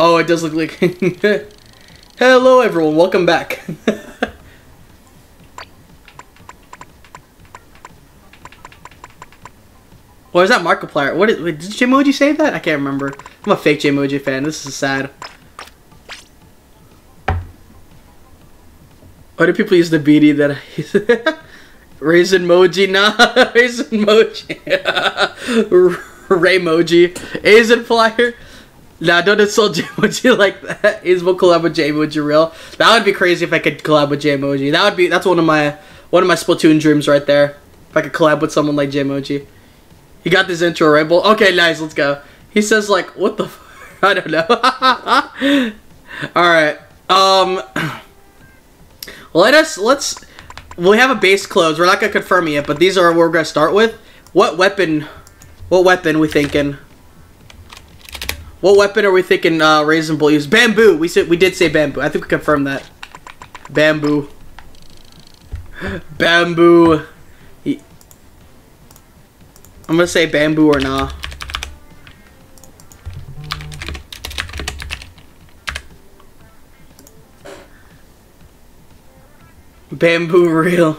Oh, it does look like. Hello, everyone. Welcome back. What is that Markiplier? What is, wait, did Jmoji say that? I can't remember. I'm a fake Jmoji fan. This is sad. Why do people use the BD that I Raisin Moji? Nah, Raisin Moji. Raymoji. Asian Flyer. Nah, don't insult Jmoji like that. Ismo collab with Jmoji real. That would be crazy if I could collab with Jmoji. That would be that's one of my one of my Splatoon dreams right there. If I could collab with someone like Jmoji. He got this intro right? Okay, nice. Let's go. He says like, what the? I don't know. All right. Um. Let us let's. We have a base close. We're not gonna confirm yet, but these are what we're gonna start with. What weapon? What weapon we thinking? What weapon are we thinking? Uh, Raisin Bull use bamboo. We said we did say bamboo. I think we confirmed that. Bamboo. bamboo. I'm gonna say bamboo or nah. Bamboo real.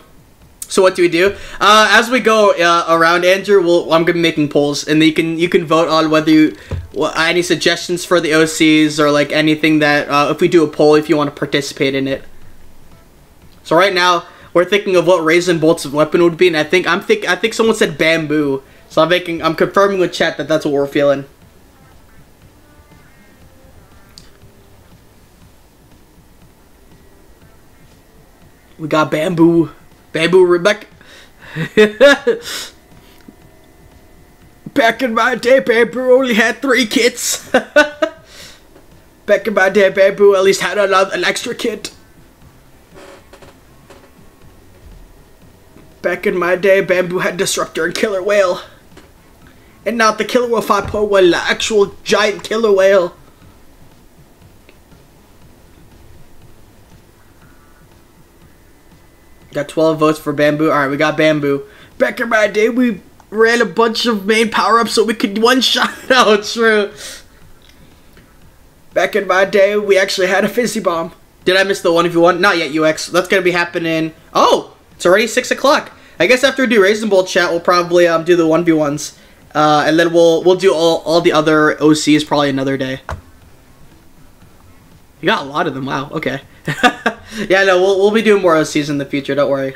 So what do we do? Uh, as we go uh, around, Andrew, we'll, I'm gonna be making polls, and you can you can vote on whether you well, any suggestions for the OCs or like anything that uh, if we do a poll, if you want to participate in it. So right now we're thinking of what Raisin Bolt's weapon would be, and I think I'm think I think someone said bamboo. So I'm making, I'm confirming with chat that that's what we're feeling. We got bamboo, bamboo Rebecca. Back in my day, Bamboo only had three kids. Back in my day, Bamboo at least had another, an extra kid. Back in my day, Bamboo had Disruptor and Killer Wail. And not the Killer Wail 5.1, the actual giant killer whale. Got 12 votes for Bamboo. Alright, we got Bamboo. Back in my day, we ran a bunch of main power-ups so we could one-shot. oh, true. Back in my day, we actually had a Fizzy Bomb. Did I miss the one if you want? Not yet, UX. That's gonna be happening. Oh, it's already 6 o'clock. I guess after we do Raisin Bolt chat, we'll probably um, do the 1v1s. Uh, and then we'll we'll do all, all the other OCs probably another day. You got a lot of them. Wow. Okay. yeah, no, we'll, we'll be doing more OCs in the future. Don't worry.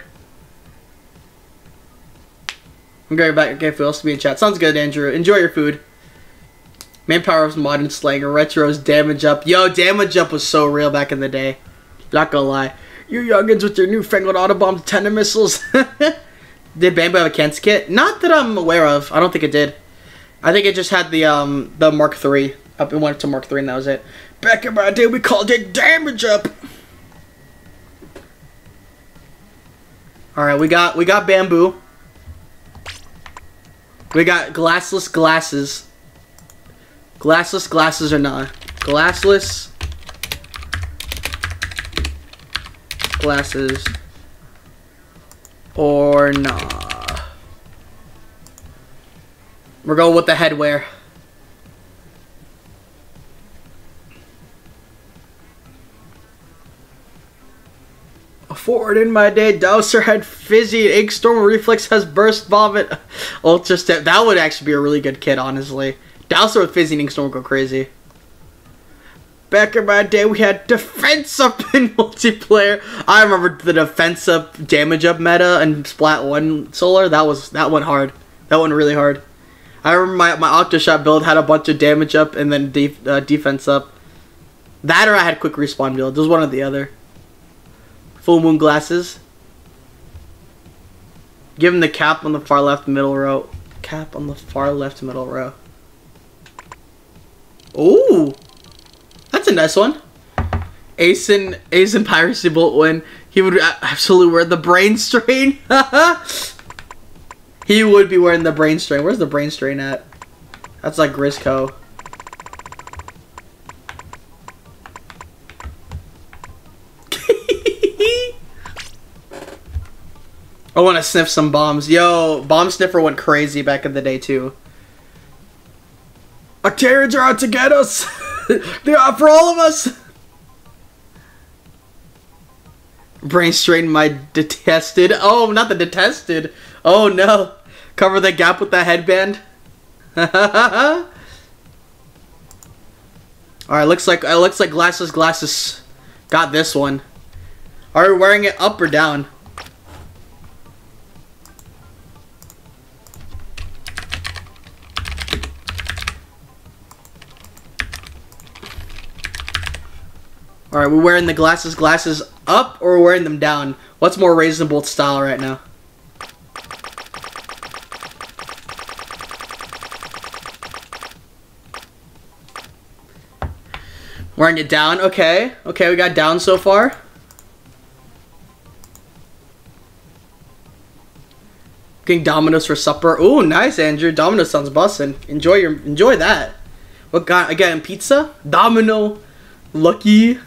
I'm going back. Okay, who else to be in chat? Sounds good, Andrew. Enjoy your food. Manpower's modern slang. Retro's damage up. Yo, damage up was so real back in the day. Not gonna lie. You youngins with your newfangled autobomb Tenta Missiles. did Bamboo have a Kensa kit? Not that I'm aware of. I don't think it did. I think it just had the um the Mark III. Up and went to Mark III and that was it. Back in my day, we called it damage up. All right, we got we got bamboo. We got glassless glasses. Glassless glasses or not? Glassless glasses or nah. We're going with the headwear. A forward in my day, Douser had fizzy, Inkstorm Reflex has burst vomit. Ultra step. That would actually be a really good kit, honestly. Douser with fizzy and Inkstorm would go crazy. Back in my day, we had defense up in multiplayer. I remember the defense up, damage up meta and Splat One Solar. That was that went hard. That went really hard. I remember my my Octoshot build had a bunch of damage up and then def, uh, defense up. That or I had quick respawn build. It was one or the other. Full moon glasses. Give him the cap on the far left middle row. Cap on the far left middle row. Ooh. That's a nice one. Ace and Ace and Piracy Bolt win. He would absolutely wear the brain strain. he would be wearing the brain strain. Where's the brain strain at? That's like Grizzco. I want to sniff some bombs. Yo, Bomb Sniffer went crazy back in the day too. Octarians are out to get us! for all of us. Brain strain my detested. Oh, not the detested. Oh no. Cover the gap with the headband. Alright, looks like it looks like glasses glasses got this one. Are we wearing it up or down? Alright, we're wearing the glasses glasses up or we're wearing them down? What's more reasonable style right now? Wearing it down? Okay. Okay, we got down so far. Getting Domino's for supper. Ooh, nice, Andrew. Domino's sounds bussin'. Enjoy your enjoy that. What got again? Pizza? Domino? Lucky?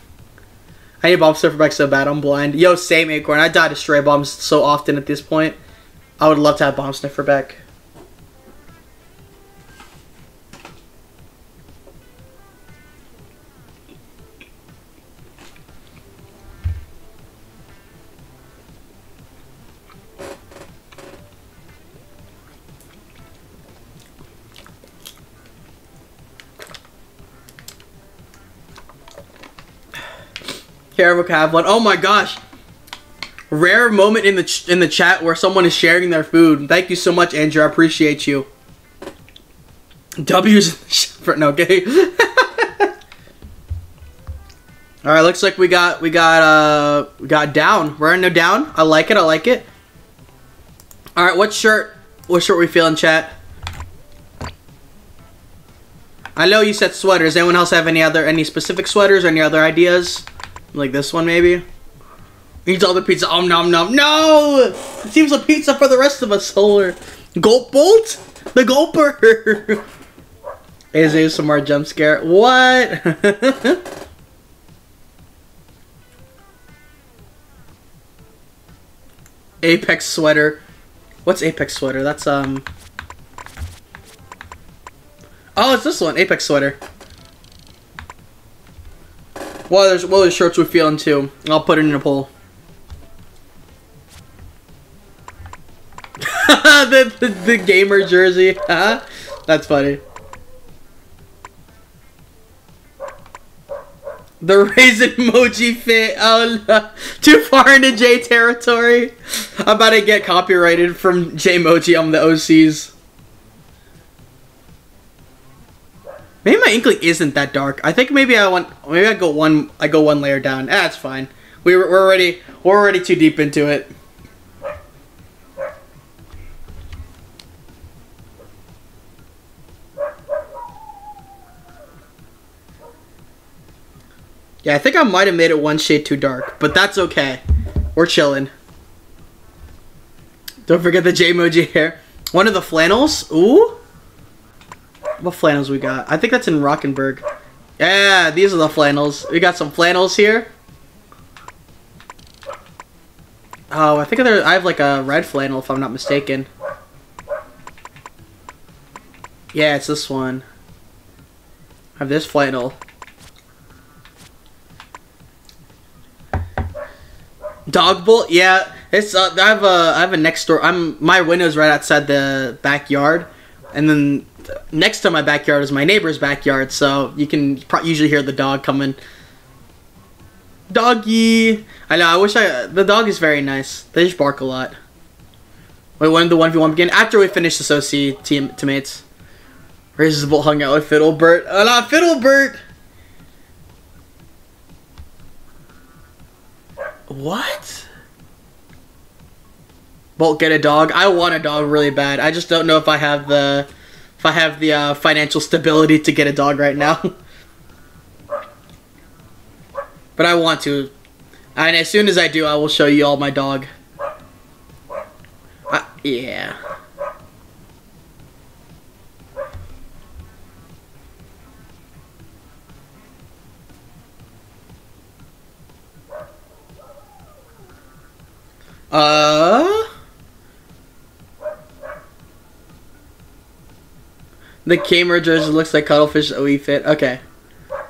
I need bomb sniffer back so bad. I'm blind. Yo, same acorn. I die to stray bombs so often at this point. I would love to have bomb sniffer back. Caribou have one. Oh my gosh. Rare moment in the in the chat where someone is sharing their food. Thank you so much, Andrew. I appreciate you. W's for no okay. All right, looks like we got we got uh we got down. We're in no down. I like it. I like it. All right, what shirt? What shirt we feeling, chat? I know you said sweaters. Anyone else have any other any specific sweaters or any other ideas? Like this one maybe? Eats all the pizza. Oh nom nom. No! It seems a pizza for the rest of us. Solar. Gulp Bolt? The Gulper! Is there some more jump scare? What? Apex sweater. What's Apex sweater? That's um Oh, it's this one, Apex sweater. What other, what other shirts we feeling too? I'll put it in a poll. the, the, the gamer jersey. Huh? That's funny. The raisin emoji fit. Oh no. Too far into J territory. I'm about to get copyrighted from J emoji on the OCs. Maybe my inkling isn't that dark. I think maybe I want maybe I go one I go one layer down. Ah, that's fine. We we're already we're already too deep into it. Yeah, I think I might have made it one shade too dark, but that's okay. We're chilling. Don't forget the J-Emoji hair. One of the flannels. Ooh. What flannels we got? I think that's in Rockenberg. Yeah, these are the flannels. We got some flannels here. Oh, I think there, I have like a red flannel if I'm not mistaken. Yeah, it's this one. I have this flannel. Dog bowl? Yeah, it's. Uh, I have a. I have a next door. I'm. My window's right outside the backyard, and then next to my backyard is my neighbor's backyard. So you can usually hear the dog coming. Doggy. I know. I wish I. The dog is very nice. They just bark a lot. Wait, when the one v one begin? After we finish this OC team teammates. Raises the bolt hung out with Fiddlebert. Oh, not Fiddlebert. What? Bolt get a dog. I want a dog really bad. I just don't know if I have the if I have the uh, financial stability to get a dog right now. but I want to. And as soon as I do, I will show you all my dog. Yeah. Uh. The gamer jersey looks like cuttlefish OE fit. Okay.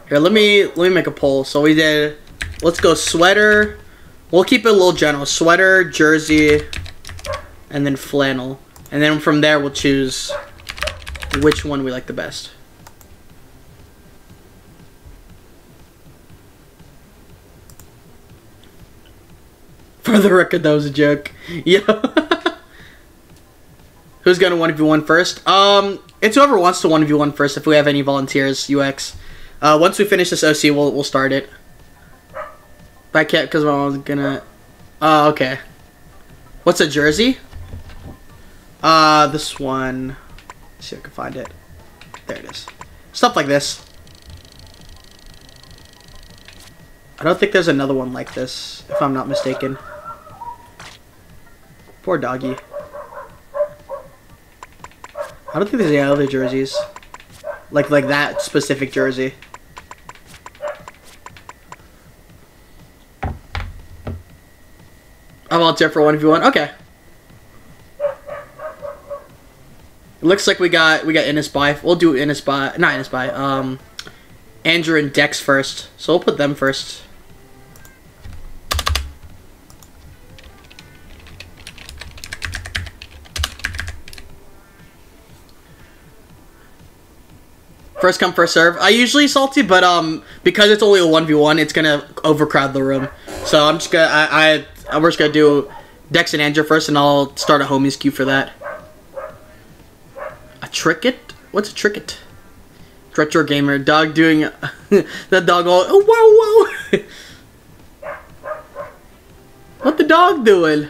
Here, let me let me make a poll. So we did. Let's go sweater. We'll keep it a little general. Sweater, jersey, and then flannel. And then from there, we'll choose which one we like the best. For the record, that was a joke. Yeah. Who's gonna 1v1 first? Um, it's whoever wants to 1v1 first if we have any volunteers, UX. Uh, once we finish this OC, we'll, we'll start it. But I can't because I was gonna... Oh, uh, okay. What's a jersey? Uh, this one... Let's see if I can find it. There it is. Stuff like this. I don't think there's another one like this, if I'm not mistaken. Poor doggy. I don't think there's any other jerseys. Like like that specific jersey. I volunteer for one if you want. Okay. It looks like we got we got Innis by. We'll do Innis by not Innis by. Um Andrew and Dex first. So we'll put them first. First come, first serve. I usually salty, but um, because it's only a one v one, it's gonna overcrowd the room. So I'm just gonna I, I we're just gonna do Dex and Andrew first, and I'll start a homies queue for that. A tricket? What's a tricket? Retro gamer dog doing that dog all oh whoa whoa. what the dog doing?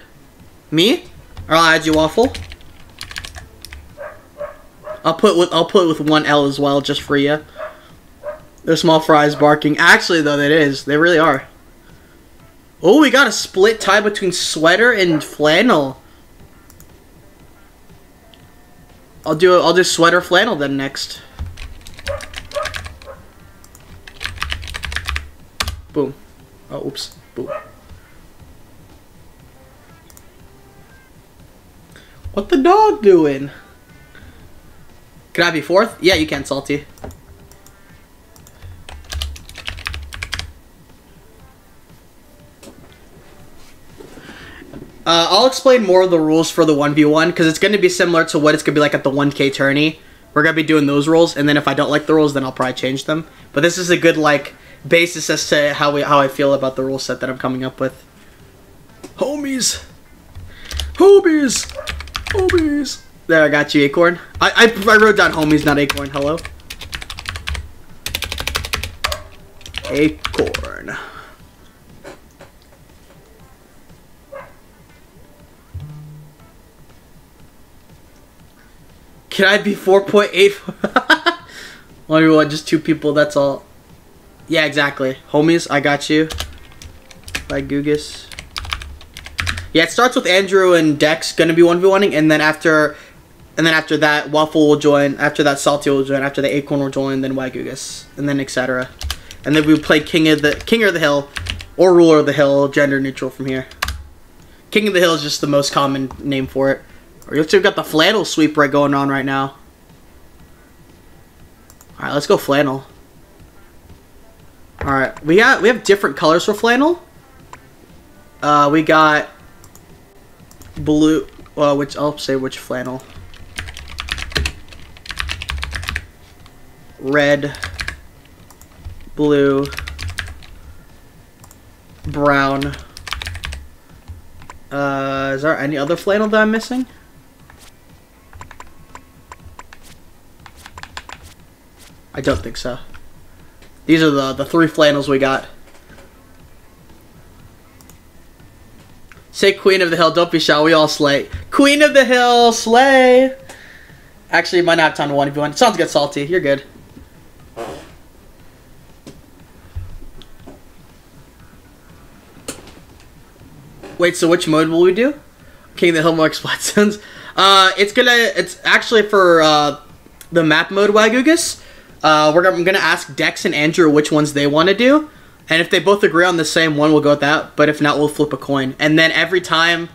Me? Or I'll add you waffle. I'll put with I'll put with one L as well, just for you. The small fries barking. Actually, though, that is they really are. Oh, we got a split tie between sweater and flannel. I'll do I'll do sweater flannel then next. Boom. Oh, oops. Boom. What the dog doing? Can I be fourth? Yeah, you can, Salty. Uh, I'll explain more of the rules for the 1v1 because it's going to be similar to what it's going to be like at the 1k tourney. We're going to be doing those rules, and then if I don't like the rules, then I'll probably change them. But this is a good, like, basis as to how we how I feel about the rule set that I'm coming up with. Homies! Homies! Homies! There, I got you, Acorn. I, I, I wrote down homies, not Acorn. Hello? Acorn. Can I be 4.8? Only one, just two people, that's all. Yeah, exactly. Homies, I got you. By Gugus. Yeah, it starts with Andrew and Dex gonna be 1v1ing, and then after and then after that, Waffle will join, after that Salty will join, after the Acorn will join, then Wagugus, and then etc. And then we play King of the King of the Hill or Ruler of the Hill, gender neutral from here. King of the Hill is just the most common name for it. Or you have got the flannel sweep right going on right now. Alright, let's go flannel. Alright, we got we have different colors for flannel. Uh we got blue well which I'll say which flannel. Red, blue, brown. Uh, is there any other flannel that I'm missing? I don't think so. These are the, the three flannels we got. Say Queen of the Hill, don't be shy, we all slay. Queen of the Hill, slay! Actually, might not have time to one if you want. Sounds good, Salty. You're good. Wait, so which mode will we do? King of the Hill Mark Splat Zones? Uh, it's gonna, it's actually for, uh, the map mode Wagugus. Uh, we're I'm gonna ask Dex and Andrew which ones they want to do, and if they both agree on the same one, we'll go with that. But if not, we'll flip a coin. And then every time,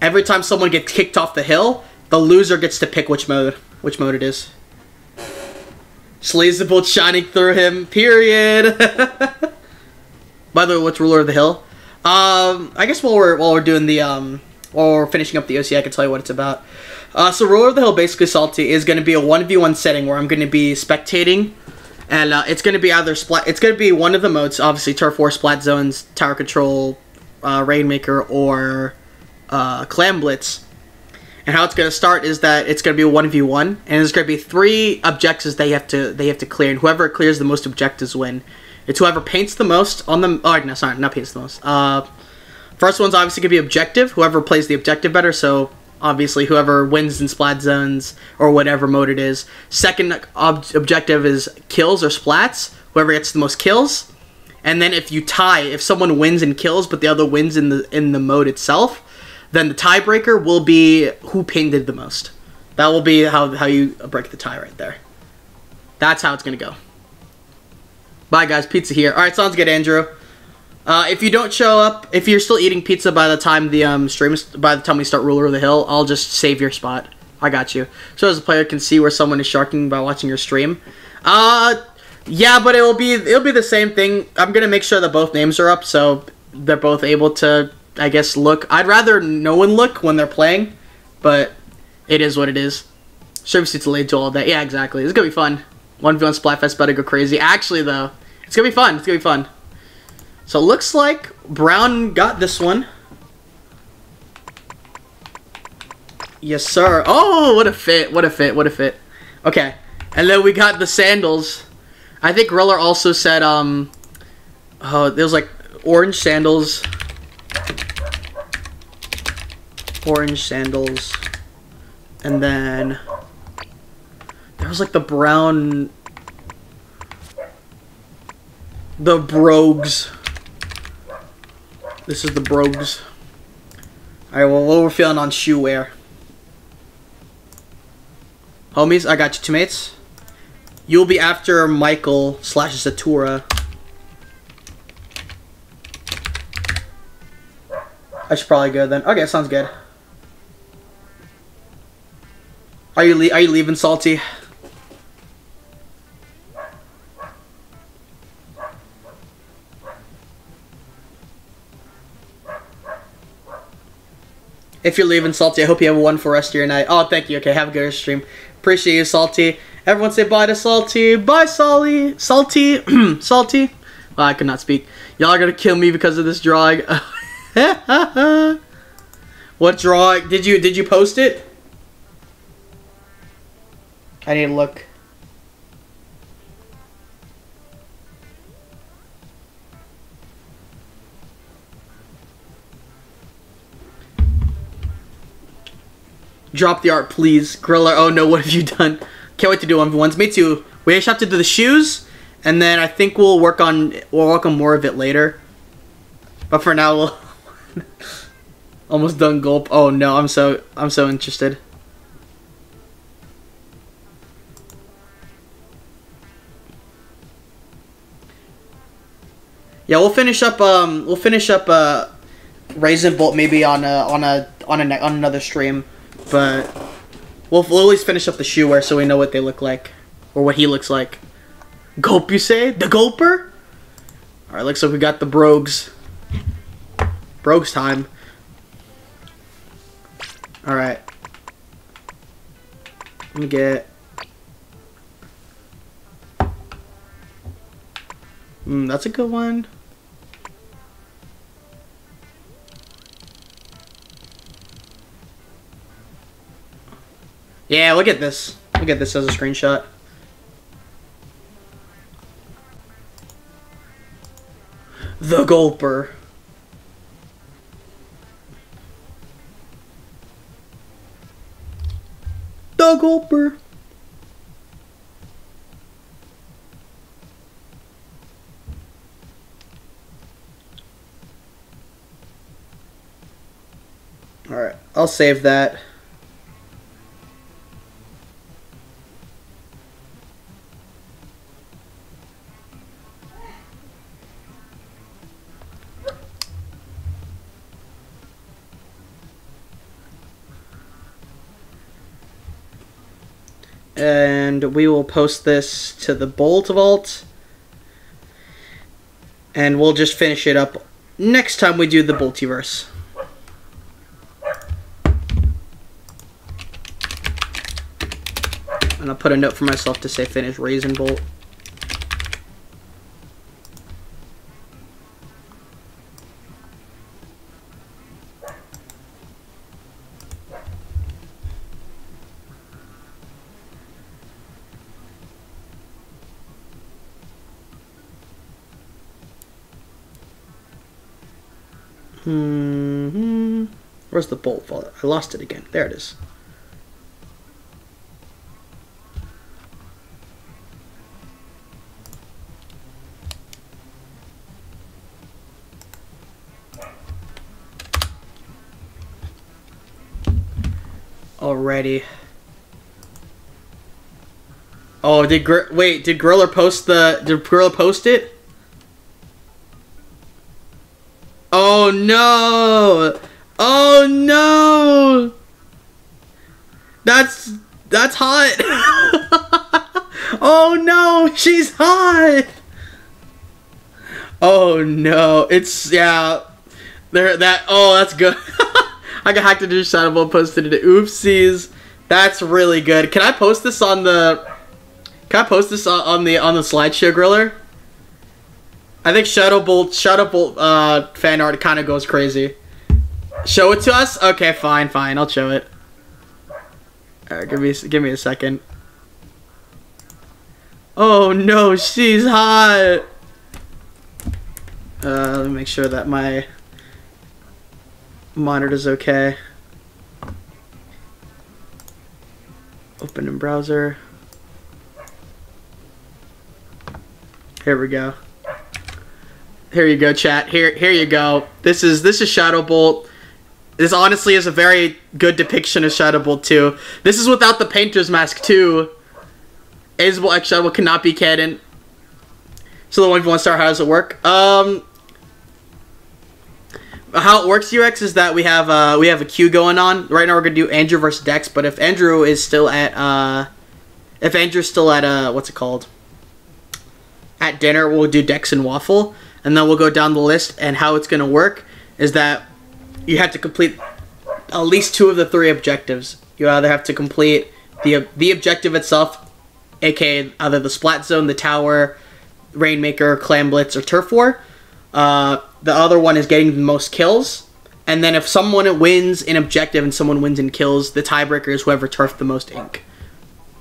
every time someone gets kicked off the hill, the loser gets to pick which mode, which mode it is. Sleaze the bolt shining through him. Period. By the way, what's ruler of the hill? Um, I guess while we're while we're doing the um while we're finishing up the OC, I can tell you what it's about. Uh, so Ruler of the Hill, basically Salty, is going to be a 1v1 setting where I'm going to be spectating. And uh, it's going to be either splat. It's going to be one of the modes, obviously Turf War, Splat Zones, Tower Control, uh, Rainmaker, or uh, Clam Blitz. And how it's going to start is that it's going to be a 1v1, and there's going to be three objectives they have to they have to clear, and whoever clears the most objectives win. It's whoever paints the most on the. Oh no, sorry, not paints the most. Uh, first one's obviously to be objective. Whoever plays the objective better. So obviously whoever wins in splat zones or whatever mode it is. Second ob objective is kills or splats. Whoever gets the most kills. And then if you tie, if someone wins in kills but the other wins in the in the mode itself, then the tiebreaker will be who painted the most. That will be how how you break the tie right there. That's how it's gonna go. Bye guys, pizza here. All right, sounds good, Andrew. Uh, if you don't show up, if you're still eating pizza by the time the um, stream, by the time we start Ruler of the Hill, I'll just save your spot. I got you. So as a player can see where someone is sharking by watching your stream. Uh, yeah, but it will be it'll be the same thing. I'm gonna make sure that both names are up, so they're both able to, I guess, look. I'd rather no one look when they're playing, but it is what it is. Service suits late to all that. Yeah, exactly. It's gonna be fun. One v one Splatfest better go crazy. Actually, though, it's gonna be fun. It's gonna be fun. So it looks like Brown got this one. Yes, sir. Oh, what a fit. What a fit. What a fit. Okay. And then we got the sandals. I think Roller also said, um, oh, there was like orange sandals. orange sandals, and then there was like the brown, the brogues. This is the brogues. Alright, well, what we're feeling on shoe wear. Homies, I got you, teammates. You'll be after Michael slash Zatura. I should probably go then. Okay, sounds good. Are you are you leaving, Salty? If you're leaving, Salty, I hope you have one for rest of your night. Oh, thank you. Okay, have a good stream. Appreciate you, Salty. Everyone say bye to Salty. Bye, Salty. Salty. Salty. Oh, I could not speak. Y'all are gonna kill me because of this drawing. what drawing? Did you did you post it? I need to look. Drop the art, please. Griller, oh no, what have you done? Can't wait to do one v ones. Me too. We just have to do the shoes, and then I think we'll work on we'll work on more of it later. But for now, we'll almost done gulp. Oh no, I'm so I'm so interested. Yeah, we'll finish up. Um, we'll finish up. Uh, Raisin Bolt maybe on a on a on a on another stream. But we'll, we'll always finish up the shoe wear so we know what they look like. Or what he looks like. Gulp, you say? The Gulper? Alright, looks like we got the Brogues. Brogues time. Alright. Let me get... Hmm, that's a good one. Yeah, look at this. Look at this as a screenshot. The Gulper. The Gulper. Alright, I'll save that. And we will post this to the Bolt Vault. And we'll just finish it up next time we do the Boltiverse. And I'll put a note for myself to say finish Raisin Bolt. Hmm Where's the bolt? I lost it again. There it is. Alrighty. Oh, did Gr wait? Did Gorilla post the? Did Gorilla post it? Oh no! Oh no! That's that's hot. oh no, she's hot. Oh no, it's yeah. There that oh that's good. I got hacked into Shadowbolt posted it. Oopsies. That's really good. Can I post this on the Can I post this on the on the slideshow griller? I think Shadow Bolt Shadow Bolt uh, fan art kind of goes crazy. Show it to us? Okay, fine, fine. I'll show it. Give me give me a second. Oh no, she's hot. Uh, let me make sure that my monitor's okay. Open in browser. Here we go. Here you go, chat. Here, here you go. This is this is Shadow Bolt. This honestly is a very good depiction of Shadow Bolt 2. This is without the Painter's Mask too. Isabel X Shadow Bolt cannot be canon. So the one want to start, how does it work? Um, how it works, UX, is that we have uh, we have a queue going on. Right now we're gonna do Andrew versus Dex, but if Andrew is still at uh, if Andrew's still at uh, what's it called? At dinner, we'll do Dex and Waffle, and then we'll go down the list. And how it's gonna work is that you have to complete at least two of the three objectives. You either have to complete the the objective itself, aka either the splat zone, the tower, Rainmaker, Clam Blitz, or Turf War. Uh, the other one is getting the most kills. And then if someone wins in objective and someone wins in kills, the tiebreaker is whoever turfed the most ink.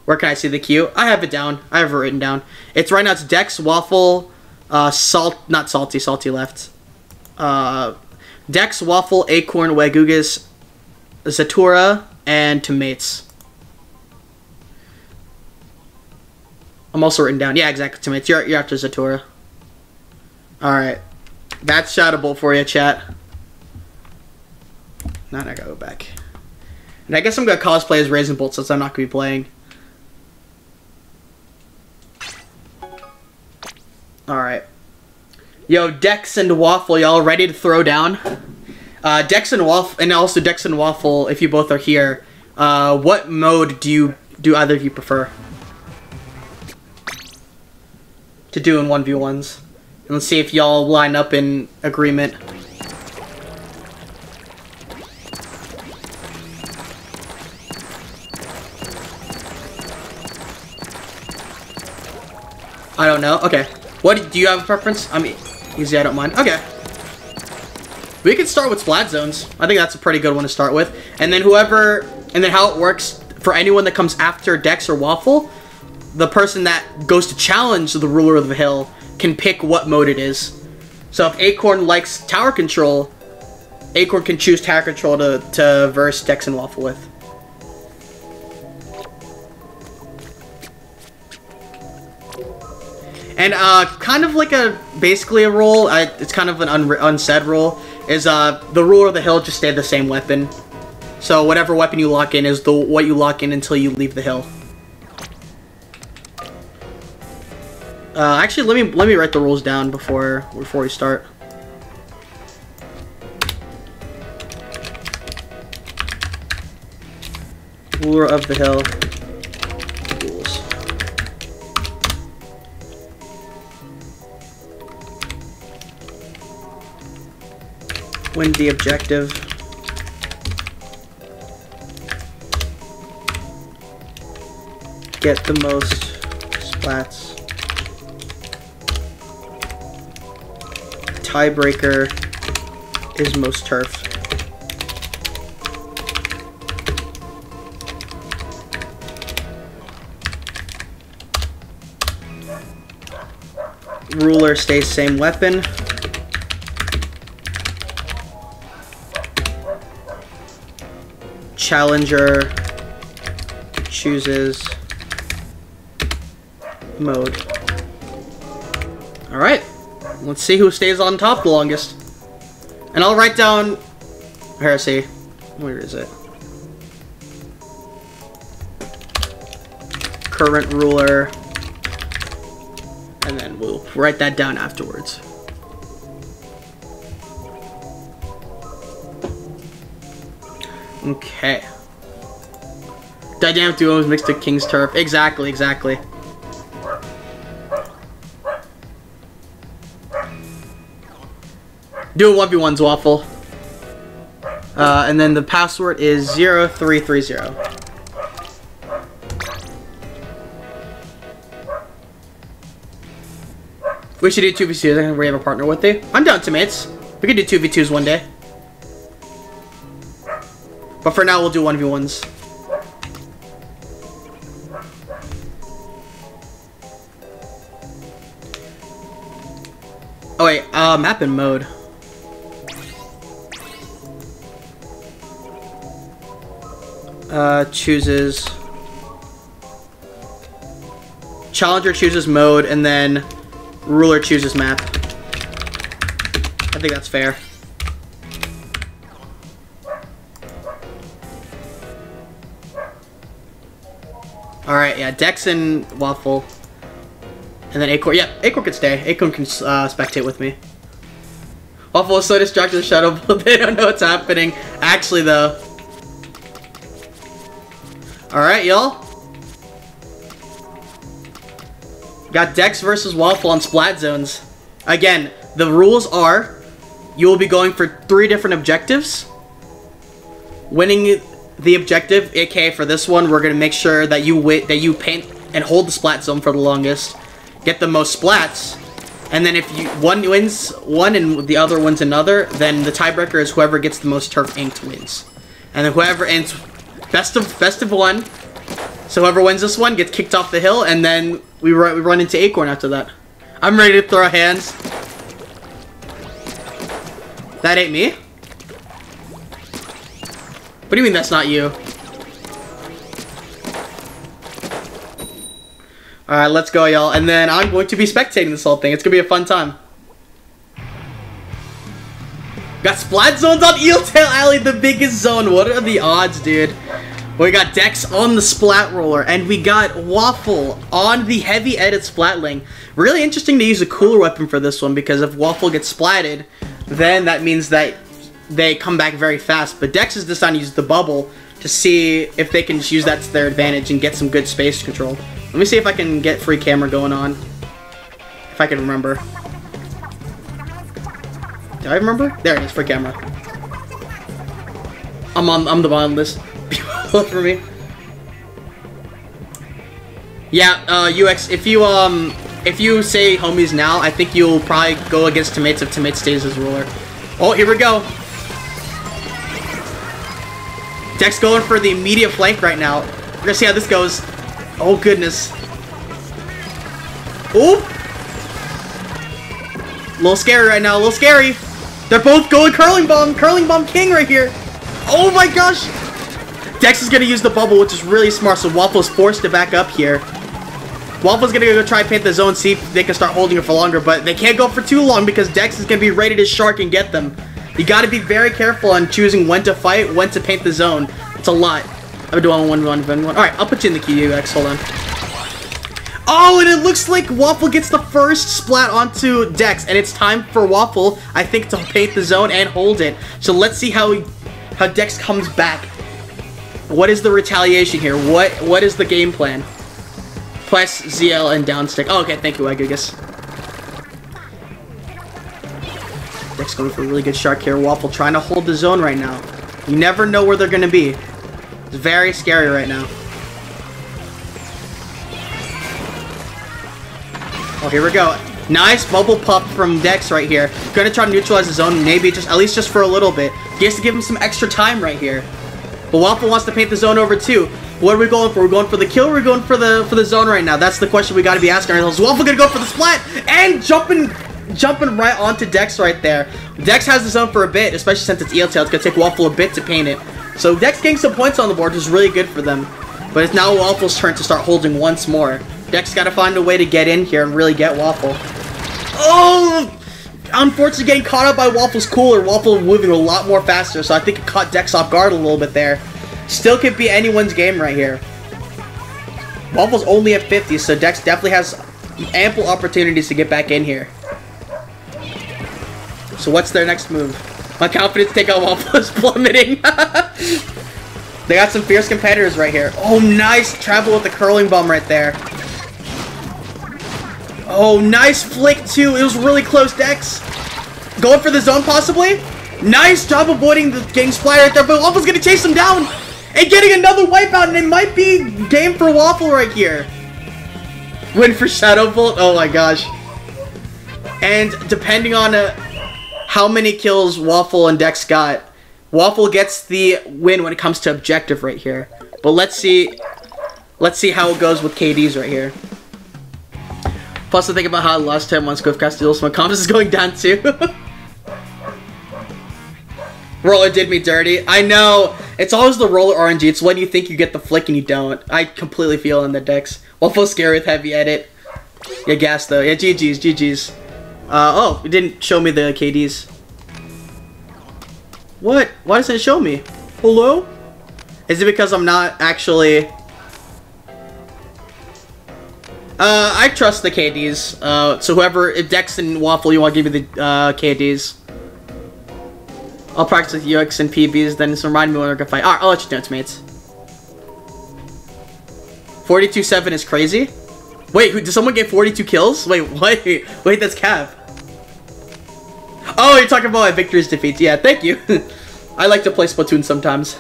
Where can I see the queue? I have it down. I have it written down. It's right now. It's Dex, Waffle, uh, Salt, not Salty, Salty left. Uh, Dex, Waffle, Acorn, Wagugas, Zatura, and Tomates. I'm also written down. Yeah, exactly. Tomates. You're, you're after Zatura. Alright. That's shoutable for you, chat. Now I gotta go back. And I guess I'm gonna cosplay as Raisin Bolt since I'm not gonna be playing. Alright. Yo, Dex and Waffle, y'all ready to throw down? Uh, Dex and Waffle, and also Dex and Waffle, if you both are here, uh, what mode do you do either of you prefer to do in one v ones? And let's see if y'all line up in agreement. I don't know. Okay. What do you have a preference? I mean, easy. I don't mind. Okay. We can start with splat zones. I think that's a pretty good one to start with. And then whoever, and then how it works for anyone that comes after Dex or Waffle, the person that goes to challenge the ruler of the hill can pick what mode it is. So if Acorn likes tower control, Acorn can choose tower control to, to verse Dex and Waffle with. And uh, kind of like a basically a rule. I, it's kind of an un unsaid rule. Is uh, the ruler of the hill just stay the same weapon. So whatever weapon you lock in is the what you lock in until you leave the hill. Uh, actually, let me let me write the rules down before before we start. Ruler of the hill. Win the objective. Get the most splats. tiebreaker is most turf. Ruler stays same weapon. Challenger chooses mode. Alright. Let's see who stays on top the longest. And I'll write down... heresy. Where is it? Current ruler. And then we'll write that down afterwards. Okay. Dynamic duos mixed to King's Turf. Exactly, exactly. Do a 1v1s waffle. Uh, and then the password is 0330. We should do 2v2s. I think we have a partner with you. I'm down to mates. We could do 2v2s one day. But for now, we'll do 1v1s. Oh wait, uh, map and mode. uh, chooses Challenger chooses mode, and then Ruler chooses map. I think that's fair. Yeah, Dex and Waffle. And then Acorn. Yeah, Acorn can stay. Acorn can uh, spectate with me. Waffle is so distracted with Shadow, they don't know what's happening. Actually, though. Alright, y'all. Got Dex versus Waffle on Splat Zones. Again, the rules are you will be going for three different objectives. Winning the objective, aka for this one, we're gonna make sure that you wait that you paint and hold the splat zone for the longest. Get the most splats. And then if you one wins one and the other wins another, then the tiebreaker is whoever gets the most turf inked wins. And then whoever ends best of best of one. So whoever wins this one gets kicked off the hill, and then we, run, we run into Acorn after that. I'm ready to throw hands. That ain't me. What do you mean that's not you? Alright, let's go, y'all. And then I'm going to be spectating this whole thing. It's going to be a fun time. Got Splat Zones on Eeltail Alley, the biggest zone. What are the odds, dude? We got Dex on the Splat Roller, and we got Waffle on the Heavy Edit Splatling. Really interesting to use a cooler weapon for this one, because if Waffle gets splatted, then that means that they come back very fast. But Dex is deciding to use the bubble to see if they can just use that to their advantage and get some good space control. Let me see if I can get free camera going on. If I can remember. Do I remember? There it is, free camera. I'm on I'm the bottom list. for me. Yeah, uh, UX, if you, um, if you say homies now, I think you'll probably go against Tomates if Tomates stays as ruler. Oh, here we go. Dex going for the immediate flank right now. We're gonna see how this goes. Oh, goodness. Oop! A little scary right now, a little scary. They're both going Curling Bomb, Curling Bomb King right here. Oh my gosh! Dex is gonna use the bubble, which is really smart, so Waffle's forced to back up here. Waffle's gonna go try and paint the zone, see if they can start holding it for longer, but they can't go for too long because Dex is gonna be ready to shark and get them. You gotta be very careful on choosing when to fight, when to paint the zone. It's a lot. Been doing one, one, one, one. Alright, I'll put you in the key, UX. Hold on. Oh, and it looks like Waffle gets the first splat onto Dex, and it's time for Waffle, I think, to paint the zone and hold it. So let's see how how Dex comes back. What is the retaliation here? What What is the game plan? Press ZL and downstick. Oh, okay, thank you, Agugus. Dex going for a really good shark here. Waffle trying to hold the zone right now. You never know where they're going to be. It's very scary right now. Oh, here we go. Nice bubble pop from Dex right here. Gonna try to neutralize the zone, maybe just at least just for a little bit. He has to give him some extra time right here. But Waffle wants to paint the zone over too. What are we going for? We're going for the kill. we're going for the for the zone right now. That's the question we got to be asking ourselves. Waffle gonna go for the splat and jumping jumping right onto Dex right there. Dex has his own for a bit, especially since it's Eeltail. It's gonna take Waffle a bit to paint it. So Dex getting some points on the board is really good for them. But it's now Waffle's turn to start holding once more. Dex got to find a way to get in here and really get Waffle. Oh! Unfortunately, getting caught up by Waffle's cooler. Waffle moving a lot more faster, so I think it caught Dex off guard a little bit there. Still could be anyone's game right here. Waffle's only at 50, so Dex definitely has ample opportunities to get back in here. So what's their next move? My confidence to take out Waffle is plummeting. they got some fierce competitors right here. Oh, nice travel with the curling bomb right there. Oh, nice flick too. It was really close, Dex. Going for the zone possibly? Nice job avoiding the getting splat right there, but Waffle's gonna chase him down and getting another wipeout, and it might be game for Waffle right here. Win for Shadow Bolt? Oh my gosh. And depending on uh, how many kills Waffle and Dex got, Waffle gets the win when it comes to objective right here. But let's see, let's see how it goes with KDs right here. Plus, to think about how I lost him once Griff Castillo, so my confidence is going down too. Roller did me dirty. I know. It's always the roller RNG. It's when you think you get the flick and you don't. I completely feel on the decks. Waffle scary with heavy edit. Yeah, gas though. Yeah, GG's, GG's. Uh, oh, it didn't show me the KDs. What? Why doesn't it show me? Hello? Is it because I'm not actually... Uh, I trust the KDs. Uh, so whoever, if Dex and Waffle, you want to give me the uh, KDs. I'll practice with UX and PBs, then just remind me when we're gonna fight. Alright, I'll let you know, it's mates. 42-7 is crazy? Wait, did someone get 42 kills? Wait, what? Wait, that's Cap. Oh, you're talking about my victories defeats. Yeah, thank you. I like to play Splatoon sometimes.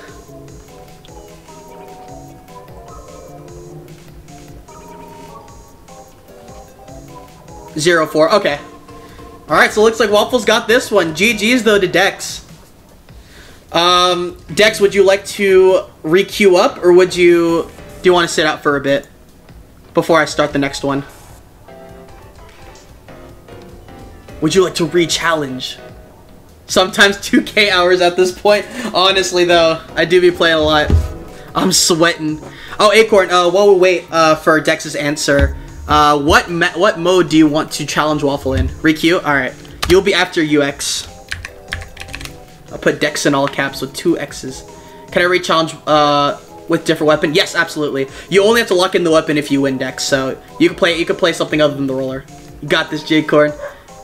Zero four. Okay. All right. So it looks like Waffles got this one. GG's though to Dex. Um, Dex, would you like to re-queue up, or would you do you want to sit out for a bit before I start the next one? Would you like to re-challenge? Sometimes 2k hours at this point. Honestly, though, I do be playing a lot. I'm sweating. Oh, Acorn, uh, while we wait uh, for Dex's answer, uh, what what mode do you want to challenge Waffle in? Requeue? Alright. You'll be after UX. I'll put Dex in all caps with two X's. Can I re-challenge uh, with different weapon? Yes, absolutely. You only have to lock in the weapon if you win Dex, so you can play you can play something other than the roller. You got this, J-Corn.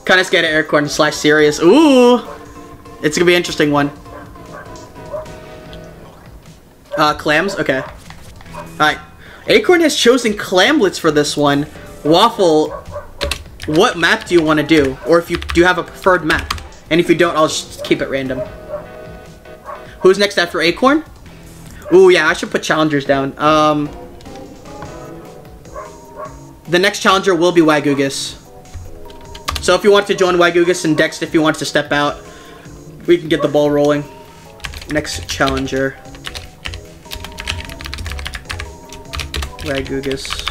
Kinda scared of Aircorn slash serious. Ooh! It's gonna be an interesting one. Uh, clams? Okay. Alright. Acorn has chosen Clam Blitz for this one. Waffle, what map do you want to do? Or if you do you have a preferred map? And if you don't, I'll just keep it random. Who's next after Acorn? Ooh, yeah, I should put challengers down. Um, the next challenger will be Wagugus. So if you want to join Wagugus and Dex, if you want to step out, we can get the ball rolling. Next challenger. Wagugus.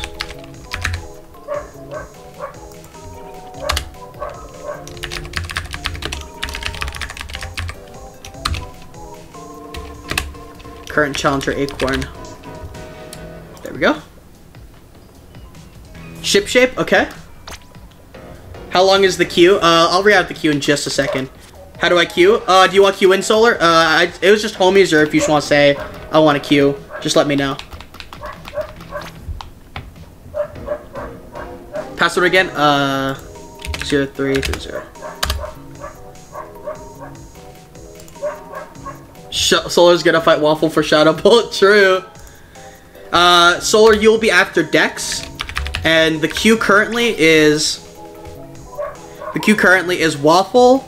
Current challenger Acorn. There we go. Ship shape, okay. How long is the queue? Uh, I'll read out the queue in just a second. How do I queue? Uh, do you want queue in Solar? Uh, I, it was just homies, or if you just want to say, I want to queue, just let me know. Password again? Uh, 0330. Sh Solar's gonna fight Waffle for Shadowbolt, true. Uh, Solar, you'll be after Dex, and the queue currently is the queue currently is Waffle,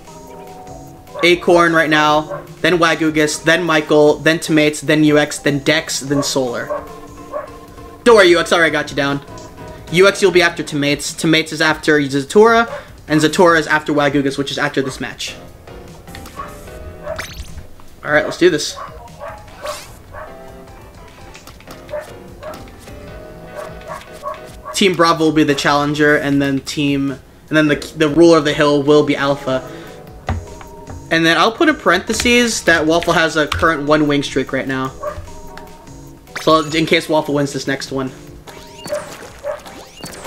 Acorn right now, then Wagugus, then Michael, then Tomates, then UX, then Dex, then Solar. Don't worry, UX, already got you down. UX, you'll be after Tomates. Tomates is after Zatura, and Zatura is after Wagugus, which is after this match. Alright, let's do this. Team Bravo will be the challenger, and then Team and then the, the ruler of the hill will be alpha. And then I'll put in parentheses that Waffle has a current one wing streak right now. So in case Waffle wins this next one.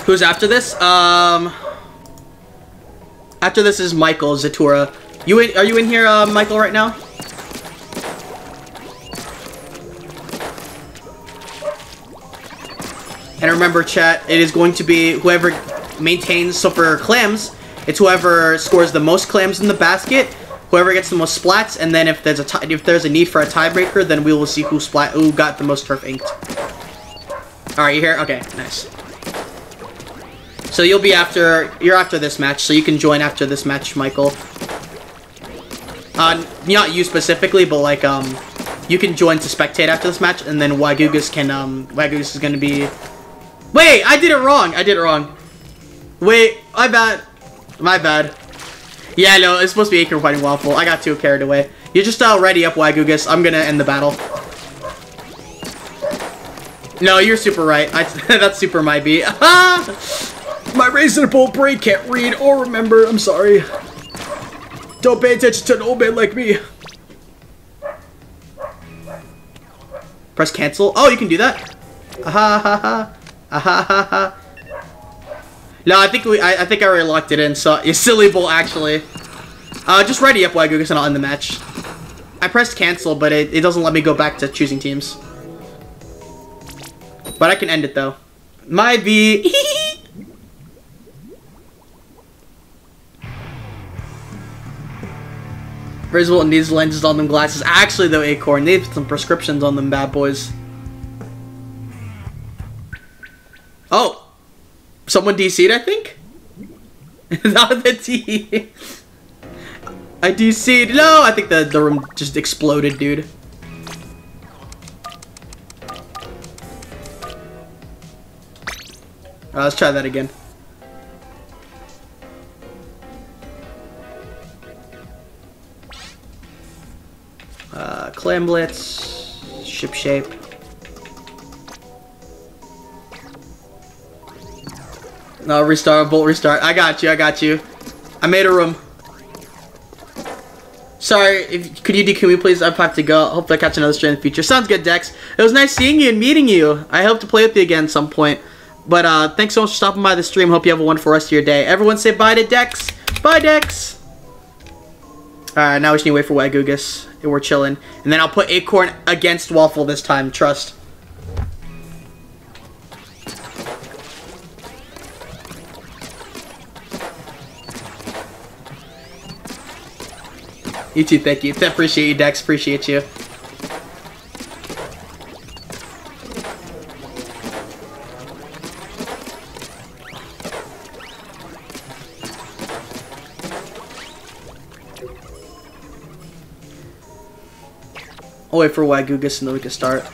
Who's after this? Um, after this is Michael Zatura. You in, are you in here, uh, Michael, right now? And remember, chat, it is going to be whoever maintains, so for clams, it's whoever scores the most clams in the basket, whoever gets the most splats, and then if there's a if there's a need for a tiebreaker, then we will see who splat who got the most turf inked. Alright, you here? Okay, nice. So you'll be after you're after this match, so you can join after this match, Michael. Uh not you specifically, but like um you can join to spectate after this match, and then Wagugus can um Wagugus is gonna be Wait, I did it wrong. I did it wrong. Wait, my bad. My bad. Yeah, no, it's supposed to be Acorn fighting Waffle. I got too carried away. You're just uh, ready up, Wagugus. I'm gonna end the battle. No, you're super right. I, that's super my beat. my reasonable brain can't read or remember. I'm sorry. Don't pay attention to an old man like me. Press cancel. Oh, you can do that. Aha ha ha. Aha ha ha. No, I think we. I, I think I already locked it in. So you silly bull, actually. Uh, just ready up, Wagugus, and I'll end the match. I pressed cancel, but it, it doesn't let me go back to choosing teams. But I can end it though. My V. Roosevelt needs lenses on them glasses. Actually, though, Acorn, they have some prescriptions on them bad boys. Oh! Someone DC'd, I think? Not the T. I DC'd. No, I think the, the room just exploded, dude. Uh, let's try that again. Uh, Clam Blitz, Ship Shape. No, restart, Bolt restart. I got you, I got you. I made a room. Sorry, if, could you DQ me please? I have to go. Hopefully I catch another stream in the future. Sounds good, Dex. It was nice seeing you and meeting you. I hope to play with you again at some point. But uh, thanks so much for stopping by the stream. Hope you have a wonderful rest of your day. Everyone say bye to Dex. Bye, Dex. Alright, now we just need to wait for Wagugus. And we're chilling. And then I'll put Acorn against Waffle this time. Trust. You too, thank you. I Appreciate you, Dex. Appreciate you. I'll wait for Wagugus and then we can start.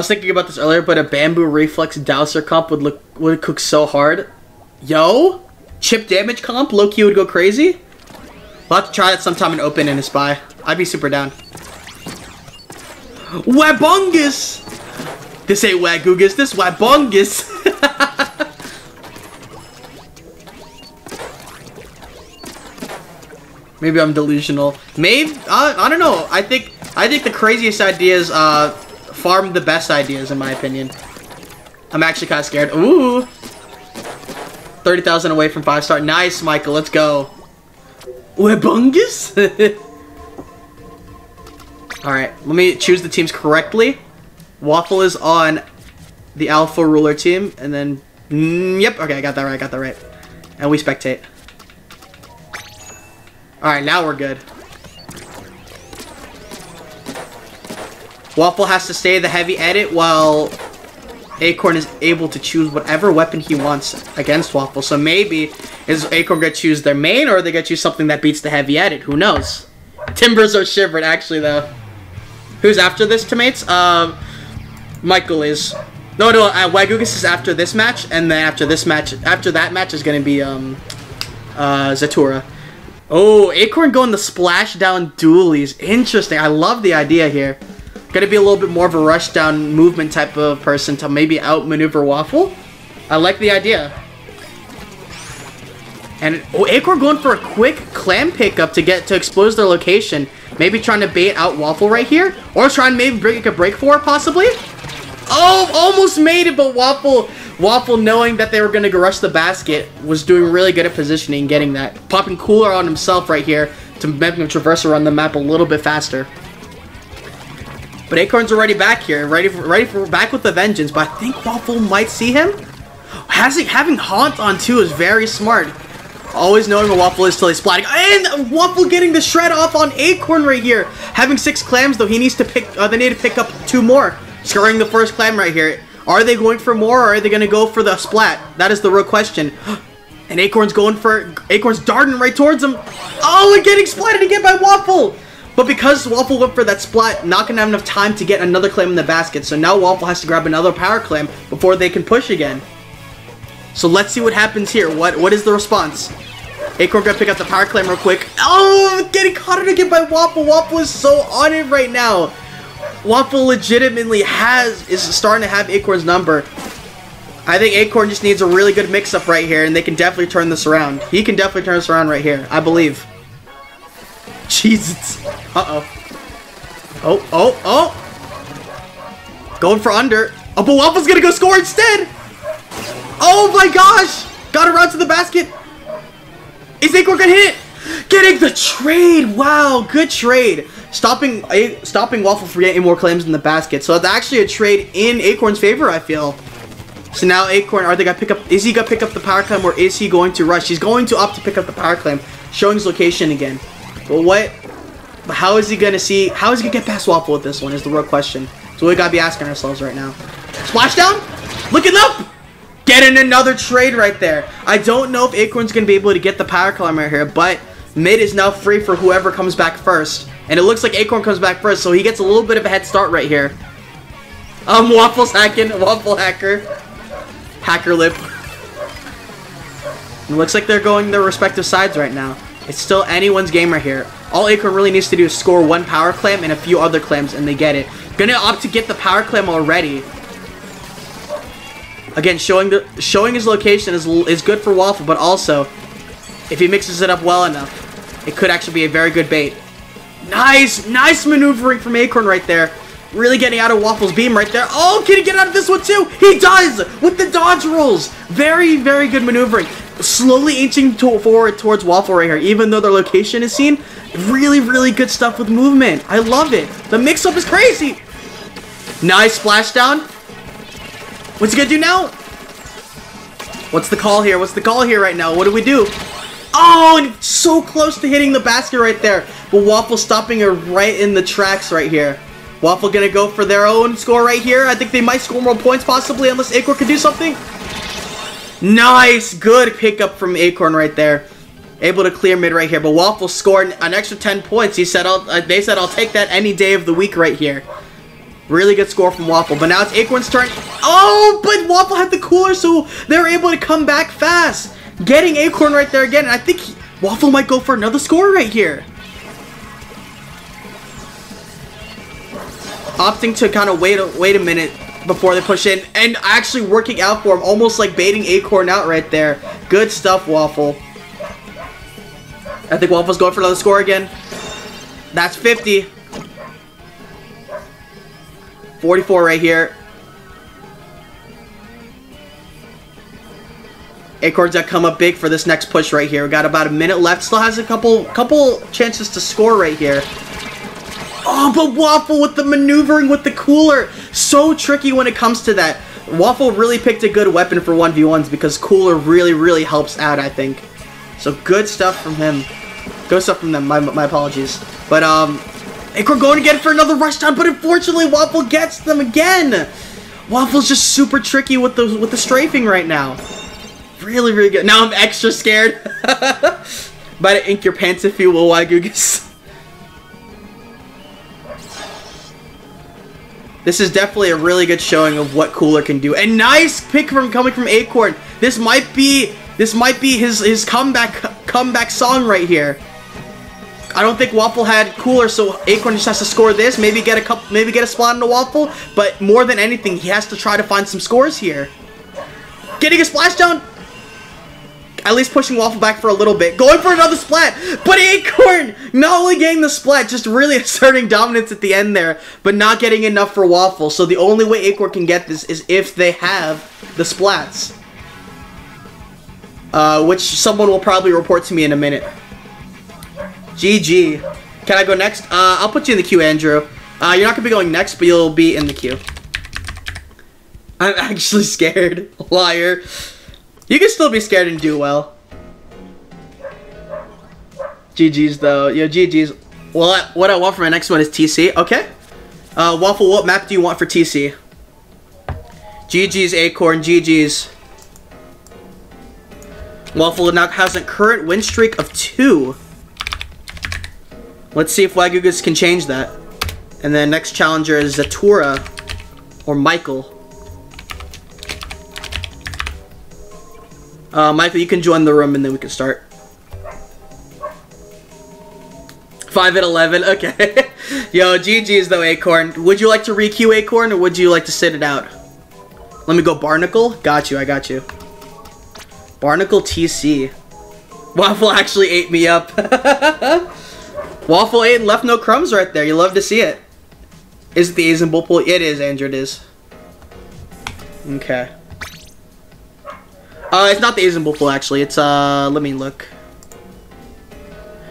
Was thinking about this earlier, but a bamboo reflex Douser comp would look would cook so hard. Yo, chip damage comp, Loki would go crazy. We'll have to try it sometime in open in a spy. I'd be super down. Wabungus! This ain't Wagugus, this Wabungus! Maybe I'm delusional. Maybe uh, I don't know. I think I think the craziest ideas uh, farm the best ideas in my opinion. I'm actually kind of scared. Ooh, 30,000 away from 5 star. Nice, Michael. Let's go. Webungus? Alright, let me choose the teams correctly. Waffle is on the Alpha Ruler team, and then... Mm, yep, okay, I got that right, I got that right. And we spectate. Alright, now we're good. Waffle has to stay the heavy edit while Acorn is able to choose whatever weapon he wants against Waffle. So maybe is Acorn gonna choose their main or they gonna choose something that beats the heavy edit? Who knows? Timbers are shivered actually though. Who's after this, teammates? Um, Michael is. No, no, uh, Wagugus is after this match, and then after this match, after that match is gonna be um, uh, Zatura. Oh, Acorn going the splash down dualies. Interesting. I love the idea here. Gonna be a little bit more of a rush down movement type of person to maybe outmaneuver Waffle. I like the idea. And oh, Acorn going for a quick clam pickup to get to expose their location. Maybe trying to bait out Waffle right here. Or trying maybe break a break for it, possibly. Oh, almost made it, but Waffle, Waffle knowing that they were to rush the basket, was doing really good at positioning, getting that. Popping cooler on himself right here to make him traverse around the map a little bit faster. But Acorn's already back here, ready for, ready for back with the vengeance. But I think Waffle might see him. Has he, having Haunt on too is very smart. Always knowing where Waffle is till he's splatting. And Waffle getting the shred off on Acorn right here. Having six clams, though, he needs to pick, uh, they need to pick up two more. Scoring the first clam right here. Are they going for more, or are they going to go for the splat? That is the real question. And Acorn's going for, Acorn's darting right towards him. Oh, and getting splatted again by Waffle. But because Waffle went for that splat, not going to have enough time to get another clam in the basket. So now Waffle has to grab another power clam before they can push again. So let's see what happens here. What What is the response? Acorn gonna pick up the power clam real quick. Oh, getting caught in again by Waffle. Waffle is so on it right now. Waffle legitimately has is starting to have Acorn's number. I think Acorn just needs a really good mix-up right here, and they can definitely turn this around. He can definitely turn this around right here, I believe. Jesus. Uh-oh. Oh, oh, oh! Going for under. Oh, but Waffle's gonna go score instead! Oh my gosh! Got around to the basket. Is Acorn gonna hit it? Getting the trade! Wow, good trade. Stopping a stopping Waffle from getting more claims in the basket. So that's actually a trade in Acorn's favor, I feel. So now Acorn, are they gonna pick up? Is he gonna pick up the power claim or is he going to rush? He's going to opt to pick up the power claim, showing his location again. But what? But how is he gonna see? How is he gonna get past Waffle with this one? Is the real question. So we gotta be asking ourselves right now. Splashdown, looking up, getting another trade right there. I don't know if Acorn's gonna be able to get the power clam right here, but mid is now free for whoever comes back first. And it looks like Acorn comes back first, so he gets a little bit of a head start right here. Um, Waffle's hacking, Waffle hacker. Hacker lip. It looks like they're going their respective sides right now. It's still anyone's game right here. All Acorn really needs to do is score one power clam and a few other clams, and they get it. Gonna opt to get the power clam already. Again, showing the showing his location is is good for Waffle, but also, if he mixes it up well enough, it could actually be a very good bait. Nice, nice maneuvering from Acorn right there. Really getting out of Waffle's beam right there. Oh, can he get out of this one too? He does! With the dodge rolls. Very, very good maneuvering. Slowly inching to forward towards Waffle right here, even though their location is seen. Really, really good stuff with movement. I love it. The mix-up is crazy. Nice splashdown. What's he gonna do now? What's the call here? What's the call here right now? What do we do? Oh, so close to hitting the basket right there. But Waffle stopping her right in the tracks right here. Waffle gonna go for their own score right here. I think they might score more points possibly unless Acorn can do something. Nice, good pickup from Acorn right there. Able to clear mid right here, but Waffle scored an extra 10 points. He said, uh, they said, I'll take that any day of the week right here. Really good score from Waffle, but now it's Acorn's turn. Oh, but Waffle had the cooler, so they were able to come back fast. Getting Acorn right there again, and I think he, Waffle might go for another score right here. opting to kind of wait wait a minute before they push in and actually working out for him, almost like baiting Acorn out right there. Good stuff, Waffle. I think Waffle's going for another score again. That's 50. 44 right here. Acorns that come up big for this next push right here. We got about a minute left. Still has a couple couple chances to score right here. Oh, but Waffle with the maneuvering with the cooler. So tricky when it comes to that. Waffle really picked a good weapon for 1v1s because cooler really, really helps out, I think. So good stuff from him. Good stuff from them. My, my apologies. But, um, Acorn going again for another rush down, but unfortunately Waffle gets them again. Waffle's just super tricky with the with the strafing right now. Really, really good. Now I'm extra scared. To ink your pants if you will, Wagugas. This is definitely a really good showing of what Cooler can do. And nice pick from coming from Acorn. This might be this might be his his comeback comeback song right here. I don't think Waffle had Cooler, so Acorn just has to score this. Maybe get a couple, maybe get a spot in the Waffle. But more than anything, he has to try to find some scores here. Getting a splashdown at least pushing Waffle back for a little bit. Going for another splat. But Acorn not only getting the splat, just really asserting dominance at the end there, but not getting enough for Waffle. So the only way Acorn can get this is if they have the splats. Uh, which someone will probably report to me in a minute. GG. Can I go next? Uh, I'll put you in the queue, Andrew. Uh, you're not going to be going next, but you'll be in the queue. I'm actually scared. Liar. You can still be scared and do well. GG's though. Yo, GG's. Well, what I want for my next one is TC. Okay. Uh, Waffle, what map do you want for TC? GG's Acorn, GG's. Waffle now has a current win streak of two. Let's see if Wagugas can change that. And then next challenger is Zatura or Michael. Uh, Michael, you can join the room and then we can start. Five and eleven. Okay. Yo, GG's though, Acorn. Would you like to requeue Acorn, or would you like to sit it out? Let me go Barnacle. Got you. I got you. Barnacle TC. Waffle actually ate me up. Waffle ate and left no crumbs right there. You love to see it. Is it the Azn Bolt Pool? It is, Andrew. It is. Okay. Uh, it's not the Azn Bolt Pool, actually. It's, uh, let me look.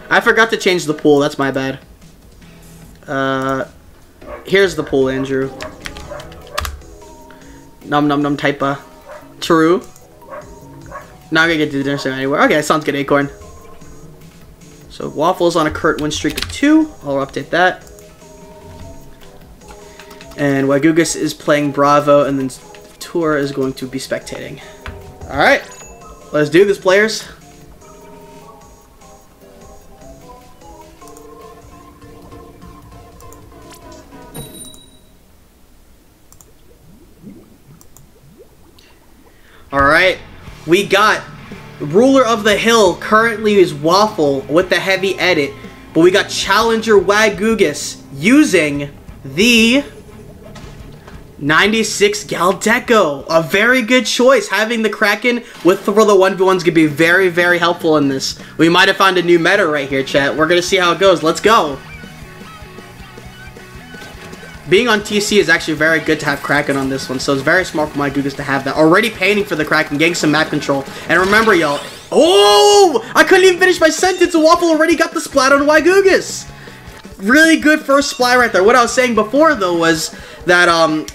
I forgot to change the pool. That's my bad. Uh, here's the pool, Andrew. Num num num typa. True. Not gonna get to dinner soon anywhere. Okay, sounds good, Acorn. So Waffle's on a Kurt win streak of two. I'll update that. And Wagugus is playing Bravo, and then Tour is going to be spectating. Alright. Let's do this, players. Alright. We got Ruler of the Hill currently is Waffle with the heavy edit. But we got Challenger Wagugus using the 96 Gal Deco. A very good choice. Having the Kraken with the 1v1s could be very, very helpful in this. We might have found a new meta right here, chat. We're going to see how it goes. Let's go. Being on TC is actually very good to have Kraken on this one, so it's very smart for my Gugas to have that. Already painting for the Kraken, getting some map control. And remember, y'all, oh! I couldn't even finish my sentence, Waffle already got the splat on Wagugas. Really good first splat right there. What I was saying before, though, was that um,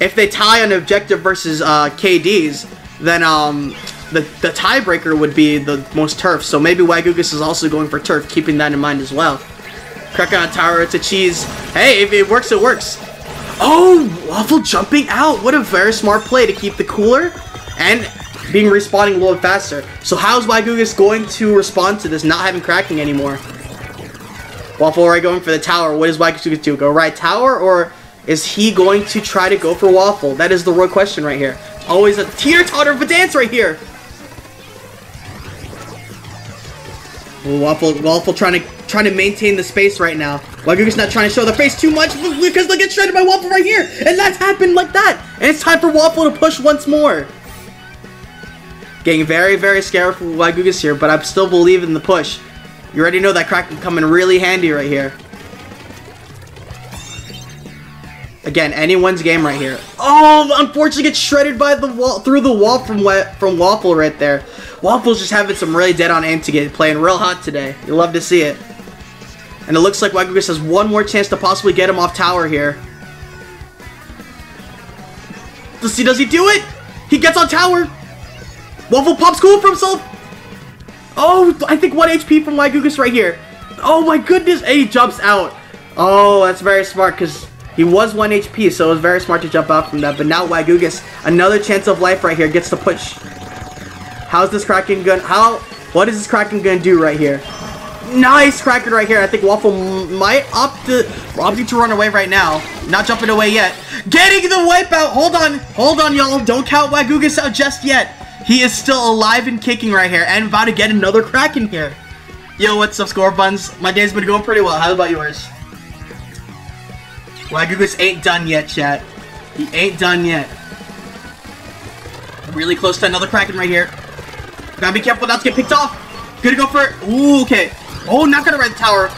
if they tie on objective versus uh, KDs, then um, the, the tiebreaker would be the most turf. So maybe Wagugas is also going for turf, keeping that in mind as well. Kraken a tower, it's a cheese. Hey, if it works, it works. Oh, Waffle jumping out. What a very smart play to keep the cooler and being respawning a little faster. So how's Wagugas going to respond to this not having Kraken anymore? Waffle already going for the tower. What is Wagugas do? Go right tower or is he going to try to go for Waffle? That is the real question right here. Oh, Always a teeter-totter of a dance right here. Waffle, Waffle trying to trying to maintain the space right now. Wagugas not trying to show the face too much because they get shredded by Waffle right here, and that's happened like that. And it's time for Waffle to push once more. Getting very, very scared for Wagugas here, but I still believe in the push. You already know that crack can come in really handy right here. Again, anyone's game right here. Oh, unfortunately gets shredded by the wall through the wall from from Waffle right there. Waffle's just having some really dead on aim to playing real hot today. You love to see it. And it looks like Wagugas has one more chance to possibly get him off tower here. Does he does he do it? He gets on tower. Waffle pops cool for himself. Oh, I think 1 HP from Wagugas right here. Oh my goodness. And he jumps out. Oh, that's very smart because he was 1 HP, so it was very smart to jump out from that. But now Wagugas, another chance of life right here, gets to push. How's this Kraken gun? How? What is this Kraken gonna do right here? Nice Kraken right here. I think Waffle might opt to opting to run away right now. Not jumping away yet. Getting the wipeout. Hold on, hold on, y'all. Don't count Wagugas out just yet. He is still alive and kicking right here, and about to get another Kraken here. Yo, what's up, Score Buns? My day's been going pretty well. How about yours? Wagugas ain't done yet, chat. He ain't done yet. Really close to another Kraken right here. Gotta be careful not to get picked off. Gonna go for it. Ooh, okay. Oh, not gonna ride the tower.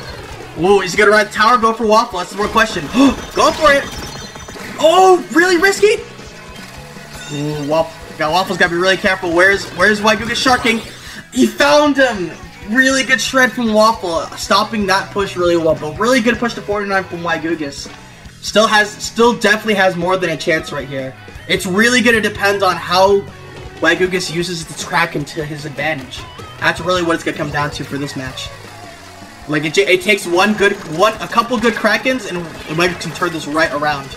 Ooh, is he gonna ride the tower go for Waffle? That's the more question. go for it. Oh, really risky? Ooh, Waffle. Got Waffle's gotta be really careful. Where's Where's Wagugas sharking? He found him. Really good shred from Waffle, stopping that push really well. But really good push to 49 from Wagugas. Still has, still definitely has more than a chance right here. It's really gonna depend on how Wagugas uses the Kraken to his advantage. That's really what it's gonna come down to for this match. Like it, it takes one good, one, a couple good Krakens, and Wagugas can turn this right around.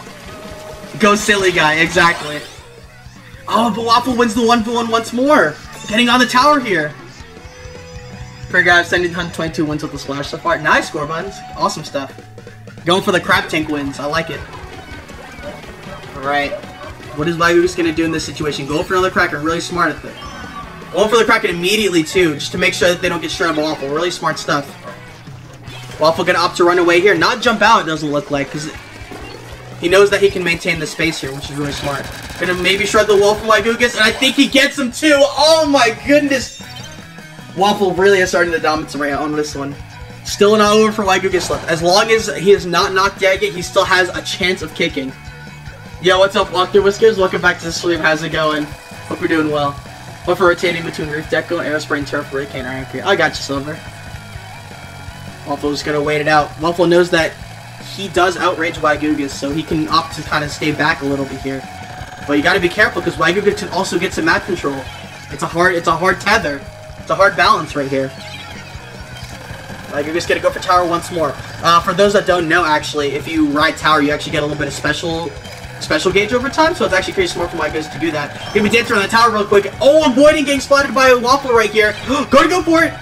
Go silly guy, exactly. Oh, Waffle wins the 1v1 once more. Getting on the tower here. Per guy, 722 wins with the splash so far. Nice score, buns. Awesome stuff. Going for the crab tank wins. I like it. Alright. What is Wagugas going to do in this situation? Go for another Kraken. Really smart at it. Going for the Kraken immediately, too, just to make sure that they don't get shredded off. Really smart stuff. Waffle gonna opt to run away here. Not jump out, it doesn't look like, because he knows that he can maintain the space here, which is really smart. Gonna maybe shred the from Wygoogus, and I think he gets him too! Oh my goodness! Waffle really is starting to dominate on this one. Still not over for Wygoogus left. As long as he is not knocked out yet, he still has a chance of kicking. Yo, what's up, Walker Whiskers? Welcome back to the sleep. How's it going? Hope you're doing well. What for rotating between Roof Deco, Aerospray, and Turf? Alright, okay. I got you, Silver. Waffle's gonna wait it out. Waffle knows that he does outrage Wygoogus, so he can opt to kind of stay back a little bit here. But you gotta be careful, because Wygoogus can also get some map control. It's a hard, it's a hard tether. It's a hard balance right here. Wygoogus gonna go for tower once more. Uh, for those that don't know, actually, if you ride tower, you actually get a little bit of special special gauge over time, so it's actually pretty smart for Wygoogus to do that. Give me dancing around the tower real quick. Oh, avoiding getting spotted by a Waffle right here. go to go for it!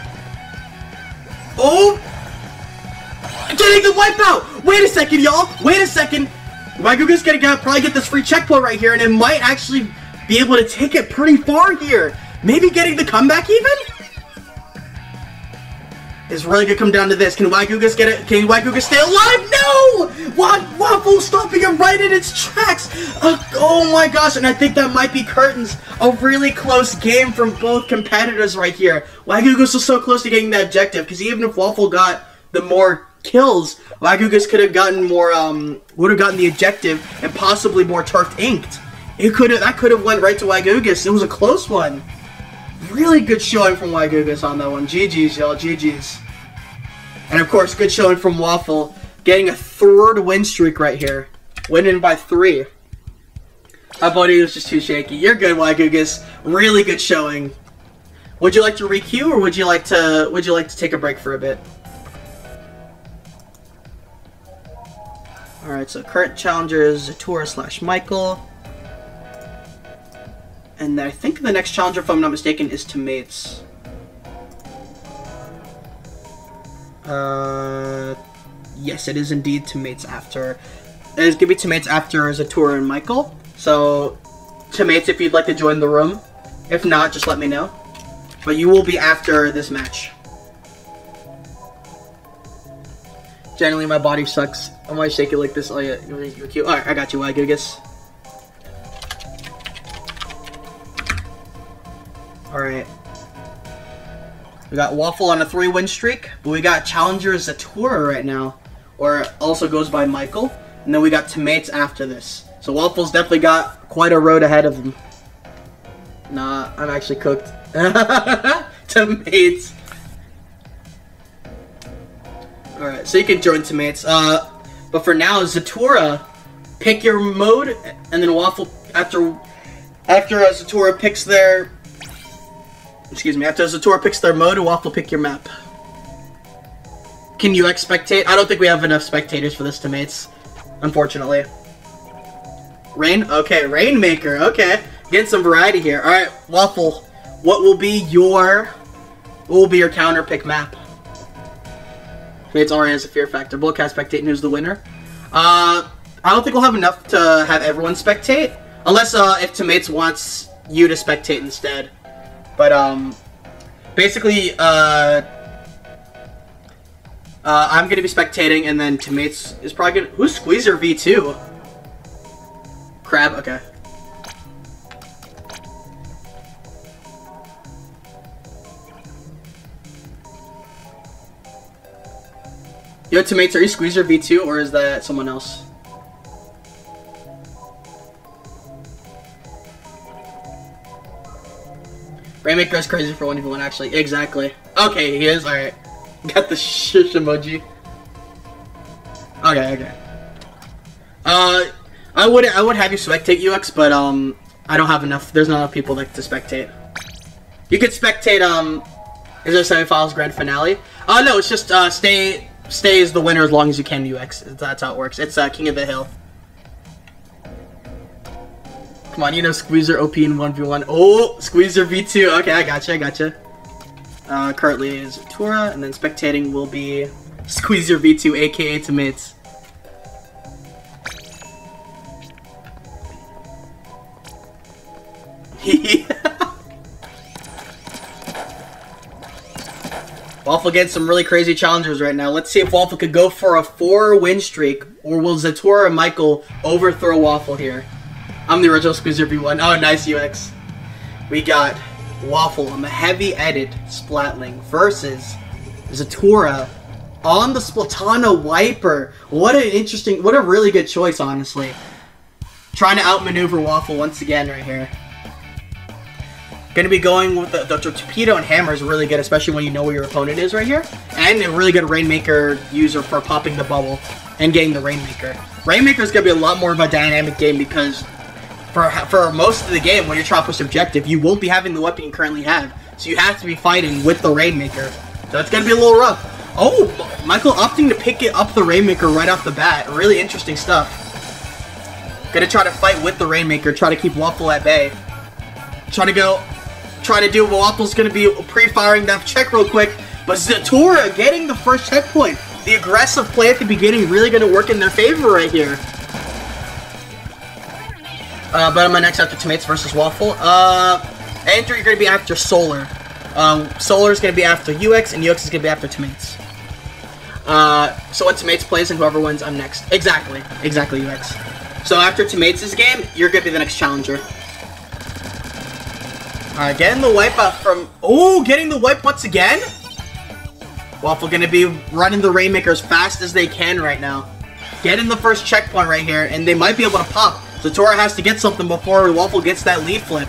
Oh! Getting the wipeout! Wait a second, y'all! Wait a second! Wygoogus gonna get, probably get this free checkpoint right here, and it might actually be able to take it pretty far here. Maybe getting the comeback even? It's really gonna come down to this. Can Wygoogus get it? Can Wygoogus stay alive? No! Waffle stopping it right in its tracks! Uh, oh my gosh, and I think that might be curtains. A really close game from both competitors right here. Wygoogus was so close to getting the objective, because even if Waffle got the more kills, Wygoogus could have gotten more, um, would have gotten the objective, and possibly more turfed inked. It could have, that could have went right to Wygoogus. It was a close one. Really good showing from Wygoogus on that one. GG's, y'all. GG's. And of course, good showing from Waffle. Getting a third win streak right here. Winning by three. I thought he was just too shaky. You're good, Wygoogus. Really good showing. Would you like to requeue or would you like to would you like to take a break for a bit? Alright, so current challenger is slash Michael. And I think the next challenger, if I'm not mistaken, is Tomates. Uh, yes, it is indeed Tomates after. It is gonna be Tomates after Zatura and Michael. So, Tomates, if you'd like to join the room. If not, just let me know. But you will be after this match. Generally, my body sucks. I might shake it like this. Oh yeah, you're cute. Alright, I got you, Wygoogus. Alright. We got Waffle on a three-win streak, but we got Challenger Zatura right now, or also goes by Michael. And then we got Tomates after this. So Waffle's definitely got quite a road ahead of him. Nah, I'm actually cooked. Tomates. Alright, so you can join Tomates. Uh, but for now, Zatura, pick your mode, and then Waffle, after after uh, Zatura picks their Excuse me, after Zatora picks their mode, Waffle pick your map. Can you expectate? I don't think we have enough spectators for this Tomates, unfortunately. Rain? Okay, Rainmaker, okay. Getting some variety here. Alright, Waffle, what will be your what will be your counter pick map? Tomates already has a fear factor. Bullcat spectate and who's the winner. Uh I don't think we'll have enough to have everyone spectate. Unless uh if Tomates wants you to spectate instead. But, um, basically, uh, uh, I'm gonna be spectating, and then Tomates is probably gonna- Who's Squeezer V2? Crab? Okay. Yo, Tomates, are you Squeezer V2, or is that someone else? Rainmaker goes crazy for 1v1, actually. Exactly. Okay, he is. Alright. Got the shish emoji. Okay, okay. Uh, I would I would have you spectate UX, but um, I don't have enough. There's not enough people like to spectate. You could spectate um, is there semifinals grand finale? Uh, no, it's just uh, stay stay as the winner as long as you can UX. That's how it works. It's uh, King of the Hill. Come on, you know Squeezer OP in 1v1. Oh, Squeezer V2. Okay, I gotcha, I gotcha. Uh, currently is Tura, and then spectating will be Squeezer V2, aka Tomates. Waffle getting some really crazy challengers right now. Let's see if Waffle could go for a four win streak, or will Zatora and Michael overthrow Waffle here? I'm the original Squeezer V1. Oh, nice UX. We got Waffle on the heavy edit Splatling versus Zatora on the Splatana Wiper. What an interesting, what a really good choice, honestly. Trying to outmaneuver Waffle once again right here. Going to be going with the, the, Torpedo and Hammer is really good, especially when you know where your opponent is right here. And a really good Rainmaker user for popping the bubble and getting the Rainmaker. Rainmaker is going to be a lot more of a dynamic game because for, for most of the game, when you're trying to push objective, you won't be having the weapon you currently have. So you have to be fighting with the Rainmaker. So it's going to be a little rough. Oh, Michael opting to pick it up the Rainmaker right off the bat. Really interesting stuff. Gonna try to fight with the Rainmaker, try to keep Waffle at bay. Try to go trying to do Waffle's going to be pre-firing that check real quick. But Zatora getting the first checkpoint. The aggressive play at the beginning really going to work in their favor right here. Uh, but am I next after Tomates versus Waffle? Uh, Andrew, you're to be after Solar. Um, Solar is to be after UX, and UX is to be after Tomates. Uh, so when Tomates plays and whoever wins, I'm next. Exactly. Exactly, UX. So after Tomates' game, you're to be the next challenger. Alright, getting the wipe out from... Oh, getting the wipe once again? Waffle gonna be running the Rainmaker as fast as they can right now. Getting the first checkpoint right here, and they might be able to pop. Zatora has to get something before Waffle gets that lead flip.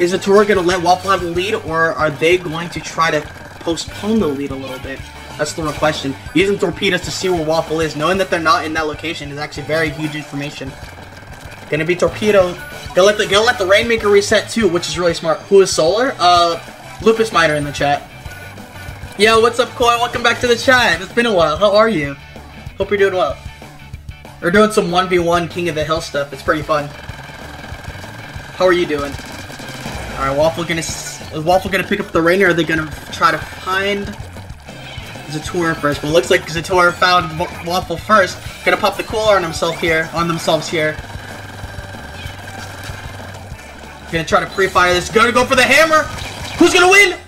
Is Zatora gonna let Waffle have the lead, or are they going to try to postpone the lead a little bit? That's the real question. Using torpedoes to see where Waffle is, knowing that they're not in that location is actually very huge information. Gonna be Torpedo. Gonna let the gonna let the Rainmaker reset too, which is really smart. Who is Solar? Uh, Lupus Miner in the chat. Yo, what's up, Koi? Welcome back to the chat. It's been a while. How are you? Hope you're doing well. We're doing some 1v1 King of the Hill stuff. It's pretty fun. How are you doing? Alright, Waffle gonna... Is Waffle gonna pick up the Rainer, or are they gonna try to find... Zatora first? Well, it looks like Zatora found Waffle first. Gonna pop the cooler on himself here, on themselves here. Gonna try to pre-fire this. Gonna go for the hammer. Who's gonna win?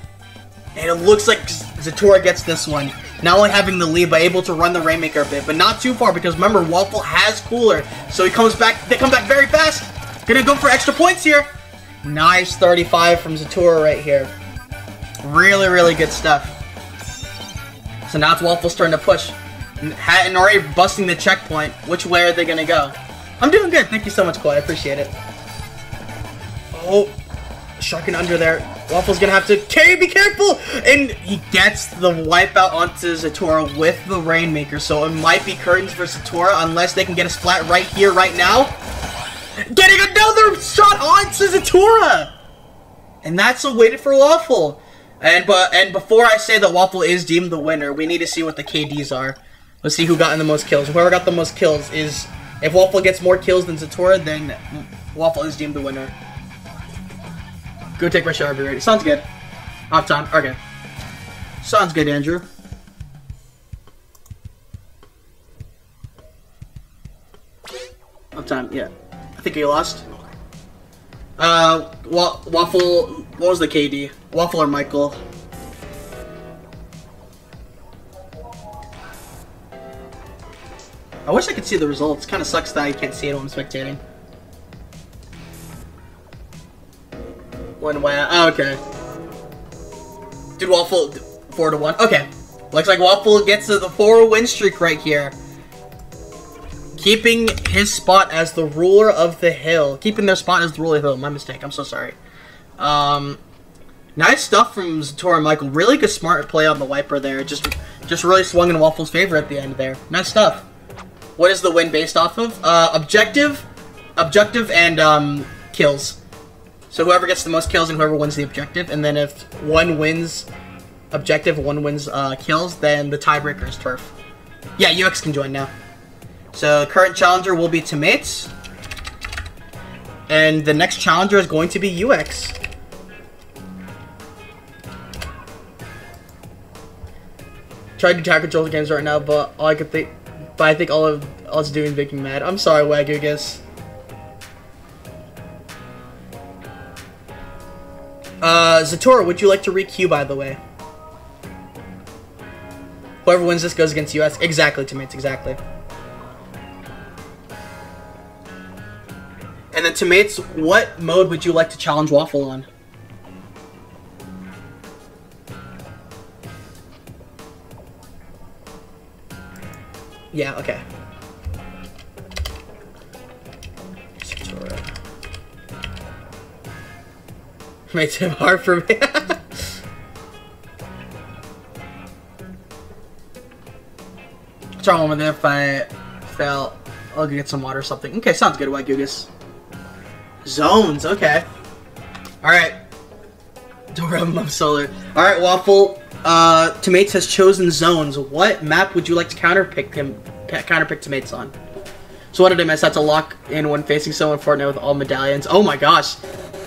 And it looks like Zatora gets this one. Not only having the lead, but able to run the Rainmaker a bit, but not too far because remember, Waffle has Cooler, so he comes back. They come back very fast. Gonna go for extra points here. Nice 35 from Zatora right here. Really, really good stuff. So now it's Waffle's turn to push. And already busting the checkpoint. Which way are they gonna go? I'm doing good. Thank you so much, Chloe. I appreciate it. Oh, sharking under there. Waffle's gonna have to carry, be careful! And he gets the wipeout onto Zatora with the Rainmaker, so it might be curtains for Zatora unless they can get a splat right here, right now. Getting another shot onto Zatora! And that's a waited for Waffle. And but and before I say that Waffle is deemed the winner, we need to see what the KDs are. Let's see who got in the most kills. Whoever got the most kills is if Waffle gets more kills than Zatora, then Waffle is deemed the winner. Go take my shower, be ready. Sounds good. Off time. Okay. Sounds good, Andrew. Off time, yeah. I think you lost. Uh, wa Waffle, what was the KD? Waffle or Michael? I wish I could see the results. Kind of sucks that I can't see it when I'm spectating. One way. Oh, okay. Dude, Waffle four to one. Okay. Looks like Waffle gets to the four win streak right here. Keeping his spot as the ruler of the hill. Keeping their spot as the ruler of the hill. My mistake. I'm so sorry. Um, nice stuff from Zatora and Michael. Really good smart play on the wiper there. Just just really swung in Waffle's favor at the end there. Nice stuff. What is the win based off of? Uh, objective, objective, and um, kills. So whoever gets the most kills and whoever wins the objective, and then if one wins objective, one wins uh, kills, then the tiebreaker is turf. Yeah, UX can join now. So current challenger will be Tomates. And the next challenger is going to be UX. Trying to tag control the games right now, but all I could think, but I think all of us doing making mad. I'm sorry, Wagugus. Uh, Zatora, would you like to re-queue, by the way? Whoever wins this goes against US. Exactly, Tomates, exactly. And then, Tomates, what mode would you like to challenge Waffle on? Yeah, okay. Makes it hard for me. Try one with it if I fail. I'll get some water or something. Okay, sounds good, White Gugus. Zones, okay. Alright. Dorem Solar. Alright, Waffle. Uh, Tomates has chosen zones. What map would you like to counterpick him, counterpick Tomates on? So what did I miss? That's a lock in when facing someone Fortnite with all medallions. Oh my gosh.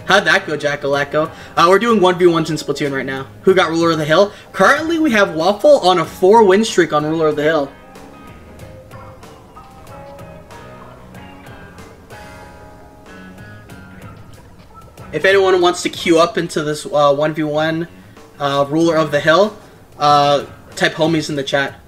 How'd that go, Jackalacko? Uh, we're doing 1v1s in Splatoon right now. Who got Ruler of the Hill? Currently, we have Waffle on a 4-win streak on Ruler of the Hill. If anyone wants to queue up into this uh, 1v1 uh, Ruler of the Hill, uh, type homies in the chat.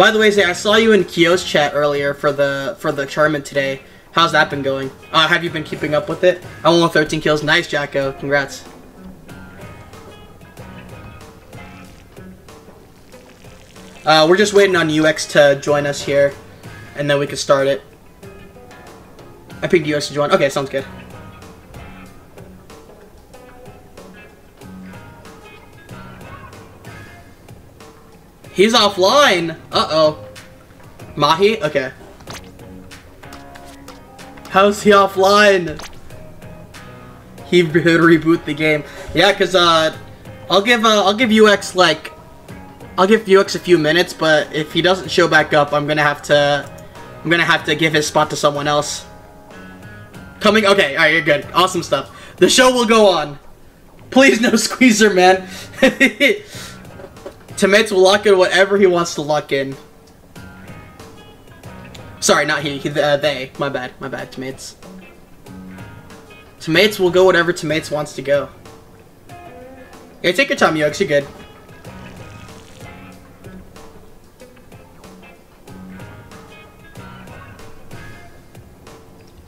By the way, Zay, I saw you in Kyo's chat earlier for the for the tournament today. How's that been going? Uh, have you been keeping up with it? I won 13 kills. Nice, Jacko. Congrats. Uh, we're just waiting on UX to join us here, and then we can start it. I picked UX to join. Okay, sounds good. He's offline! Uh-oh. Mahi? Okay. How's he offline? He would reboot the game. Yeah, cause uh, I'll give uh, I'll give UX like, I'll give UX a few minutes, but if he doesn't show back up, I'm gonna have to, I'm gonna have to give his spot to someone else. Coming, okay, alright, you're good. Awesome stuff. The show will go on. Please no squeezer, man. Tomates will lock in whatever he wants to lock in. Sorry, not he. he uh, they. My bad. My bad, Tomates. Tomates will go whatever Tomates wants to go. Yeah, take your time, Yokes. You're good.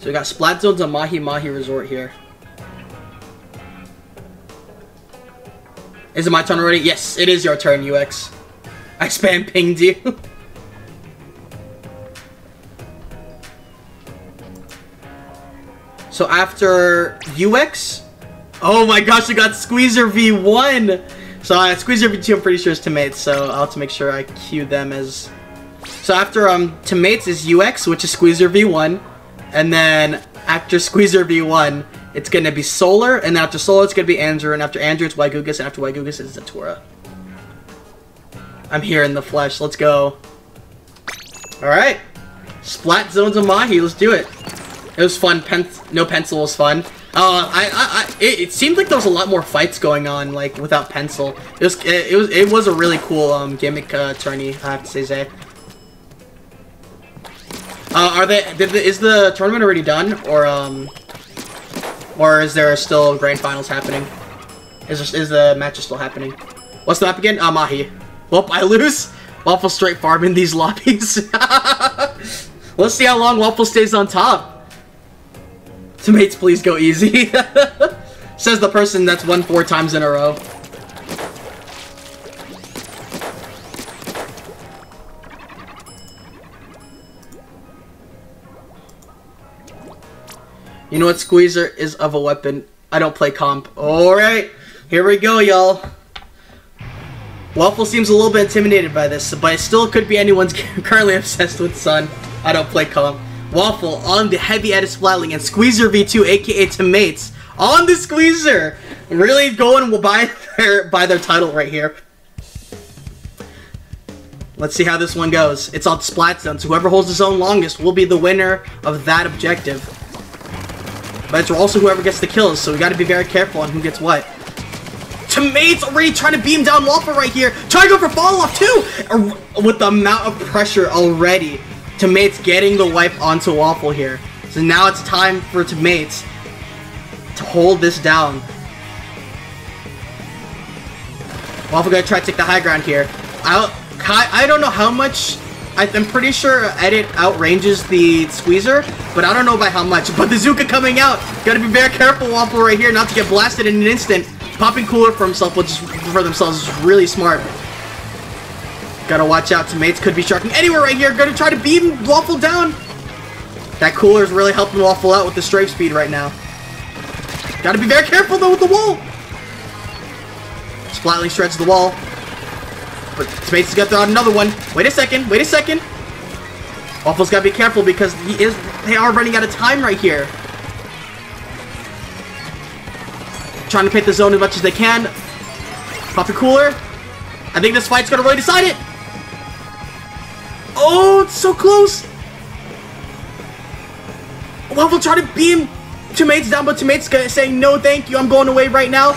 So we got Splat Zones on Mahi Mahi Resort here. Is it my turn already? Yes, it is your turn, UX. I spam pinged you. So after UX, oh my gosh, I got Squeezer V1. So uh, Squeezer V2, I'm pretty sure is Tomates, so I'll have to make sure I cue them as... So after um Tomates is UX, which is Squeezer V1, and then after Squeezer V1, it's gonna be Solar, and after Solar, it's gonna be Andrew, and after Andrew, it's Waigugus, and after Waigugus, it's Zatora. I'm here in the flesh, let's go. Alright. Splat Zones of Mahi, let's do it. It was fun. Pen no pencil was fun. Uh, I, I, I it, it, seemed like there was a lot more fights going on, like without pencil. It was, it, it was, it was a really cool um gimmick uh, tourney. I have to say, Zay. Uh, are they? Did the, is the tournament already done, or um, or is there still grand finals happening? Is there, is the match still happening? What's the map again? Ah, Mahi. Well, I lose. Waffle straight farm in these lobbies. Let's see how long Waffle stays on top. Tomates, please go easy. Says the person that's won four times in a row. You know what Squeezer is of a weapon? I don't play comp. Alright, here we go, y'all. Waffle seems a little bit intimidated by this, but it still could be anyone's currently obsessed with Sun. I don't play comp. Waffle on the heavy edit splatling and Squeezer V2 aka Tomates on the Squeezer. Really going by their by their title right here. Let's see how this one goes. It's on Splat Zones. Whoever holds the zone longest will be the winner of that objective. But it's also whoever gets the kills, so we gotta be very careful on who gets what. Tomates already trying to beam down Waffle right here. Trying to go for follow off too! With the amount of pressure already. Tomates getting the wipe onto Waffle here. So now it's time for Tomates to hold this down. Waffle gonna try to take the high ground here. I I don't know how much. I'm pretty sure Edit outranges the Squeezer, but I don't know by how much. But the Zuka coming out. Gotta be very careful, Waffle, right here, not to get blasted in an instant. Popping cooler for himself, which is, for themselves, is really smart. Gotta watch out. Teammates could be sharking anywhere right here. Gonna try to beam Waffle down. That cooler is really helping Waffle out with the strafe speed right now. Gotta be very careful, though, with the wall. Splatling shreds the wall. But Space got to throw out another one. Wait a second. Wait a second. Waffle's got to be careful because he is. They are running out of time right here. Trying to paint the zone as much as they can. Poppy Cooler. I think this fight's to really decide it. Oh, it's so close. Waffle trying to beam Tomates down, but Tomates saying no thank you, I'm going away right now.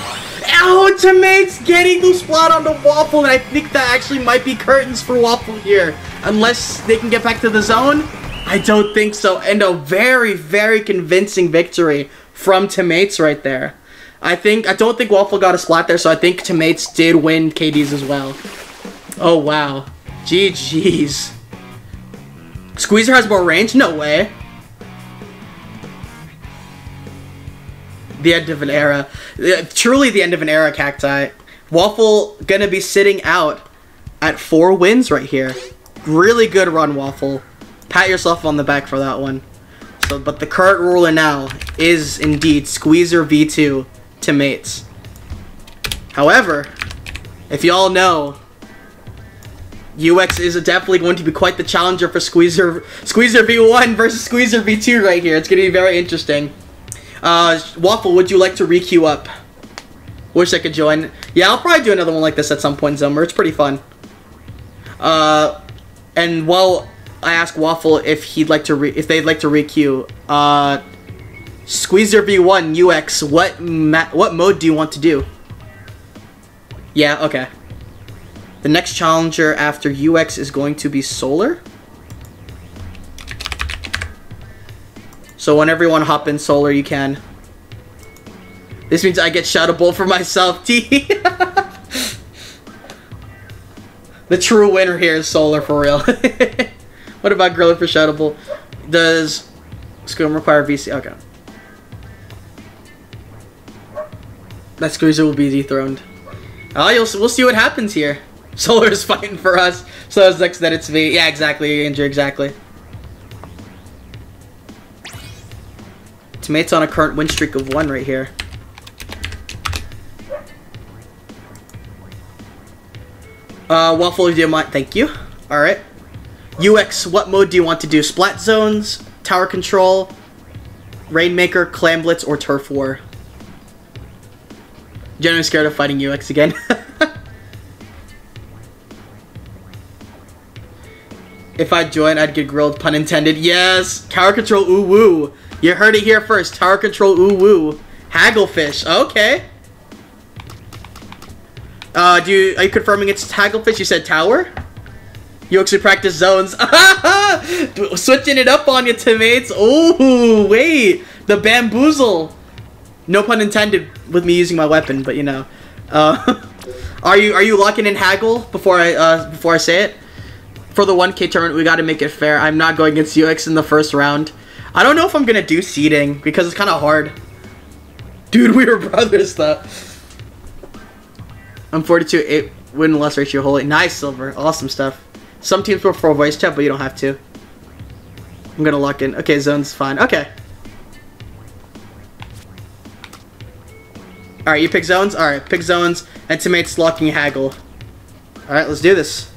Tomates getting the splat on the Waffle, and I think that actually might be curtains for Waffle here. Unless they can get back to the zone. I don't think so. And a very, very convincing victory from Tomates right there. I think, I don't think Waffle got a splat there, so I think Tomates did win KDs as well. Oh, wow. GG's. Squeezer has more range? No way. The end of an era. Uh, truly the end of an era, Cacti. Waffle gonna be sitting out at four wins right here. Really good run, Waffle. Pat yourself on the back for that one. So, but the current ruler now is indeed Squeezer V2 Tomates. However, if y'all know, UX is definitely going to be quite the challenger for Squeezer Squeezer V1 versus Squeezer V2 right here. It's going to be very interesting. Uh, Waffle, would you like to re-queue up? Wish I could join. Yeah, I'll probably do another one like this at some point, Zomer. It's pretty fun. Uh, and while I ask Waffle if he'd like to re if they'd like to re-queue, uh, Squeezer V1 UX, what what mode do you want to do? Yeah, okay. The next challenger after UX is going to be Solar. So whenever to hop in solar, you can. This means I get Shadowbolt for myself, T. the true winner here is solar for real. what about Griller for Shadowbolt? Does Scum require VC? Okay. That Squeezer will be dethroned. Oh, you'll, we'll see what happens here. Solar is fighting for us, so it's next that it's me. Yeah, exactly, Andrew, exactly. Tomate's on a current win streak of one right here. Uh, Waffle, do you mind? Thank you. Alright. UX, what mode do you want to do? Splat zones, tower control, Rainmaker, Clam Blitz, or Turf War? Generally scared of fighting UX again. if I join, I'd get grilled, pun intended. Yes! Tower control, ooh woo. You heard it here first. Tower control, ooh woo. Hagglefish. Okay. Uh, do you, are you confirming it's Hagglefish? You said tower? You actually practice zones. Switching it up on you, teammates. Oh, wait. The bamboozle. No pun intended with me using my weapon, but you know. Uh, are you are you locking in haggle before I uh, before I say it? For the 1K tournament, we got to make it fair. I'm not going against UX in the first round. I don't know if I'm gonna do seeding because it's kind of hard. Dude, we were brothers though. I'm 42, 8 win loss ratio, holy. Nice, Silver. Awesome stuff. Some teams prefer voice chat, but you don't have to. I'm gonna lock in. Okay, zone's fine. Okay. Alright, you pick zones? Alright, pick zones and Tomates locking haggle. Alright, let's do this.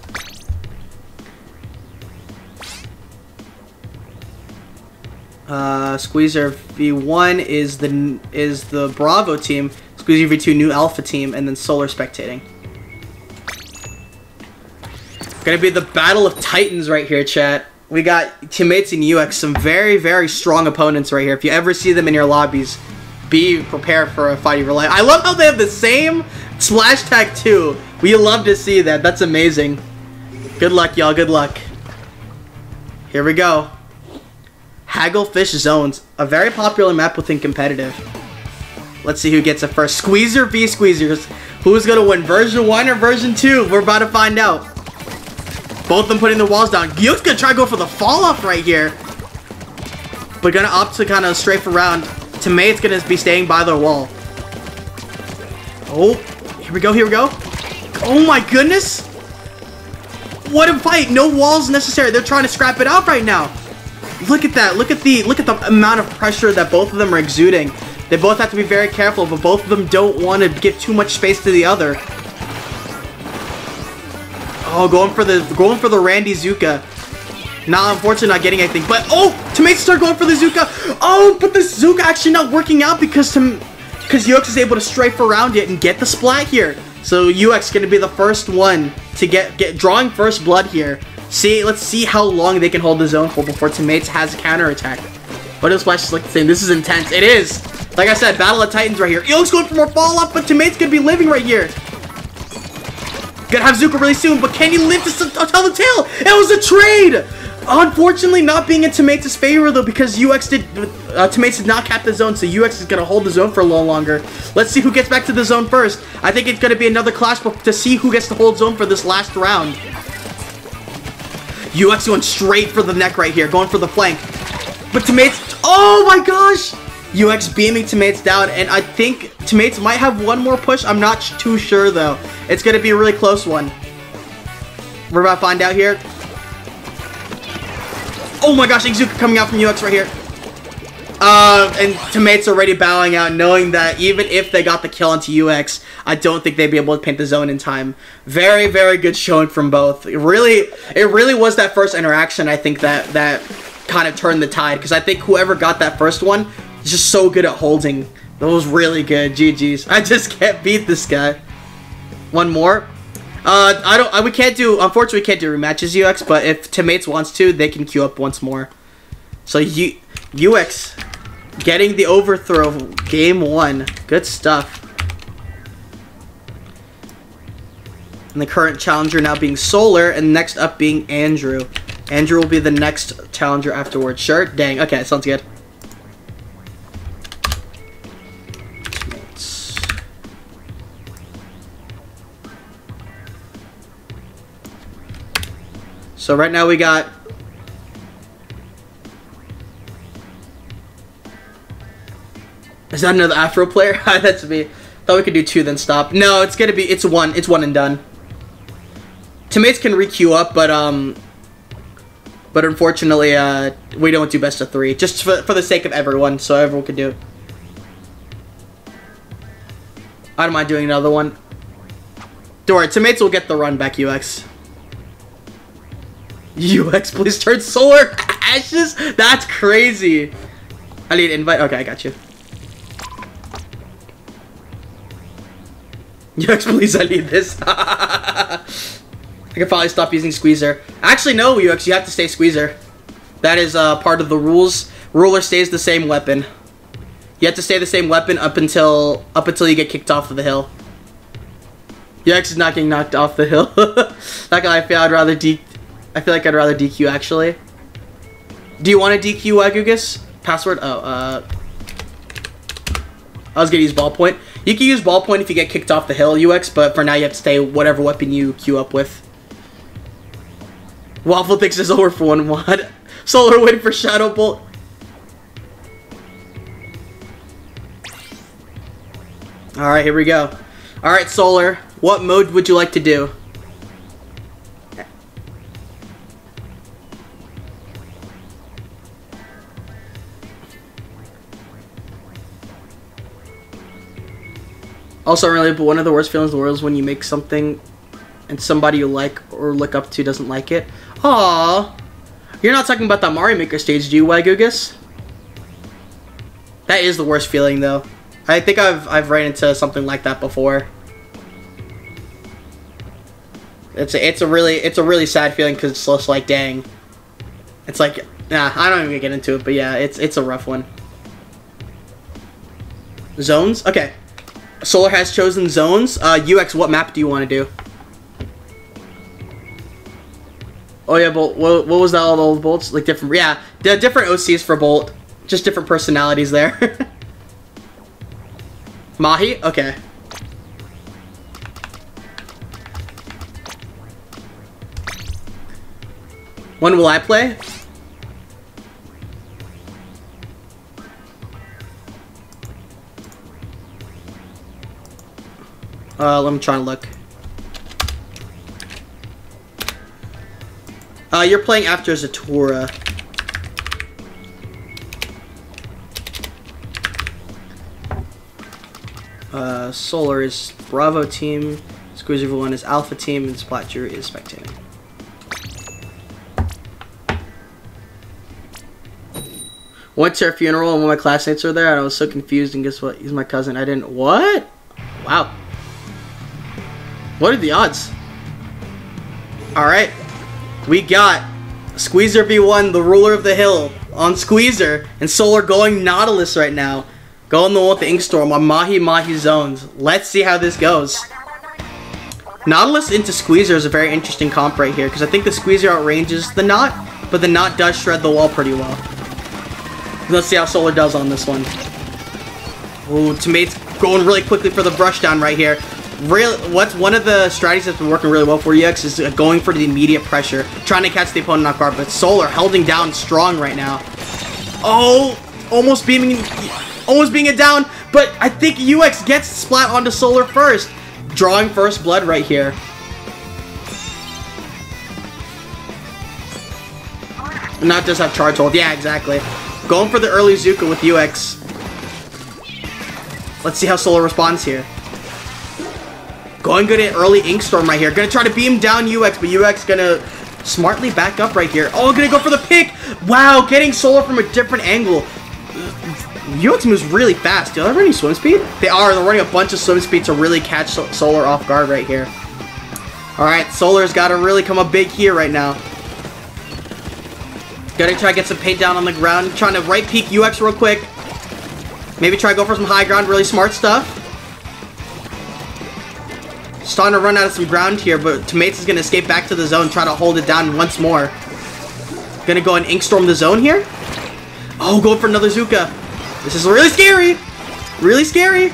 Uh, Squeezer V1 is the is the Bravo team. Squeezer V2 new Alpha team, and then Solar spectating. Gonna be the battle of titans right here, chat. We got Tomates in UX, some very very strong opponents right here. If you ever see them in your lobbies, be prepared for a fight you I love how they have the same splash tag too. We love to see that. That's amazing. Good luck, y'all. Good luck. Here we go. Hagglefish Zones, a very popular map within competitive. Let's see who gets it first. Squeezer v Squeezers. Who's gonna win, version 1 or version 2? We're about to find out. Both of them putting the walls down. Yoke's gonna try to go for the fall off right here. But gonna opt to kind of strafe around. Tomate's gonna be staying by the wall. Oh, here we go, here we go. Oh my goodness. What a fight. No walls necessary. They're trying to scrap it out right now. Look at that. Look at the look at the amount of pressure that both of them are exuding. They both have to be very careful, but both of them don't want to give too much space to the other. Oh, going for the going for the Randy Zuka. Now, unfortunately, not getting anything. But oh, Tomates start going for the Zuka. Oh, but the Zuka actually not working out because to because UX is able to strafe around it and get the splat here. So UX going to be the first one to get get drawing first blood here. See, let's see how long they can hold the zone for before Tomates has a counter attack. What is Splash like saying? This is intense. It is. Like I said, Battle of Titans right here. UX going for more fall off, but Tomates gonna be living right here. Gonna have Zuka really soon, but can he live to tell the tale? It was a trade! Unfortunately, not being in Tomates' favor, though, because UX did... Uh, Tomates did not cap the zone, so UX is going to hold the zone for a little longer. Let's see who gets back to the zone first. I think it's going to be another clash to see who gets to hold zone for this last round. UX going straight for the neck right here, going for the flank. But Tomates... Oh my gosh! UX beaming Tomates down, and I think Tomates might have one more push. I'm not too sure, though. It's going to be a really close one. We're about to find out here. Oh my gosh, Izuka coming out from UX right here. Uh, and Tomates already bowing out, knowing that even if they got the kill onto UX, I don't think they'd be able to paint the zone in time. Very, very good showing from both. It really, it really was that first interaction, I think, that, that kind of turned the tide. Because I think whoever got that first one is just so good at holding. That was really good. GG's. I just can't beat this guy. One more. Uh, I don't. Uh, we can't do. Unfortunately, we can't do rematches UX. But if Tomates wants to, they can queue up once more. So U UX getting the overthrow game one. Good stuff. And the current challenger now being Solar, and next up being Andrew. Andrew will be the next challenger afterwards. Sure? Dang. Okay, sounds good. So right now we got Is that another Afro player? That's me. Thought we could do two, then stop. No, it's gonna be it's one. It's one and done. Tomates can re-queue up, but um, but unfortunately, uh, we don't do best of three, just for for the sake of everyone, so everyone can do it. I don't mind doing another one. Don't worry, Tomates will get the run back, UX. UX, please turn solar ashes? That's crazy. I need invite. Okay, I got you. UX, please, I need this. I can probably stop using Squeezer. Actually, no, UX, you have to stay Squeezer. That is uh, part of the rules. Ruler stays the same weapon. You have to stay the same weapon up until up until you get kicked off of the hill. UX is not getting knocked off the hill. Not gonna lie, I'd rather de I feel like I'd rather DQ, actually. Do you want to DQ Wagugus? Password? Oh, uh... I was gonna use ballpoint. You can use ballpoint if you get kicked off the hill, UX, but for now you have to stay whatever weapon you queue up with. Waffle thinks it's over for one mod. Solar waiting for Shadowbolt. Alright, here we go. Alright, Solar, what mode would you like to do? Also really, but one of the worst feelings in the world is when you make something and somebody you like or look up to doesn't like it. Aww. You're not talking about that Mario Maker stage, do you, Wagugus? That is the worst feeling, though. I think I've I've ran into something like that before. It's a, it's a really it's a really sad feeling because it's just like dang. It's like nah, I don't even get into it, but yeah, it's it's a rough one. Zones? Okay. Solar has chosen zones. Uh, UX, what map do you want to do? Oh yeah, Bolt. What, what was that? All the old bolts, like different. Yeah, different OCs for Bolt. Just different personalities there. Mahi? Okay. When will I play? Uh, let me try and look. Uh, you're playing after Zatura. Uh, Solar is Bravo team, Squeezer 1 is Alpha team, and Splatcher is spectating. Went to her funeral and one of my classmates were there and I was so confused and guess what? He's my cousin. I didn't- What? Wow. What are the odds? Alright. We got Squeezer V1, the ruler of the hill, on Squeezer, and Solar going Nautilus right now. Going the one with the Ink Inkstorm on Mahi Mahi zones. Let's see how this goes. Nautilus into Squeezer is a very interesting comp right here, because I think the Squeezer outranges the Naut, but the Naut does shred the wall pretty well. Let's see how Solar does on this one. Ooh, Tomate's going really quickly for the brush down right here. Real, what's one of the strategies that's been working really well for UX is uh, going for the immediate pressure, trying to catch the opponent off guard. But Solar holding down strong right now. Oh, almost beaming, almost being it down. But I think UX gets splat onto Solar first, drawing first blood right here. Not just have charge hold. Yeah, exactly. Going for the early Zuka with UX. Let's see how Solar responds here. Going good at early Inkstorm right here. Gonna try to beam down UX, but UX gonna smartly back up right here. Oh, gonna go for the pick. Wow, getting Solar from a different angle. Uh, UX moves really fast. Do they have any swim speed? They are. They're running a bunch of swim speed to really catch Solar off guard right here. Alright, Solar's got to really come up big here right now. Gotta try to get some paint down on the ground. Trying to right peek UX real quick. Maybe try to go for some high ground. Really smart stuff. Starting to run out of some ground here, but Tomates is going to escape back to the zone. Try to hold it down once more. Gonna go and Inkstorm the zone here. Oh, going for another Zuka. This is really scary. Really scary.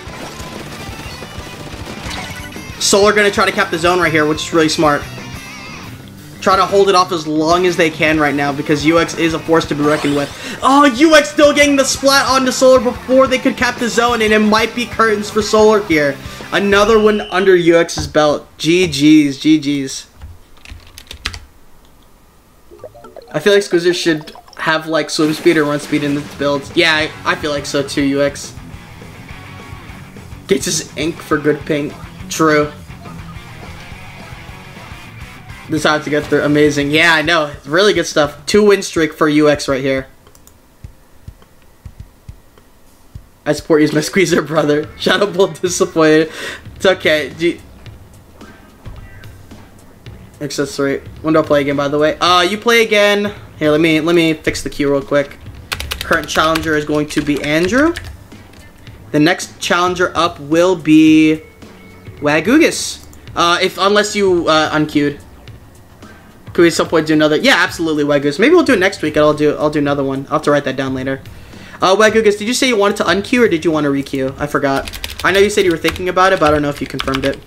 Solar gonna try to cap the zone right here, which is really smart. Try to hold it off as long as they can right now because UX is a force to be reckoned with. Oh, UX still getting the splat onto Solar before they could cap the zone, and it might be curtains for Solar here. Another one under UX's belt. GG's, GG's. I feel like Squeezer should have like swim speed or run speed in the builds. Yeah, I, I feel like so too, UX. Gets his ink for good paint. True. Decided to get through. Amazing. Yeah, I know. Really good stuff. Two win streak for UX right here. I support you as my squeezer brother. Shadow Bull disappointed. It's okay. G Accessory. When do I play again, by the way? Uh, you play again. Here, let me let me fix the queue real quick. Current challenger is going to be Andrew. The next challenger up will be Wagugus. Uh, if unless you uh, unqueued. Could we at some point do another? Yeah, absolutely, Wagugus. Maybe we'll do it next week. I'll do I'll do another one. I'll have to write that down later. Uh, Wagugus, did you say you wanted to unqueue or did you want to requeue? I forgot. I know you said you were thinking about it, but I don't know if you confirmed it.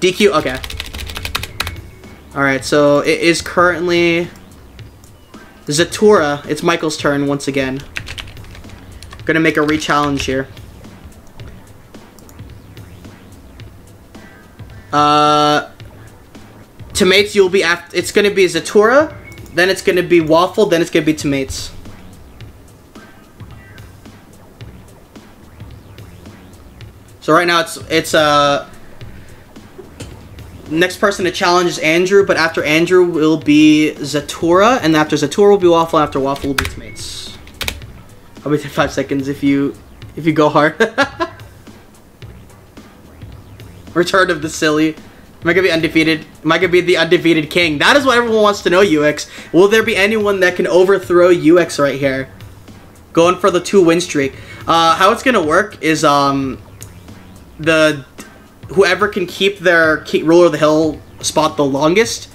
DQ? Okay. Alright, so it is currently Zatura. It's Michael's turn once again. Gonna make a re-challenge here. Uh, Tomates, you'll be after. It's gonna be Zatura, then it's gonna be Waffle, then it's gonna be Tomates. So right now it's it's uh next person to challenge is Andrew, but after Andrew will be Zatura, and after Zatura will be Waffle, after Waffle will be Tomates. I'll be five seconds if you if you go hard. Return of the silly. Am I gonna be undefeated? Am I gonna be the undefeated king? That is what everyone wants to know, UX. Will there be anyone that can overthrow UX right here? Going for the two win streak. Uh, how it's gonna work is um the whoever can keep their key, ruler of the hill spot the longest,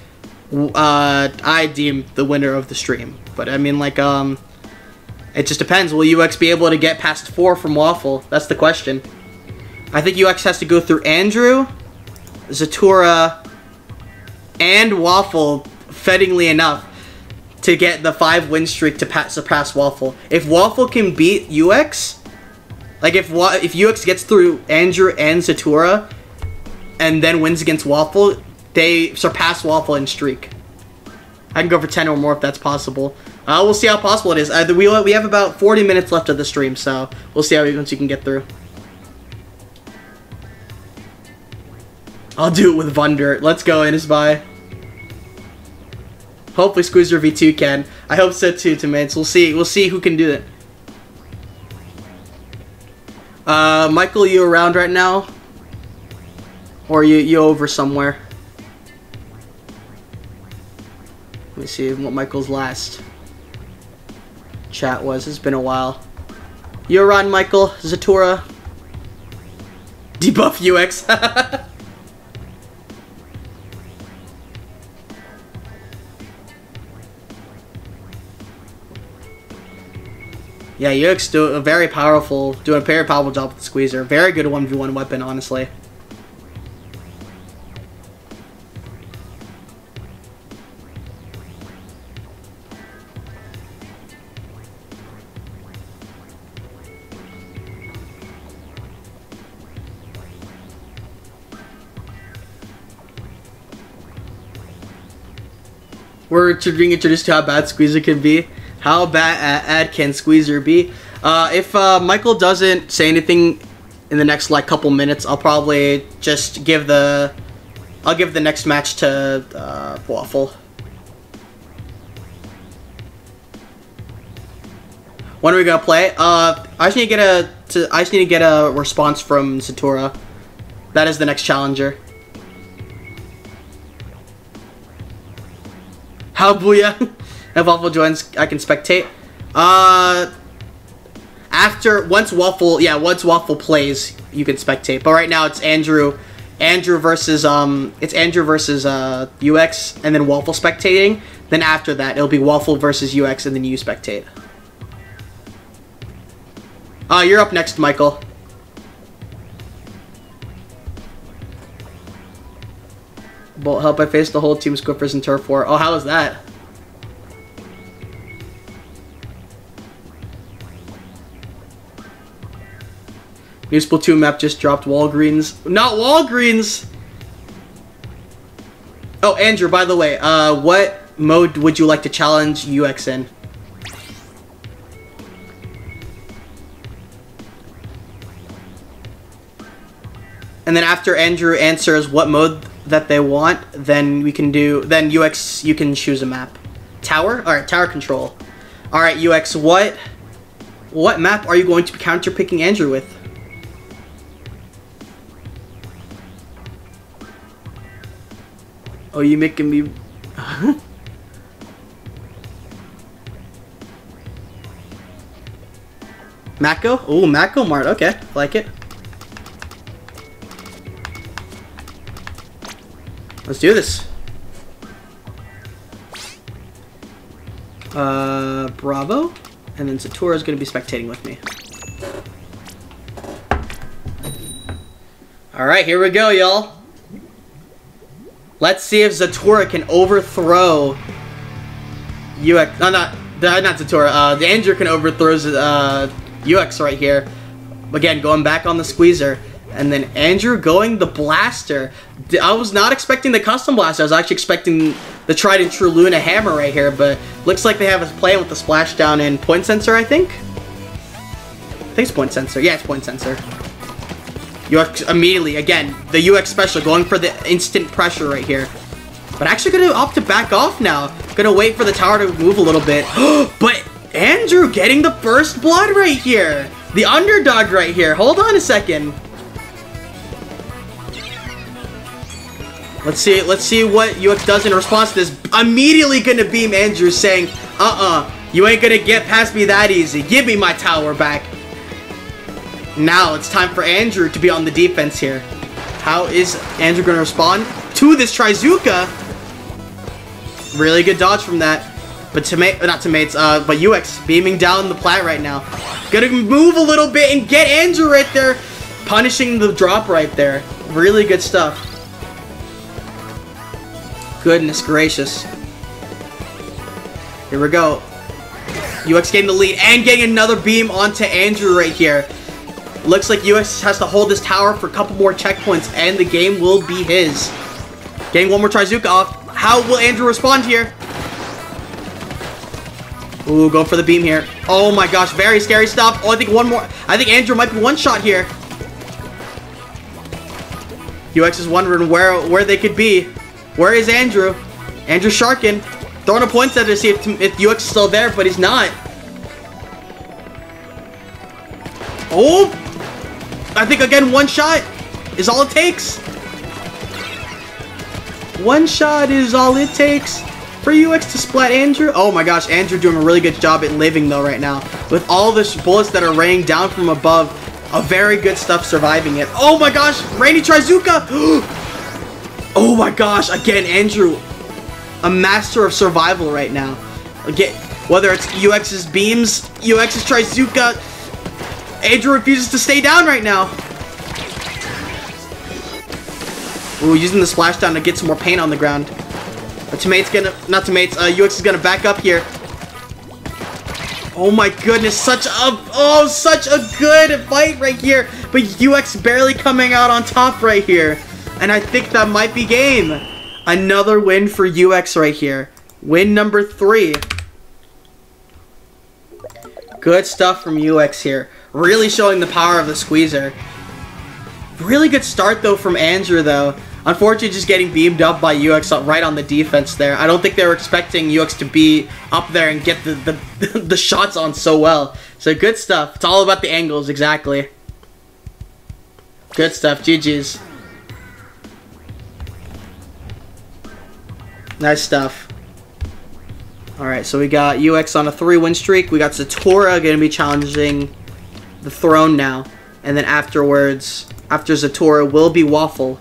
uh, I deem the winner of the stream. But I mean, like, um, it just depends. Will UX be able to get past four from Waffle? That's the question. I think UX has to go through Andrew, Zatura, and Waffle, fittingly enough, to get the five win streak to pass surpass Waffle. If Waffle can beat UX, like if if UX gets through Andrew and Zatura, and then wins against Waffle, they surpass Waffle in streak. I can go for 10 or more if that's possible. Uh, we'll see how possible it is. Uh, we, we have about 40 minutes left of the stream, so we'll see how once you can get through. I'll do it with Vunder. Let's go, Innisby. Hopefully Squeezer V2 can. I hope so too, Tomates. We'll see. We'll see who can do it. Uh, Michael, you around right now? Or you, you over somewhere? Let me see what Michael's last chat was. It's been a while. You're on, Michael? Zatura? Debuff UX. Yeah, UX do a very powerful, doing a very powerful job with the squeezer. Very good 1v1 weapon, honestly. We're being introduced to how bad Squeezer can be. How bad ad can Squeezer be? Uh, if uh, Michael doesn't say anything in the next like couple minutes, I'll probably just give the I'll give the next match to uh, Waffle. When are we gonna play? Uh, I just need to get a to, I just need to get a response from Satura. That is the next challenger. How booyah! If Waffle joins, I can spectate. Uh, after once Waffle, yeah, once Waffle plays, you can spectate. But right now it's Andrew, Andrew versus um, it's Andrew versus uh UX, and then Waffle spectating. Then after that, it'll be Waffle versus UX, and then you spectate. Uh, you're up next, Michael. Bolt help I face the whole team Squiffers and Turf War. Oh, how is that? New Splatoon map just dropped Walgreens. Not Walgreens! Oh, Andrew, by the way, uh, what mode would you like to challenge UX in? And then after Andrew answers what mode that they want, then we can do, then UX, you can choose a map. Tower? Alright, tower control. Alright, UX, what, what map are you going to be counter picking Andrew with? Oh, you making me... Mako? Oh, Mako Mart. Okay, like it. Let's do this. Uh, Bravo. And then Satura is going to be spectating with me. Alright, here we go, y'all. Let's see if Zatura can overthrow UX. No, not not Zatura. Uh, the Andrew can overthrow uh, UX right here. Again, going back on the squeezer. And then Andrew going the blaster. I was not expecting the custom blaster. I was actually expecting the tried and true Luna hammer right here. But looks like they have us playing with the splashdown and point sensor, I think. I think it's point sensor. Yeah, it's point sensor. UX immediately, again, the UX special going for the instant pressure right here. But actually gonna opt to back off now. Gonna wait for the tower to move a little bit. but Andrew getting the first blood right here. The underdog right here. Hold on a second. Let's see, let's see what UX does in response to this. Immediately gonna beam Andrew saying, uh-uh, you ain't gonna get past me that easy. Give me my tower back. Now it's time for Andrew to be on the defense here. How is Andrew going to respond to this Trizooka? Really good dodge from that. But tomato, not tomates, uh, but UX beaming down the plat right now. Gonna move a little bit and get Andrew right there. punishing the drop right there. Really good stuff. Goodness gracious. Here we go. UX getting the lead and getting another beam onto Andrew right here. Looks like UX has to hold this tower for a couple more checkpoints and the game will be his. Getting one more Trizooka off. How will Andrew respond here? Ooh, go for the beam here. Oh my gosh, very scary stuff. Oh, I think one more. I think Andrew might be one shot here. UX is wondering where where they could be. Where is Andrew? Andrew Sharkin. Throwing a point at to see if, if UX is still there, but he's not. Oh! I think again one shot is all it takes. One shot is all it takes for UX to splat Andrew. Oh my gosh, Andrew doing a really good job at living though right now. With all the bullets that are raining down from above, a very good stuff surviving it. Oh my gosh, Rainy Trizooka! oh my gosh, again, Andrew, a master of survival right now. Again, whether it's UX's beams, UX's Trizooka, Andrew refuses to stay down right now. Ooh, using the splashdown to get some more paint on the ground. But Tomate's gonna, not Tomate's, uh, UX is gonna back up here. Oh my goodness, such a, oh, such a good fight right here. But UX barely coming out on top right here. And I think that might be game. Another win for UX right here. Win number three. Good stuff from UX here. Really showing the power of the squeezer. Really good start though from Andrew though. Unfortunately, just getting beamed up by UX right on the defense there. I don't think they were expecting UX to be up there and get the, the, the shots on so well. So good stuff. It's all about the angles, exactly. Good stuff. GG's. Nice stuff. Alright, so we got UX on a three-win streak. We got Zatora going to be challenging the throne now. And then afterwards, after Zatora, will be Waffle.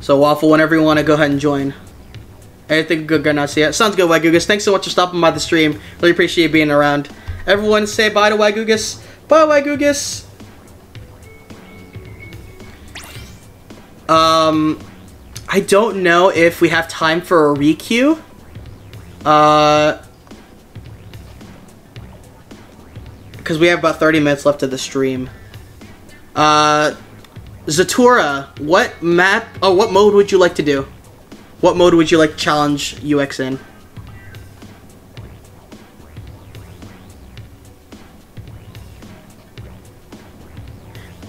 So Waffle, whenever you want to go ahead and join. Anything good, it. Sounds good, Wagugas. Thanks so much for stopping by the stream. Really appreciate you being around. Everyone say bye to Wagugas. Bye, Wagugas. Um, I don't know if we have time for a requeue. Uh, because we have about 30 minutes left of the stream. Uh, Zatura, what map, oh, what mode would you like to do? What mode would you like to challenge UX in?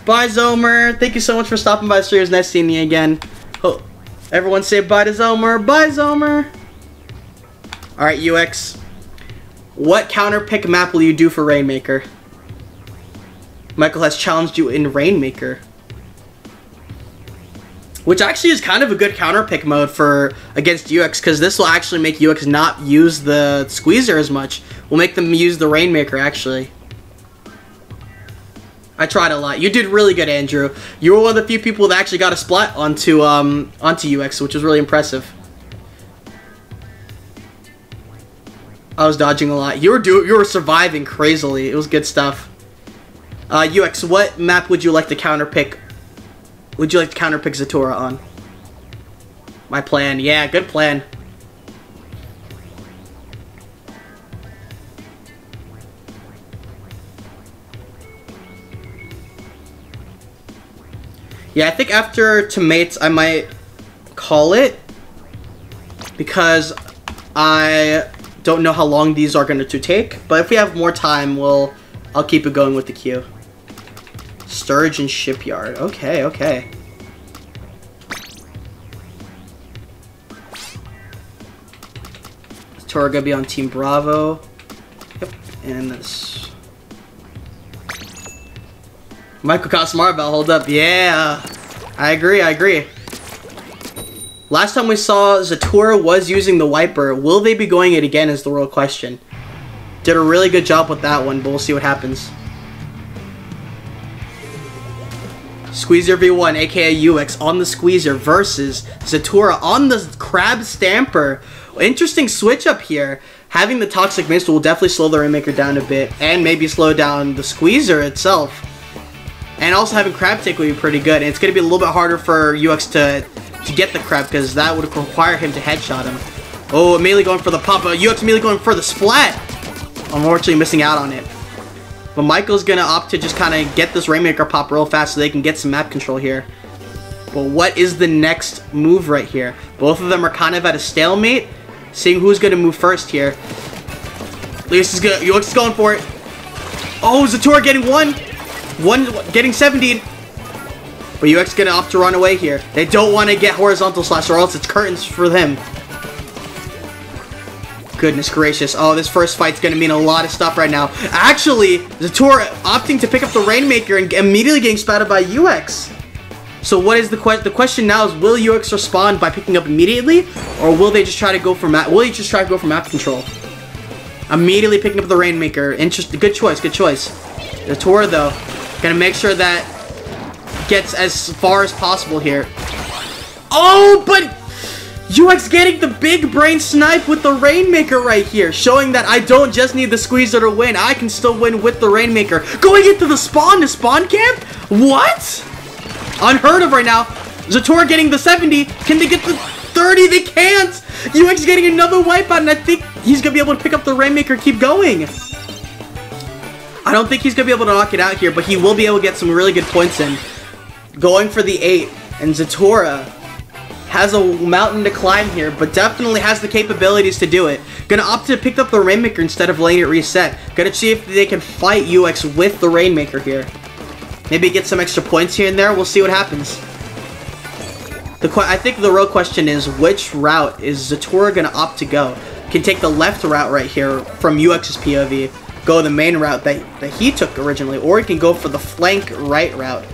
Bye, Zomer. Thank you so much for stopping by was nice seeing you again. Oh, everyone say bye to Zomer. Bye, Zomer. Alright, UX. What counter pick map will you do for Rainmaker? Michael has challenged you in Rainmaker. Which actually is kind of a good counter pick mode for against UX because this will actually make UX not use the squeezer as much. Will make them use the Rainmaker actually. I tried a lot. You did really good, Andrew. You were one of the few people that actually got a splat onto um onto UX, which was really impressive. I was dodging a lot. You were do you were surviving crazily. It was good stuff. Uh, UX, what map would you like to counter pick would you like to counterpick Zatora on? My plan. Yeah, good plan. Yeah, I think after Tomates, I might call it. Because I don't know how long these are going to take. But if we have more time, we'll I'll keep it going with the queue. Sturgeon Shipyard. Okay, okay. Tora gonna be on Team Bravo. Yep, and this. Michael about hold up. Yeah, I agree. I agree. Last time we saw Zatura was using the wiper. Will they be going it again? Is the real question. Did a really good job with that one, but we'll see what happens. Squeezer V1, aka UX, on the Squeezer versus Zatura on the Crab Stamper. Interesting switch up here. having the Toxic Mist will definitely slow the Rainmaker down a bit, and maybe slow down the Squeezer itself. And also having Crab Tank will be pretty good, and it's going to be a little bit harder for UX to, to get the Crab, because that would require him to headshot him. Oh, immediately going for the pop, UX immediately going for the Splat! Unfortunately missing out on it. But Michael's going to opt to just kind of get this Rainmaker pop real fast so they can get some map control here. But what is the next move right here? Both of them are kind of at a stalemate, seeing who's going to move first here. Luis is good. UX is going for it. Oh, Zatora getting one. One getting 70. But UX to opt to run away here. They don't want to get horizontal slash or else it's curtains for them. Goodness gracious. Oh, this first fight's to mean a lot of stuff right now. Actually, Zatora opting to pick up the Rainmaker and immediately getting spotted by UX. So what is the question? The question now is, will UX respond by picking up immediately, or will they just try to go for map? Will they just try to go for map control? Immediately picking up the Rainmaker. Interesting. Good choice. Good choice. The though, gonna make sure that gets as far as possible here. Oh, but UX getting the big brain snipe with the Rainmaker right here, showing that I don't just need the Squeezer to win. I can still win with the Rainmaker. Going into the spawn to spawn camp? What? Unheard of right now. Zator getting the 70. Can they get the 30? They can't. UX getting another wipeout, and I think he's going to be able to pick up the Rainmaker keep going. I don't think he's going to be able to knock it out here, but he will be able to get some really good points in. Going for the 8, and Zatora has a mountain to climb here, but definitely has the capabilities to do it. Gonna opt to pick up the Rainmaker instead of letting it reset. Gonna see if they can fight UX with the Rainmaker here. Maybe get some extra points here and there. We'll see what happens. The I think the real question is, which route is Zatora to opt to go? Can take the left route right here from UX's POV, go the main route that, that he took originally, or he can go for the flank right route.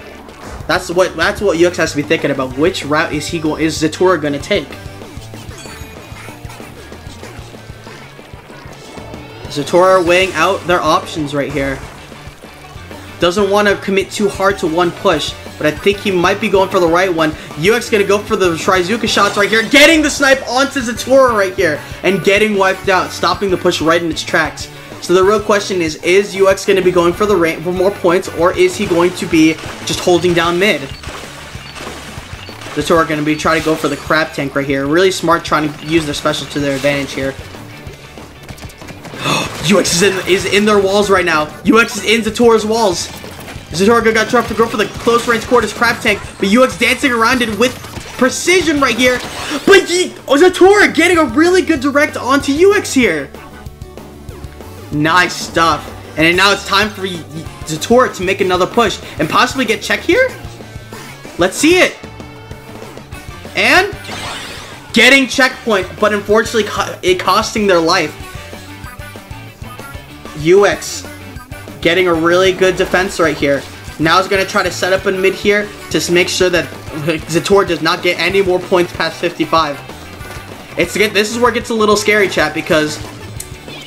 That's what that's what UX has to be thinking about. Which route is he going? Is Zatora going to take? Zatora weighing out their options right here. Doesn't want to commit too hard to one push, but I think he might be going for the right one. UX going to go for the Trizooka shots right here, getting the snipe onto Zatora right here, and getting wiped out, stopping the push right in its tracks. So the real question is, is UX going to be going for the rank for more points, or is he going to be just holding down mid? Zatora going to be trying to go for the crab tank right here. Really smart trying to use their special to their advantage here. UX is in, is in their walls right now. UX is in Zatora's walls. Zatora got dropped to go for the close range quarters crab tank, but UX dancing around it with precision right here. But he, getting a really good direct onto UX here. Nice stuff. And now it's time for Zatora to make another push and possibly get check here? Let's see it. And getting checkpoint, but unfortunately it costing their life. UX getting a really good defense right here. Now he's going to try to set up in mid here to make sure that Zator does not get any more points past 55. It's This is where it gets a little scary, chat, because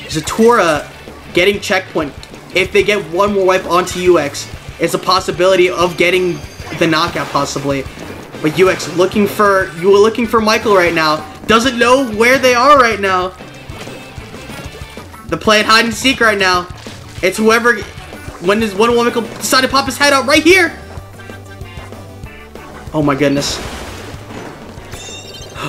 Zatora getting checkpoint, if they get one more wipe onto UX, it's a possibility of getting the knockout, possibly. But UX looking for, you were looking for Michael right now. Doesn't know where they are right now. They're playing hide and seek right now. It's whoever, when is one woman decide to pop his head out right here. Oh my goodness.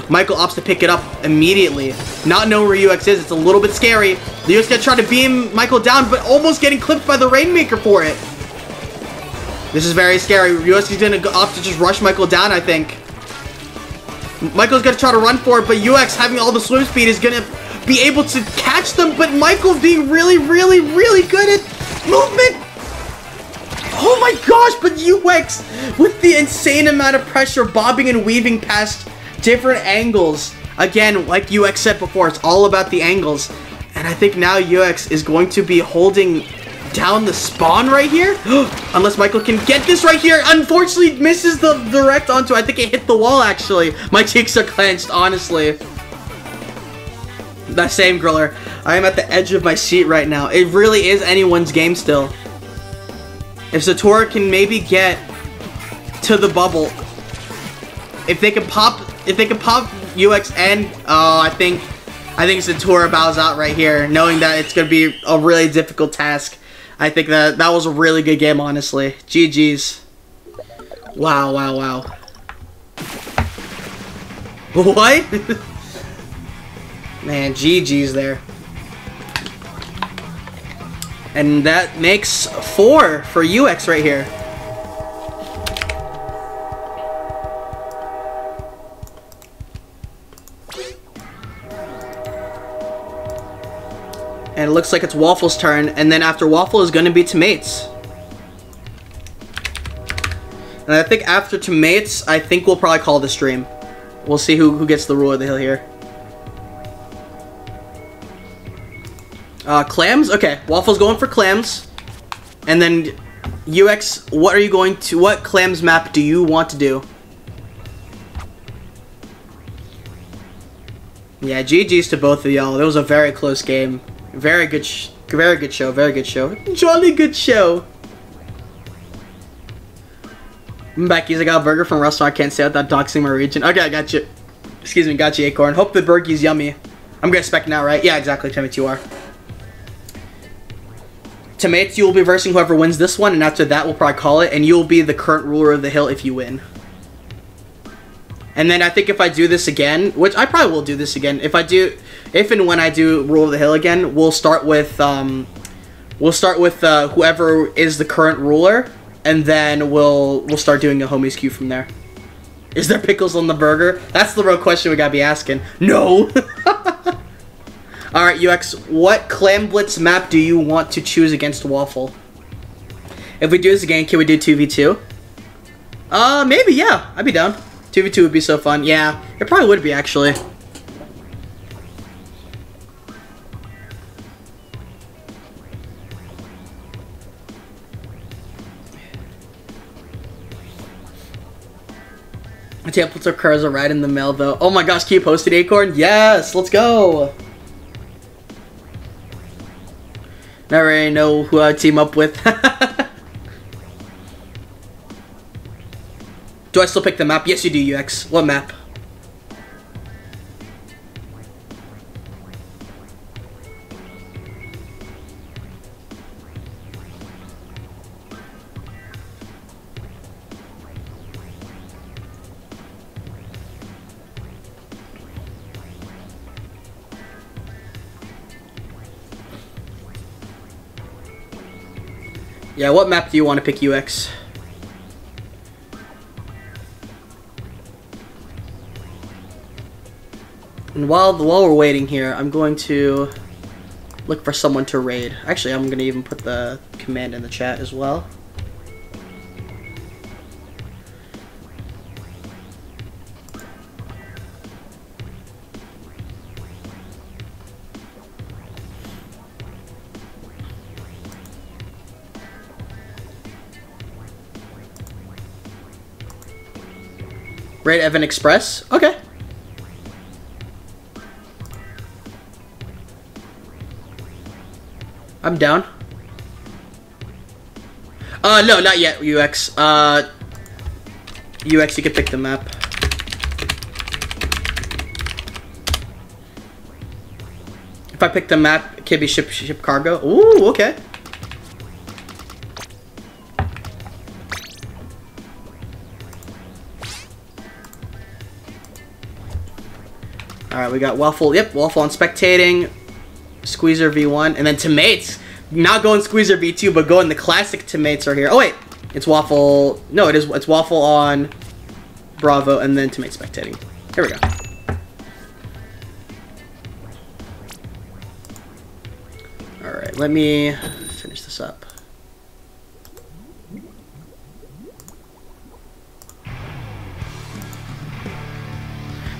Michael opts to pick it up immediately. Not knowing where UX is, it's a little bit scary. The UX gonna try to beam Michael down, but almost getting clipped by the Rainmaker for it. This is very scary. UX is gonna opt to just rush Michael down, I think. Michael's gonna try to run for it, but UX having all the swim speed is gonna be able to catch them, but Michael being really, really, really good at movement. Oh my gosh, but UX with the insane amount of pressure bobbing and weaving past different angles. Again, like UX said before, it's all about the angles. And I think now UX is going to be holding down the spawn right here. Unless Michael can get this right here. Unfortunately, misses the direct onto. I think it hit the wall, actually. My cheeks are clenched, honestly that same griller. I am at the edge of my seat right now. It really is anyone's game still. If Zatora can maybe get to the bubble, if they can pop, if they can pop UX and, uh, I think I think Centura bows out right here, knowing that it's to be a really difficult task. I think that that was a really good game, honestly. GG's. Wow, wow, wow. What? Man, GG's there. And that makes four for UX right here. And it looks like it's Waffle's turn, and then after Waffle is going to be Tomates. And I think after Tomates, I think we'll probably call the stream. We'll see who, who gets the rule of the hill here. Uh, clams? Okay, Waffle's going for clams. And then, UX, what are you going to, what clams map do you want to do? Yeah, GG's to both of y'all. That was a very close game. Very good, very good show, very good show. Jolly good show. Becky's, I got a burger from restaurant. I can't say without doxing my region. Okay, I got you. Excuse me, got you, Acorn. Hope the burger's yummy. I'm gonna spec now, right? Yeah, exactly, Timmy, you are. Tomates, you will be versing whoever wins this one, and after that, we'll probably call it, and you'll be the current ruler of the hill if you win. And then I think if I do this again, which I probably will do this again, if I do, if and when I do rule of the hill again, we'll start with, um, we'll start with uh, whoever is the current ruler, and then we'll we'll start doing a homies queue from there. Is there pickles on the burger? That's the real question we gotta be asking. No. Alright, UX, what Clam Blitz map do you want to choose against Waffle? If we do this again, can we do 2v2? Uh, maybe, yeah. I'd be down. 2v2 would be so fun. Yeah, it probably would be, actually. Templeton cars are right in the mail, though. Oh my gosh, can you post it, Acorn? Yes, let's go. Never really know who I team up with. do I still pick the map? Yes, you do, UX. What map? Yeah, what map do you want to pick, UX? And while while we're waiting here, I'm going to look for someone to raid. Actually, I'm going to even put the command in the chat as well. Raid Evan Express? Okay. I'm down. Uh, no, not yet, UX. Uh, UX, you can pick the map. If I pick the map, it can be ship, ship cargo. Ooh, okay. Alright, we got Waffle. Yep, Waffle on spectating. Squeezer V1. And then Tomates. Not going Squeezer V2, but going the classic Tomates are here. Oh, wait. It's Waffle. No, it is. It's Waffle on Bravo and then Tomate spectating. Here we go. Alright, let me finish this up.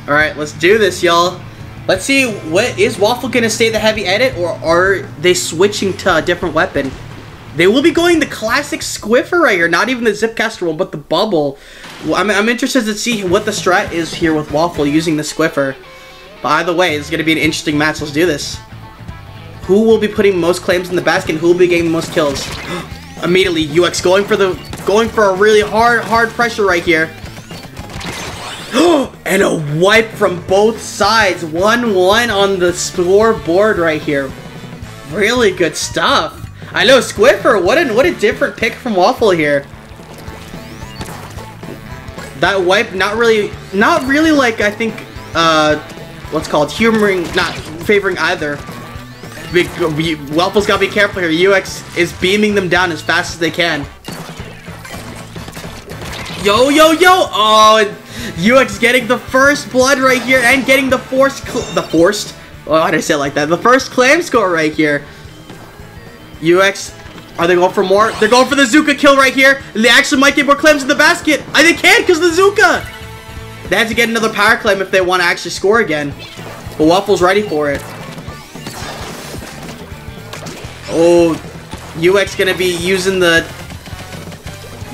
Alright, let's do this, y'all. Let's see, what is Waffle gonna stay the heavy edit, or are they switching to a different weapon? They will be going the classic Squiffer right here, not even the Zipcaster one, but the Bubble. I'm, I'm interested to see what the strat is here with Waffle using the Squiffer. But either way, it's gonna be an interesting match. Let's do this. Who will be putting most claims in the basket, and who will be getting the most kills? Immediately, UX going for the going for a really hard, hard pressure right here. and a wipe from both sides. 1-1 on the scoreboard right here. Really good stuff. I know, Squiffer, what a, what a different pick from Waffle here. That wipe, not really, not really like, I think, uh, what's called, humoring, not favoring either. Waffle's gotta be careful here. UX is beaming them down as fast as they can. Yo, yo, yo! Oh, UX getting the first blood right here and getting the forced, the forced? Oh, how did I say it like that? The first clam score right here. UX, are they going for more? They're going for the Zuka kill right here. They actually might get more clams in the basket. I they can't because the Zuka. They have to get another power clam if they want to actually score again. But Waffle's ready for it. Oh, UX gonna be using the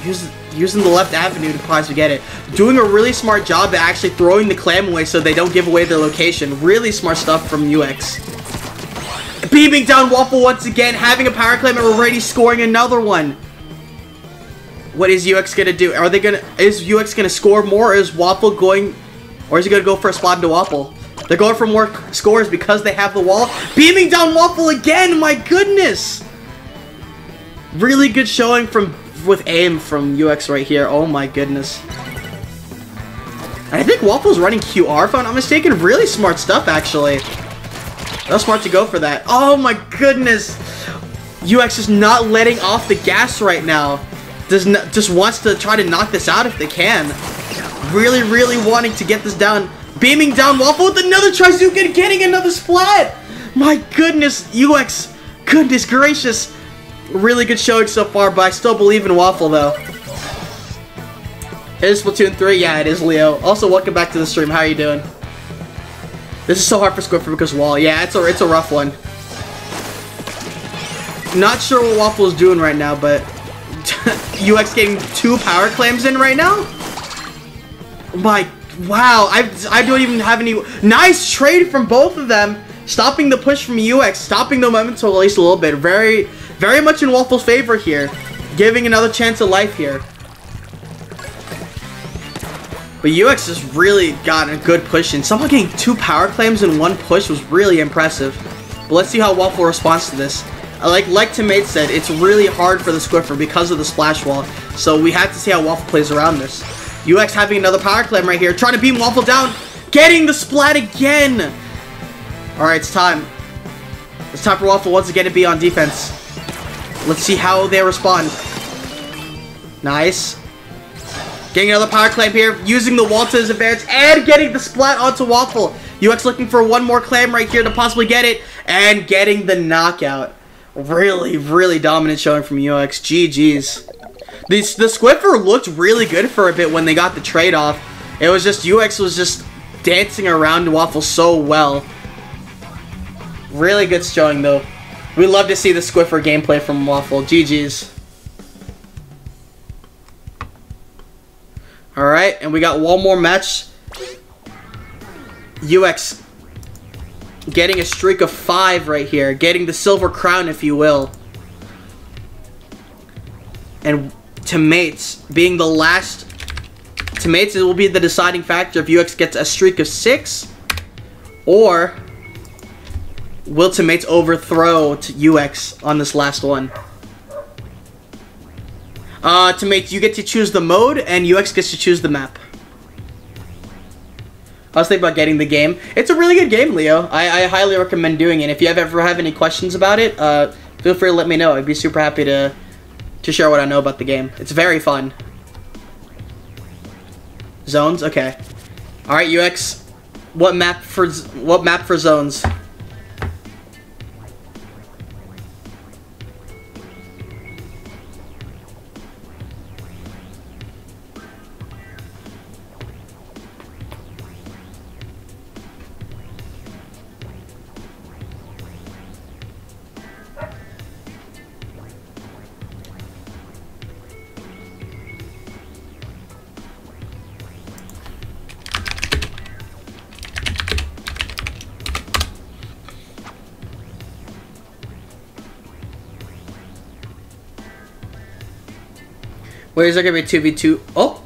using using the left avenue to possibly get it. Doing a really smart job at actually throwing the clam away so they don't give away their location. Really smart stuff from UX. Beaming down Waffle once again, having a power clam and already scoring another one. What is UX gonna do? Are they gonna is UX gonna score more or is Waffle going or is he gonna go for a spot into Waffle? They're going for more scores because they have the wall. Beaming down Waffle again, my goodness! Really good showing from with aim from UX right here. Oh my goodness. I think Waffle's running QR, if I'm not mistaken. Really smart stuff, actually. That was smart to go for that. Oh my goodness! UX is not letting off the gas right now. Does not, just wants to try to knock this out if they can. Really, really wanting to get this down. Beaming down Waffle with another Trizooka getting another splat! My goodness, UX, goodness gracious. Really good showing so far, but I still believe in Waffle though. It is Splatoon 3? Yeah, it is Leo. Also, welcome back to the stream. How are you doing? This is so hard for Squiffer because Wall. Yeah, it's a, it's a rough one. Not sure what Waffle is doing right now, but UX getting two power clams in right now? My Wow, I, I don't even have any... Nice trade from both of them. Stopping the push from UX. Stopping the momentum at least a little bit. Very, very much in Waffle's favor here. Giving another chance of life here. But UX has really gotten a good push in. Someone getting two power claims in one push was really impressive. But let's see how Waffle responds to this. Uh, like like Tomate said, it's really hard for the Squiffer because of the splash wall. So we have to see how Waffle plays around this. UX having another power clam right here. Trying to beam Waffle down. Getting the splat again. Alright, it's time. It's time for Waffle once again to be on defense. Let's see how they respond. Nice. Getting another power clam here. Using the wall to his advantage. And getting the splat onto Waffle. UX looking for one more clam right here to possibly get it. And getting the knockout. Really, really dominant showing from UX. GG's. The, the Squiffer looked really good for a bit when they got the trade off. It was just, UX was just dancing around Waffle so well. Really good showing though. We love to see the Squiffer gameplay from Waffle. GG's. Alright, and we got one more match. UX getting a streak of five right here. Getting the silver crown, if you will. And Tomates being the last to Tomates will be the deciding factor if UX gets a streak of six or will Tomates overthrow to UX on this last one. Uh, Tomates, you get to choose the mode and UX gets to choose the map. I was thinking about getting the game. It's a really good game, Leo. I, I highly recommend doing it. If you ever have any questions about it, uh, feel free to let me know. I'd be super happy to to share what I know about the game. It's very fun. Zones? Okay. Alright, UX. What map for what map for zones? Where is there gonna be 2v2? Oh!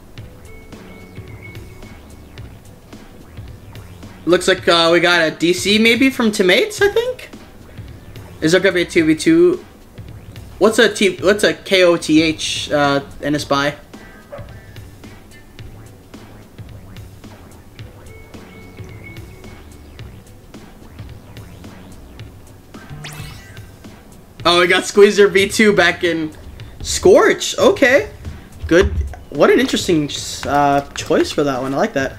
Looks like uh, we got a DC maybe from Tomates, I think? Is there gonna be a 2v2? What's a T what's a KOTH uh, in a spy? Oh, we got Squeezer V2 back in Scorch. Okay. Good. What an interesting uh, choice for that one. I like that.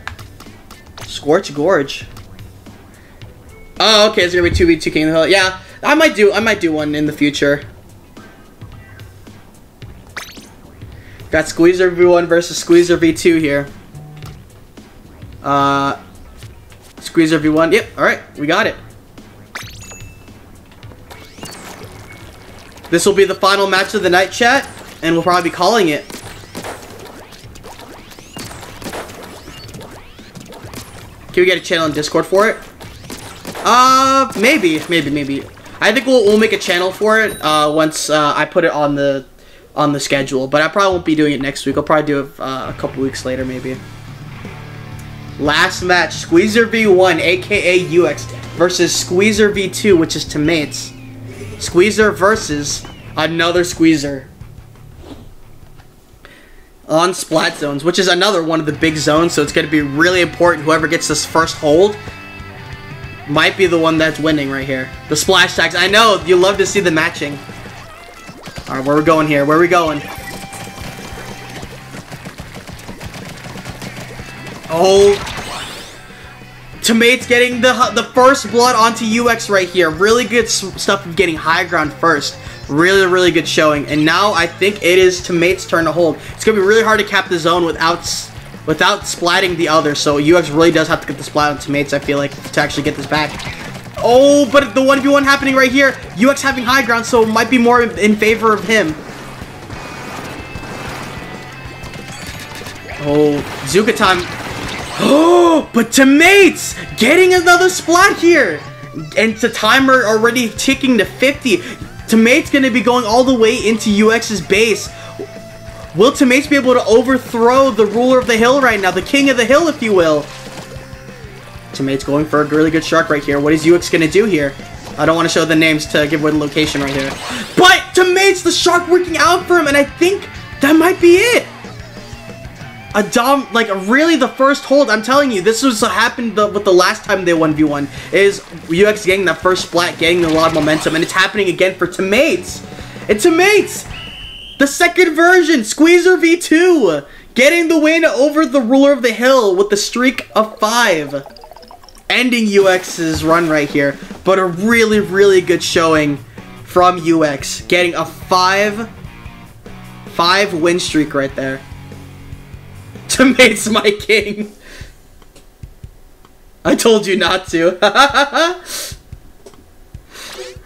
Scorch Gorge. Oh, okay. It's gonna be two v two King of the Hill. Yeah, I might do. I might do one in the future. Got Squeezer V1 versus Squeezer V2 here. Uh, Squeezer V1. Yep. All right, we got it. This will be the final match of the night, chat, and we'll probably be calling it. Can we get a channel in Discord for it? Uh, maybe, maybe, maybe. I think we'll, we'll make a channel for it uh, once uh, I put it on the on the schedule. But I probably won't be doing it next week. I'll probably do it uh, a couple weeks later, maybe. Last match, Squeezer V1, aka UX, versus Squeezer V2, which is Tomates. Squeezer versus another Squeezer. On Splat Zones, which is another one of the big zones, so it's going to be really important. Whoever gets this first hold might be the one that's winning right here. The splash tags. I know, you love to see the matching. Alright, where we going here? Where we going? Oh. Tomates getting the the first blood onto UX right here. Really good stuff of getting high ground first. Really, really good showing. And now I think it is Tomates' turn to hold. It's going to be really hard to cap the zone without without splatting the other. So UX really does have to get the splat on Tomates, I feel like, to actually get this back. Oh, but the 1v1 happening right here. UX having high ground, so it might be more in favor of him. Oh, Zuka time. Oh, but Tomates getting another splat here. And the timer already ticking to 50. Tomates going to be going all the way into UX's base. Will Tomates be able to overthrow the ruler of the hill right now? The king of the hill, if you will. Tomates going for a really good shark right here. What is UX going to do here? I don't want to show the names to give away the location right here. But Tomates, the shark working out for him, and I think that might be it. A dom, like really the first hold, I'm telling you, this was what happened the, with the last time they 1v1, is UX getting that first splat, getting a lot of momentum, and it's happening again for Tomates. It's Tomates! The second version, Squeezer V2, getting the win over the Ruler of the Hill with the streak of five. Ending UX's run right here, but a really, really good showing from UX, getting a five, five win streak right there. Tomates my king. I told you not to.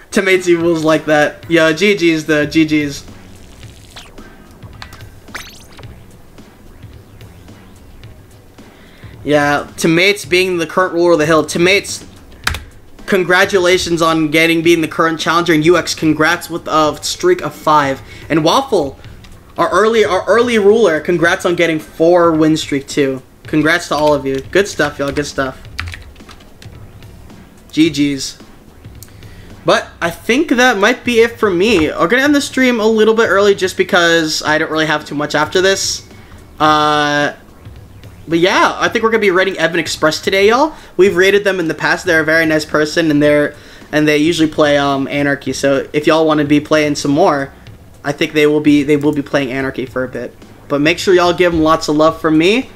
Tomates evils like that. Yeah, GG's the GG's. Yeah, Tomates being the current ruler of the hill. Tomates, congratulations on getting being the current challenger, and UX, congrats with a streak of five. And Waffle, our early our early ruler, congrats on getting four win streak too. Congrats to all of you. Good stuff, y'all. Good stuff. GG's. But I think that might be it for me. We're gonna end the stream a little bit early just because I don't really have too much after this. Uh, but yeah, I think we're gonna be rating Evan Express today, y'all. We've rated them in the past. They're a very nice person, and they're and they usually play um, Anarchy. So if y'all want to be playing some more, I think they will be they will be playing Anarchy for a bit. But make sure y'all give them lots of love from me.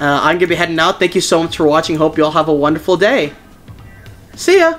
Uh, I'm gonna be heading out. Thank you so much for watching. Hope y'all have a wonderful day. See ya.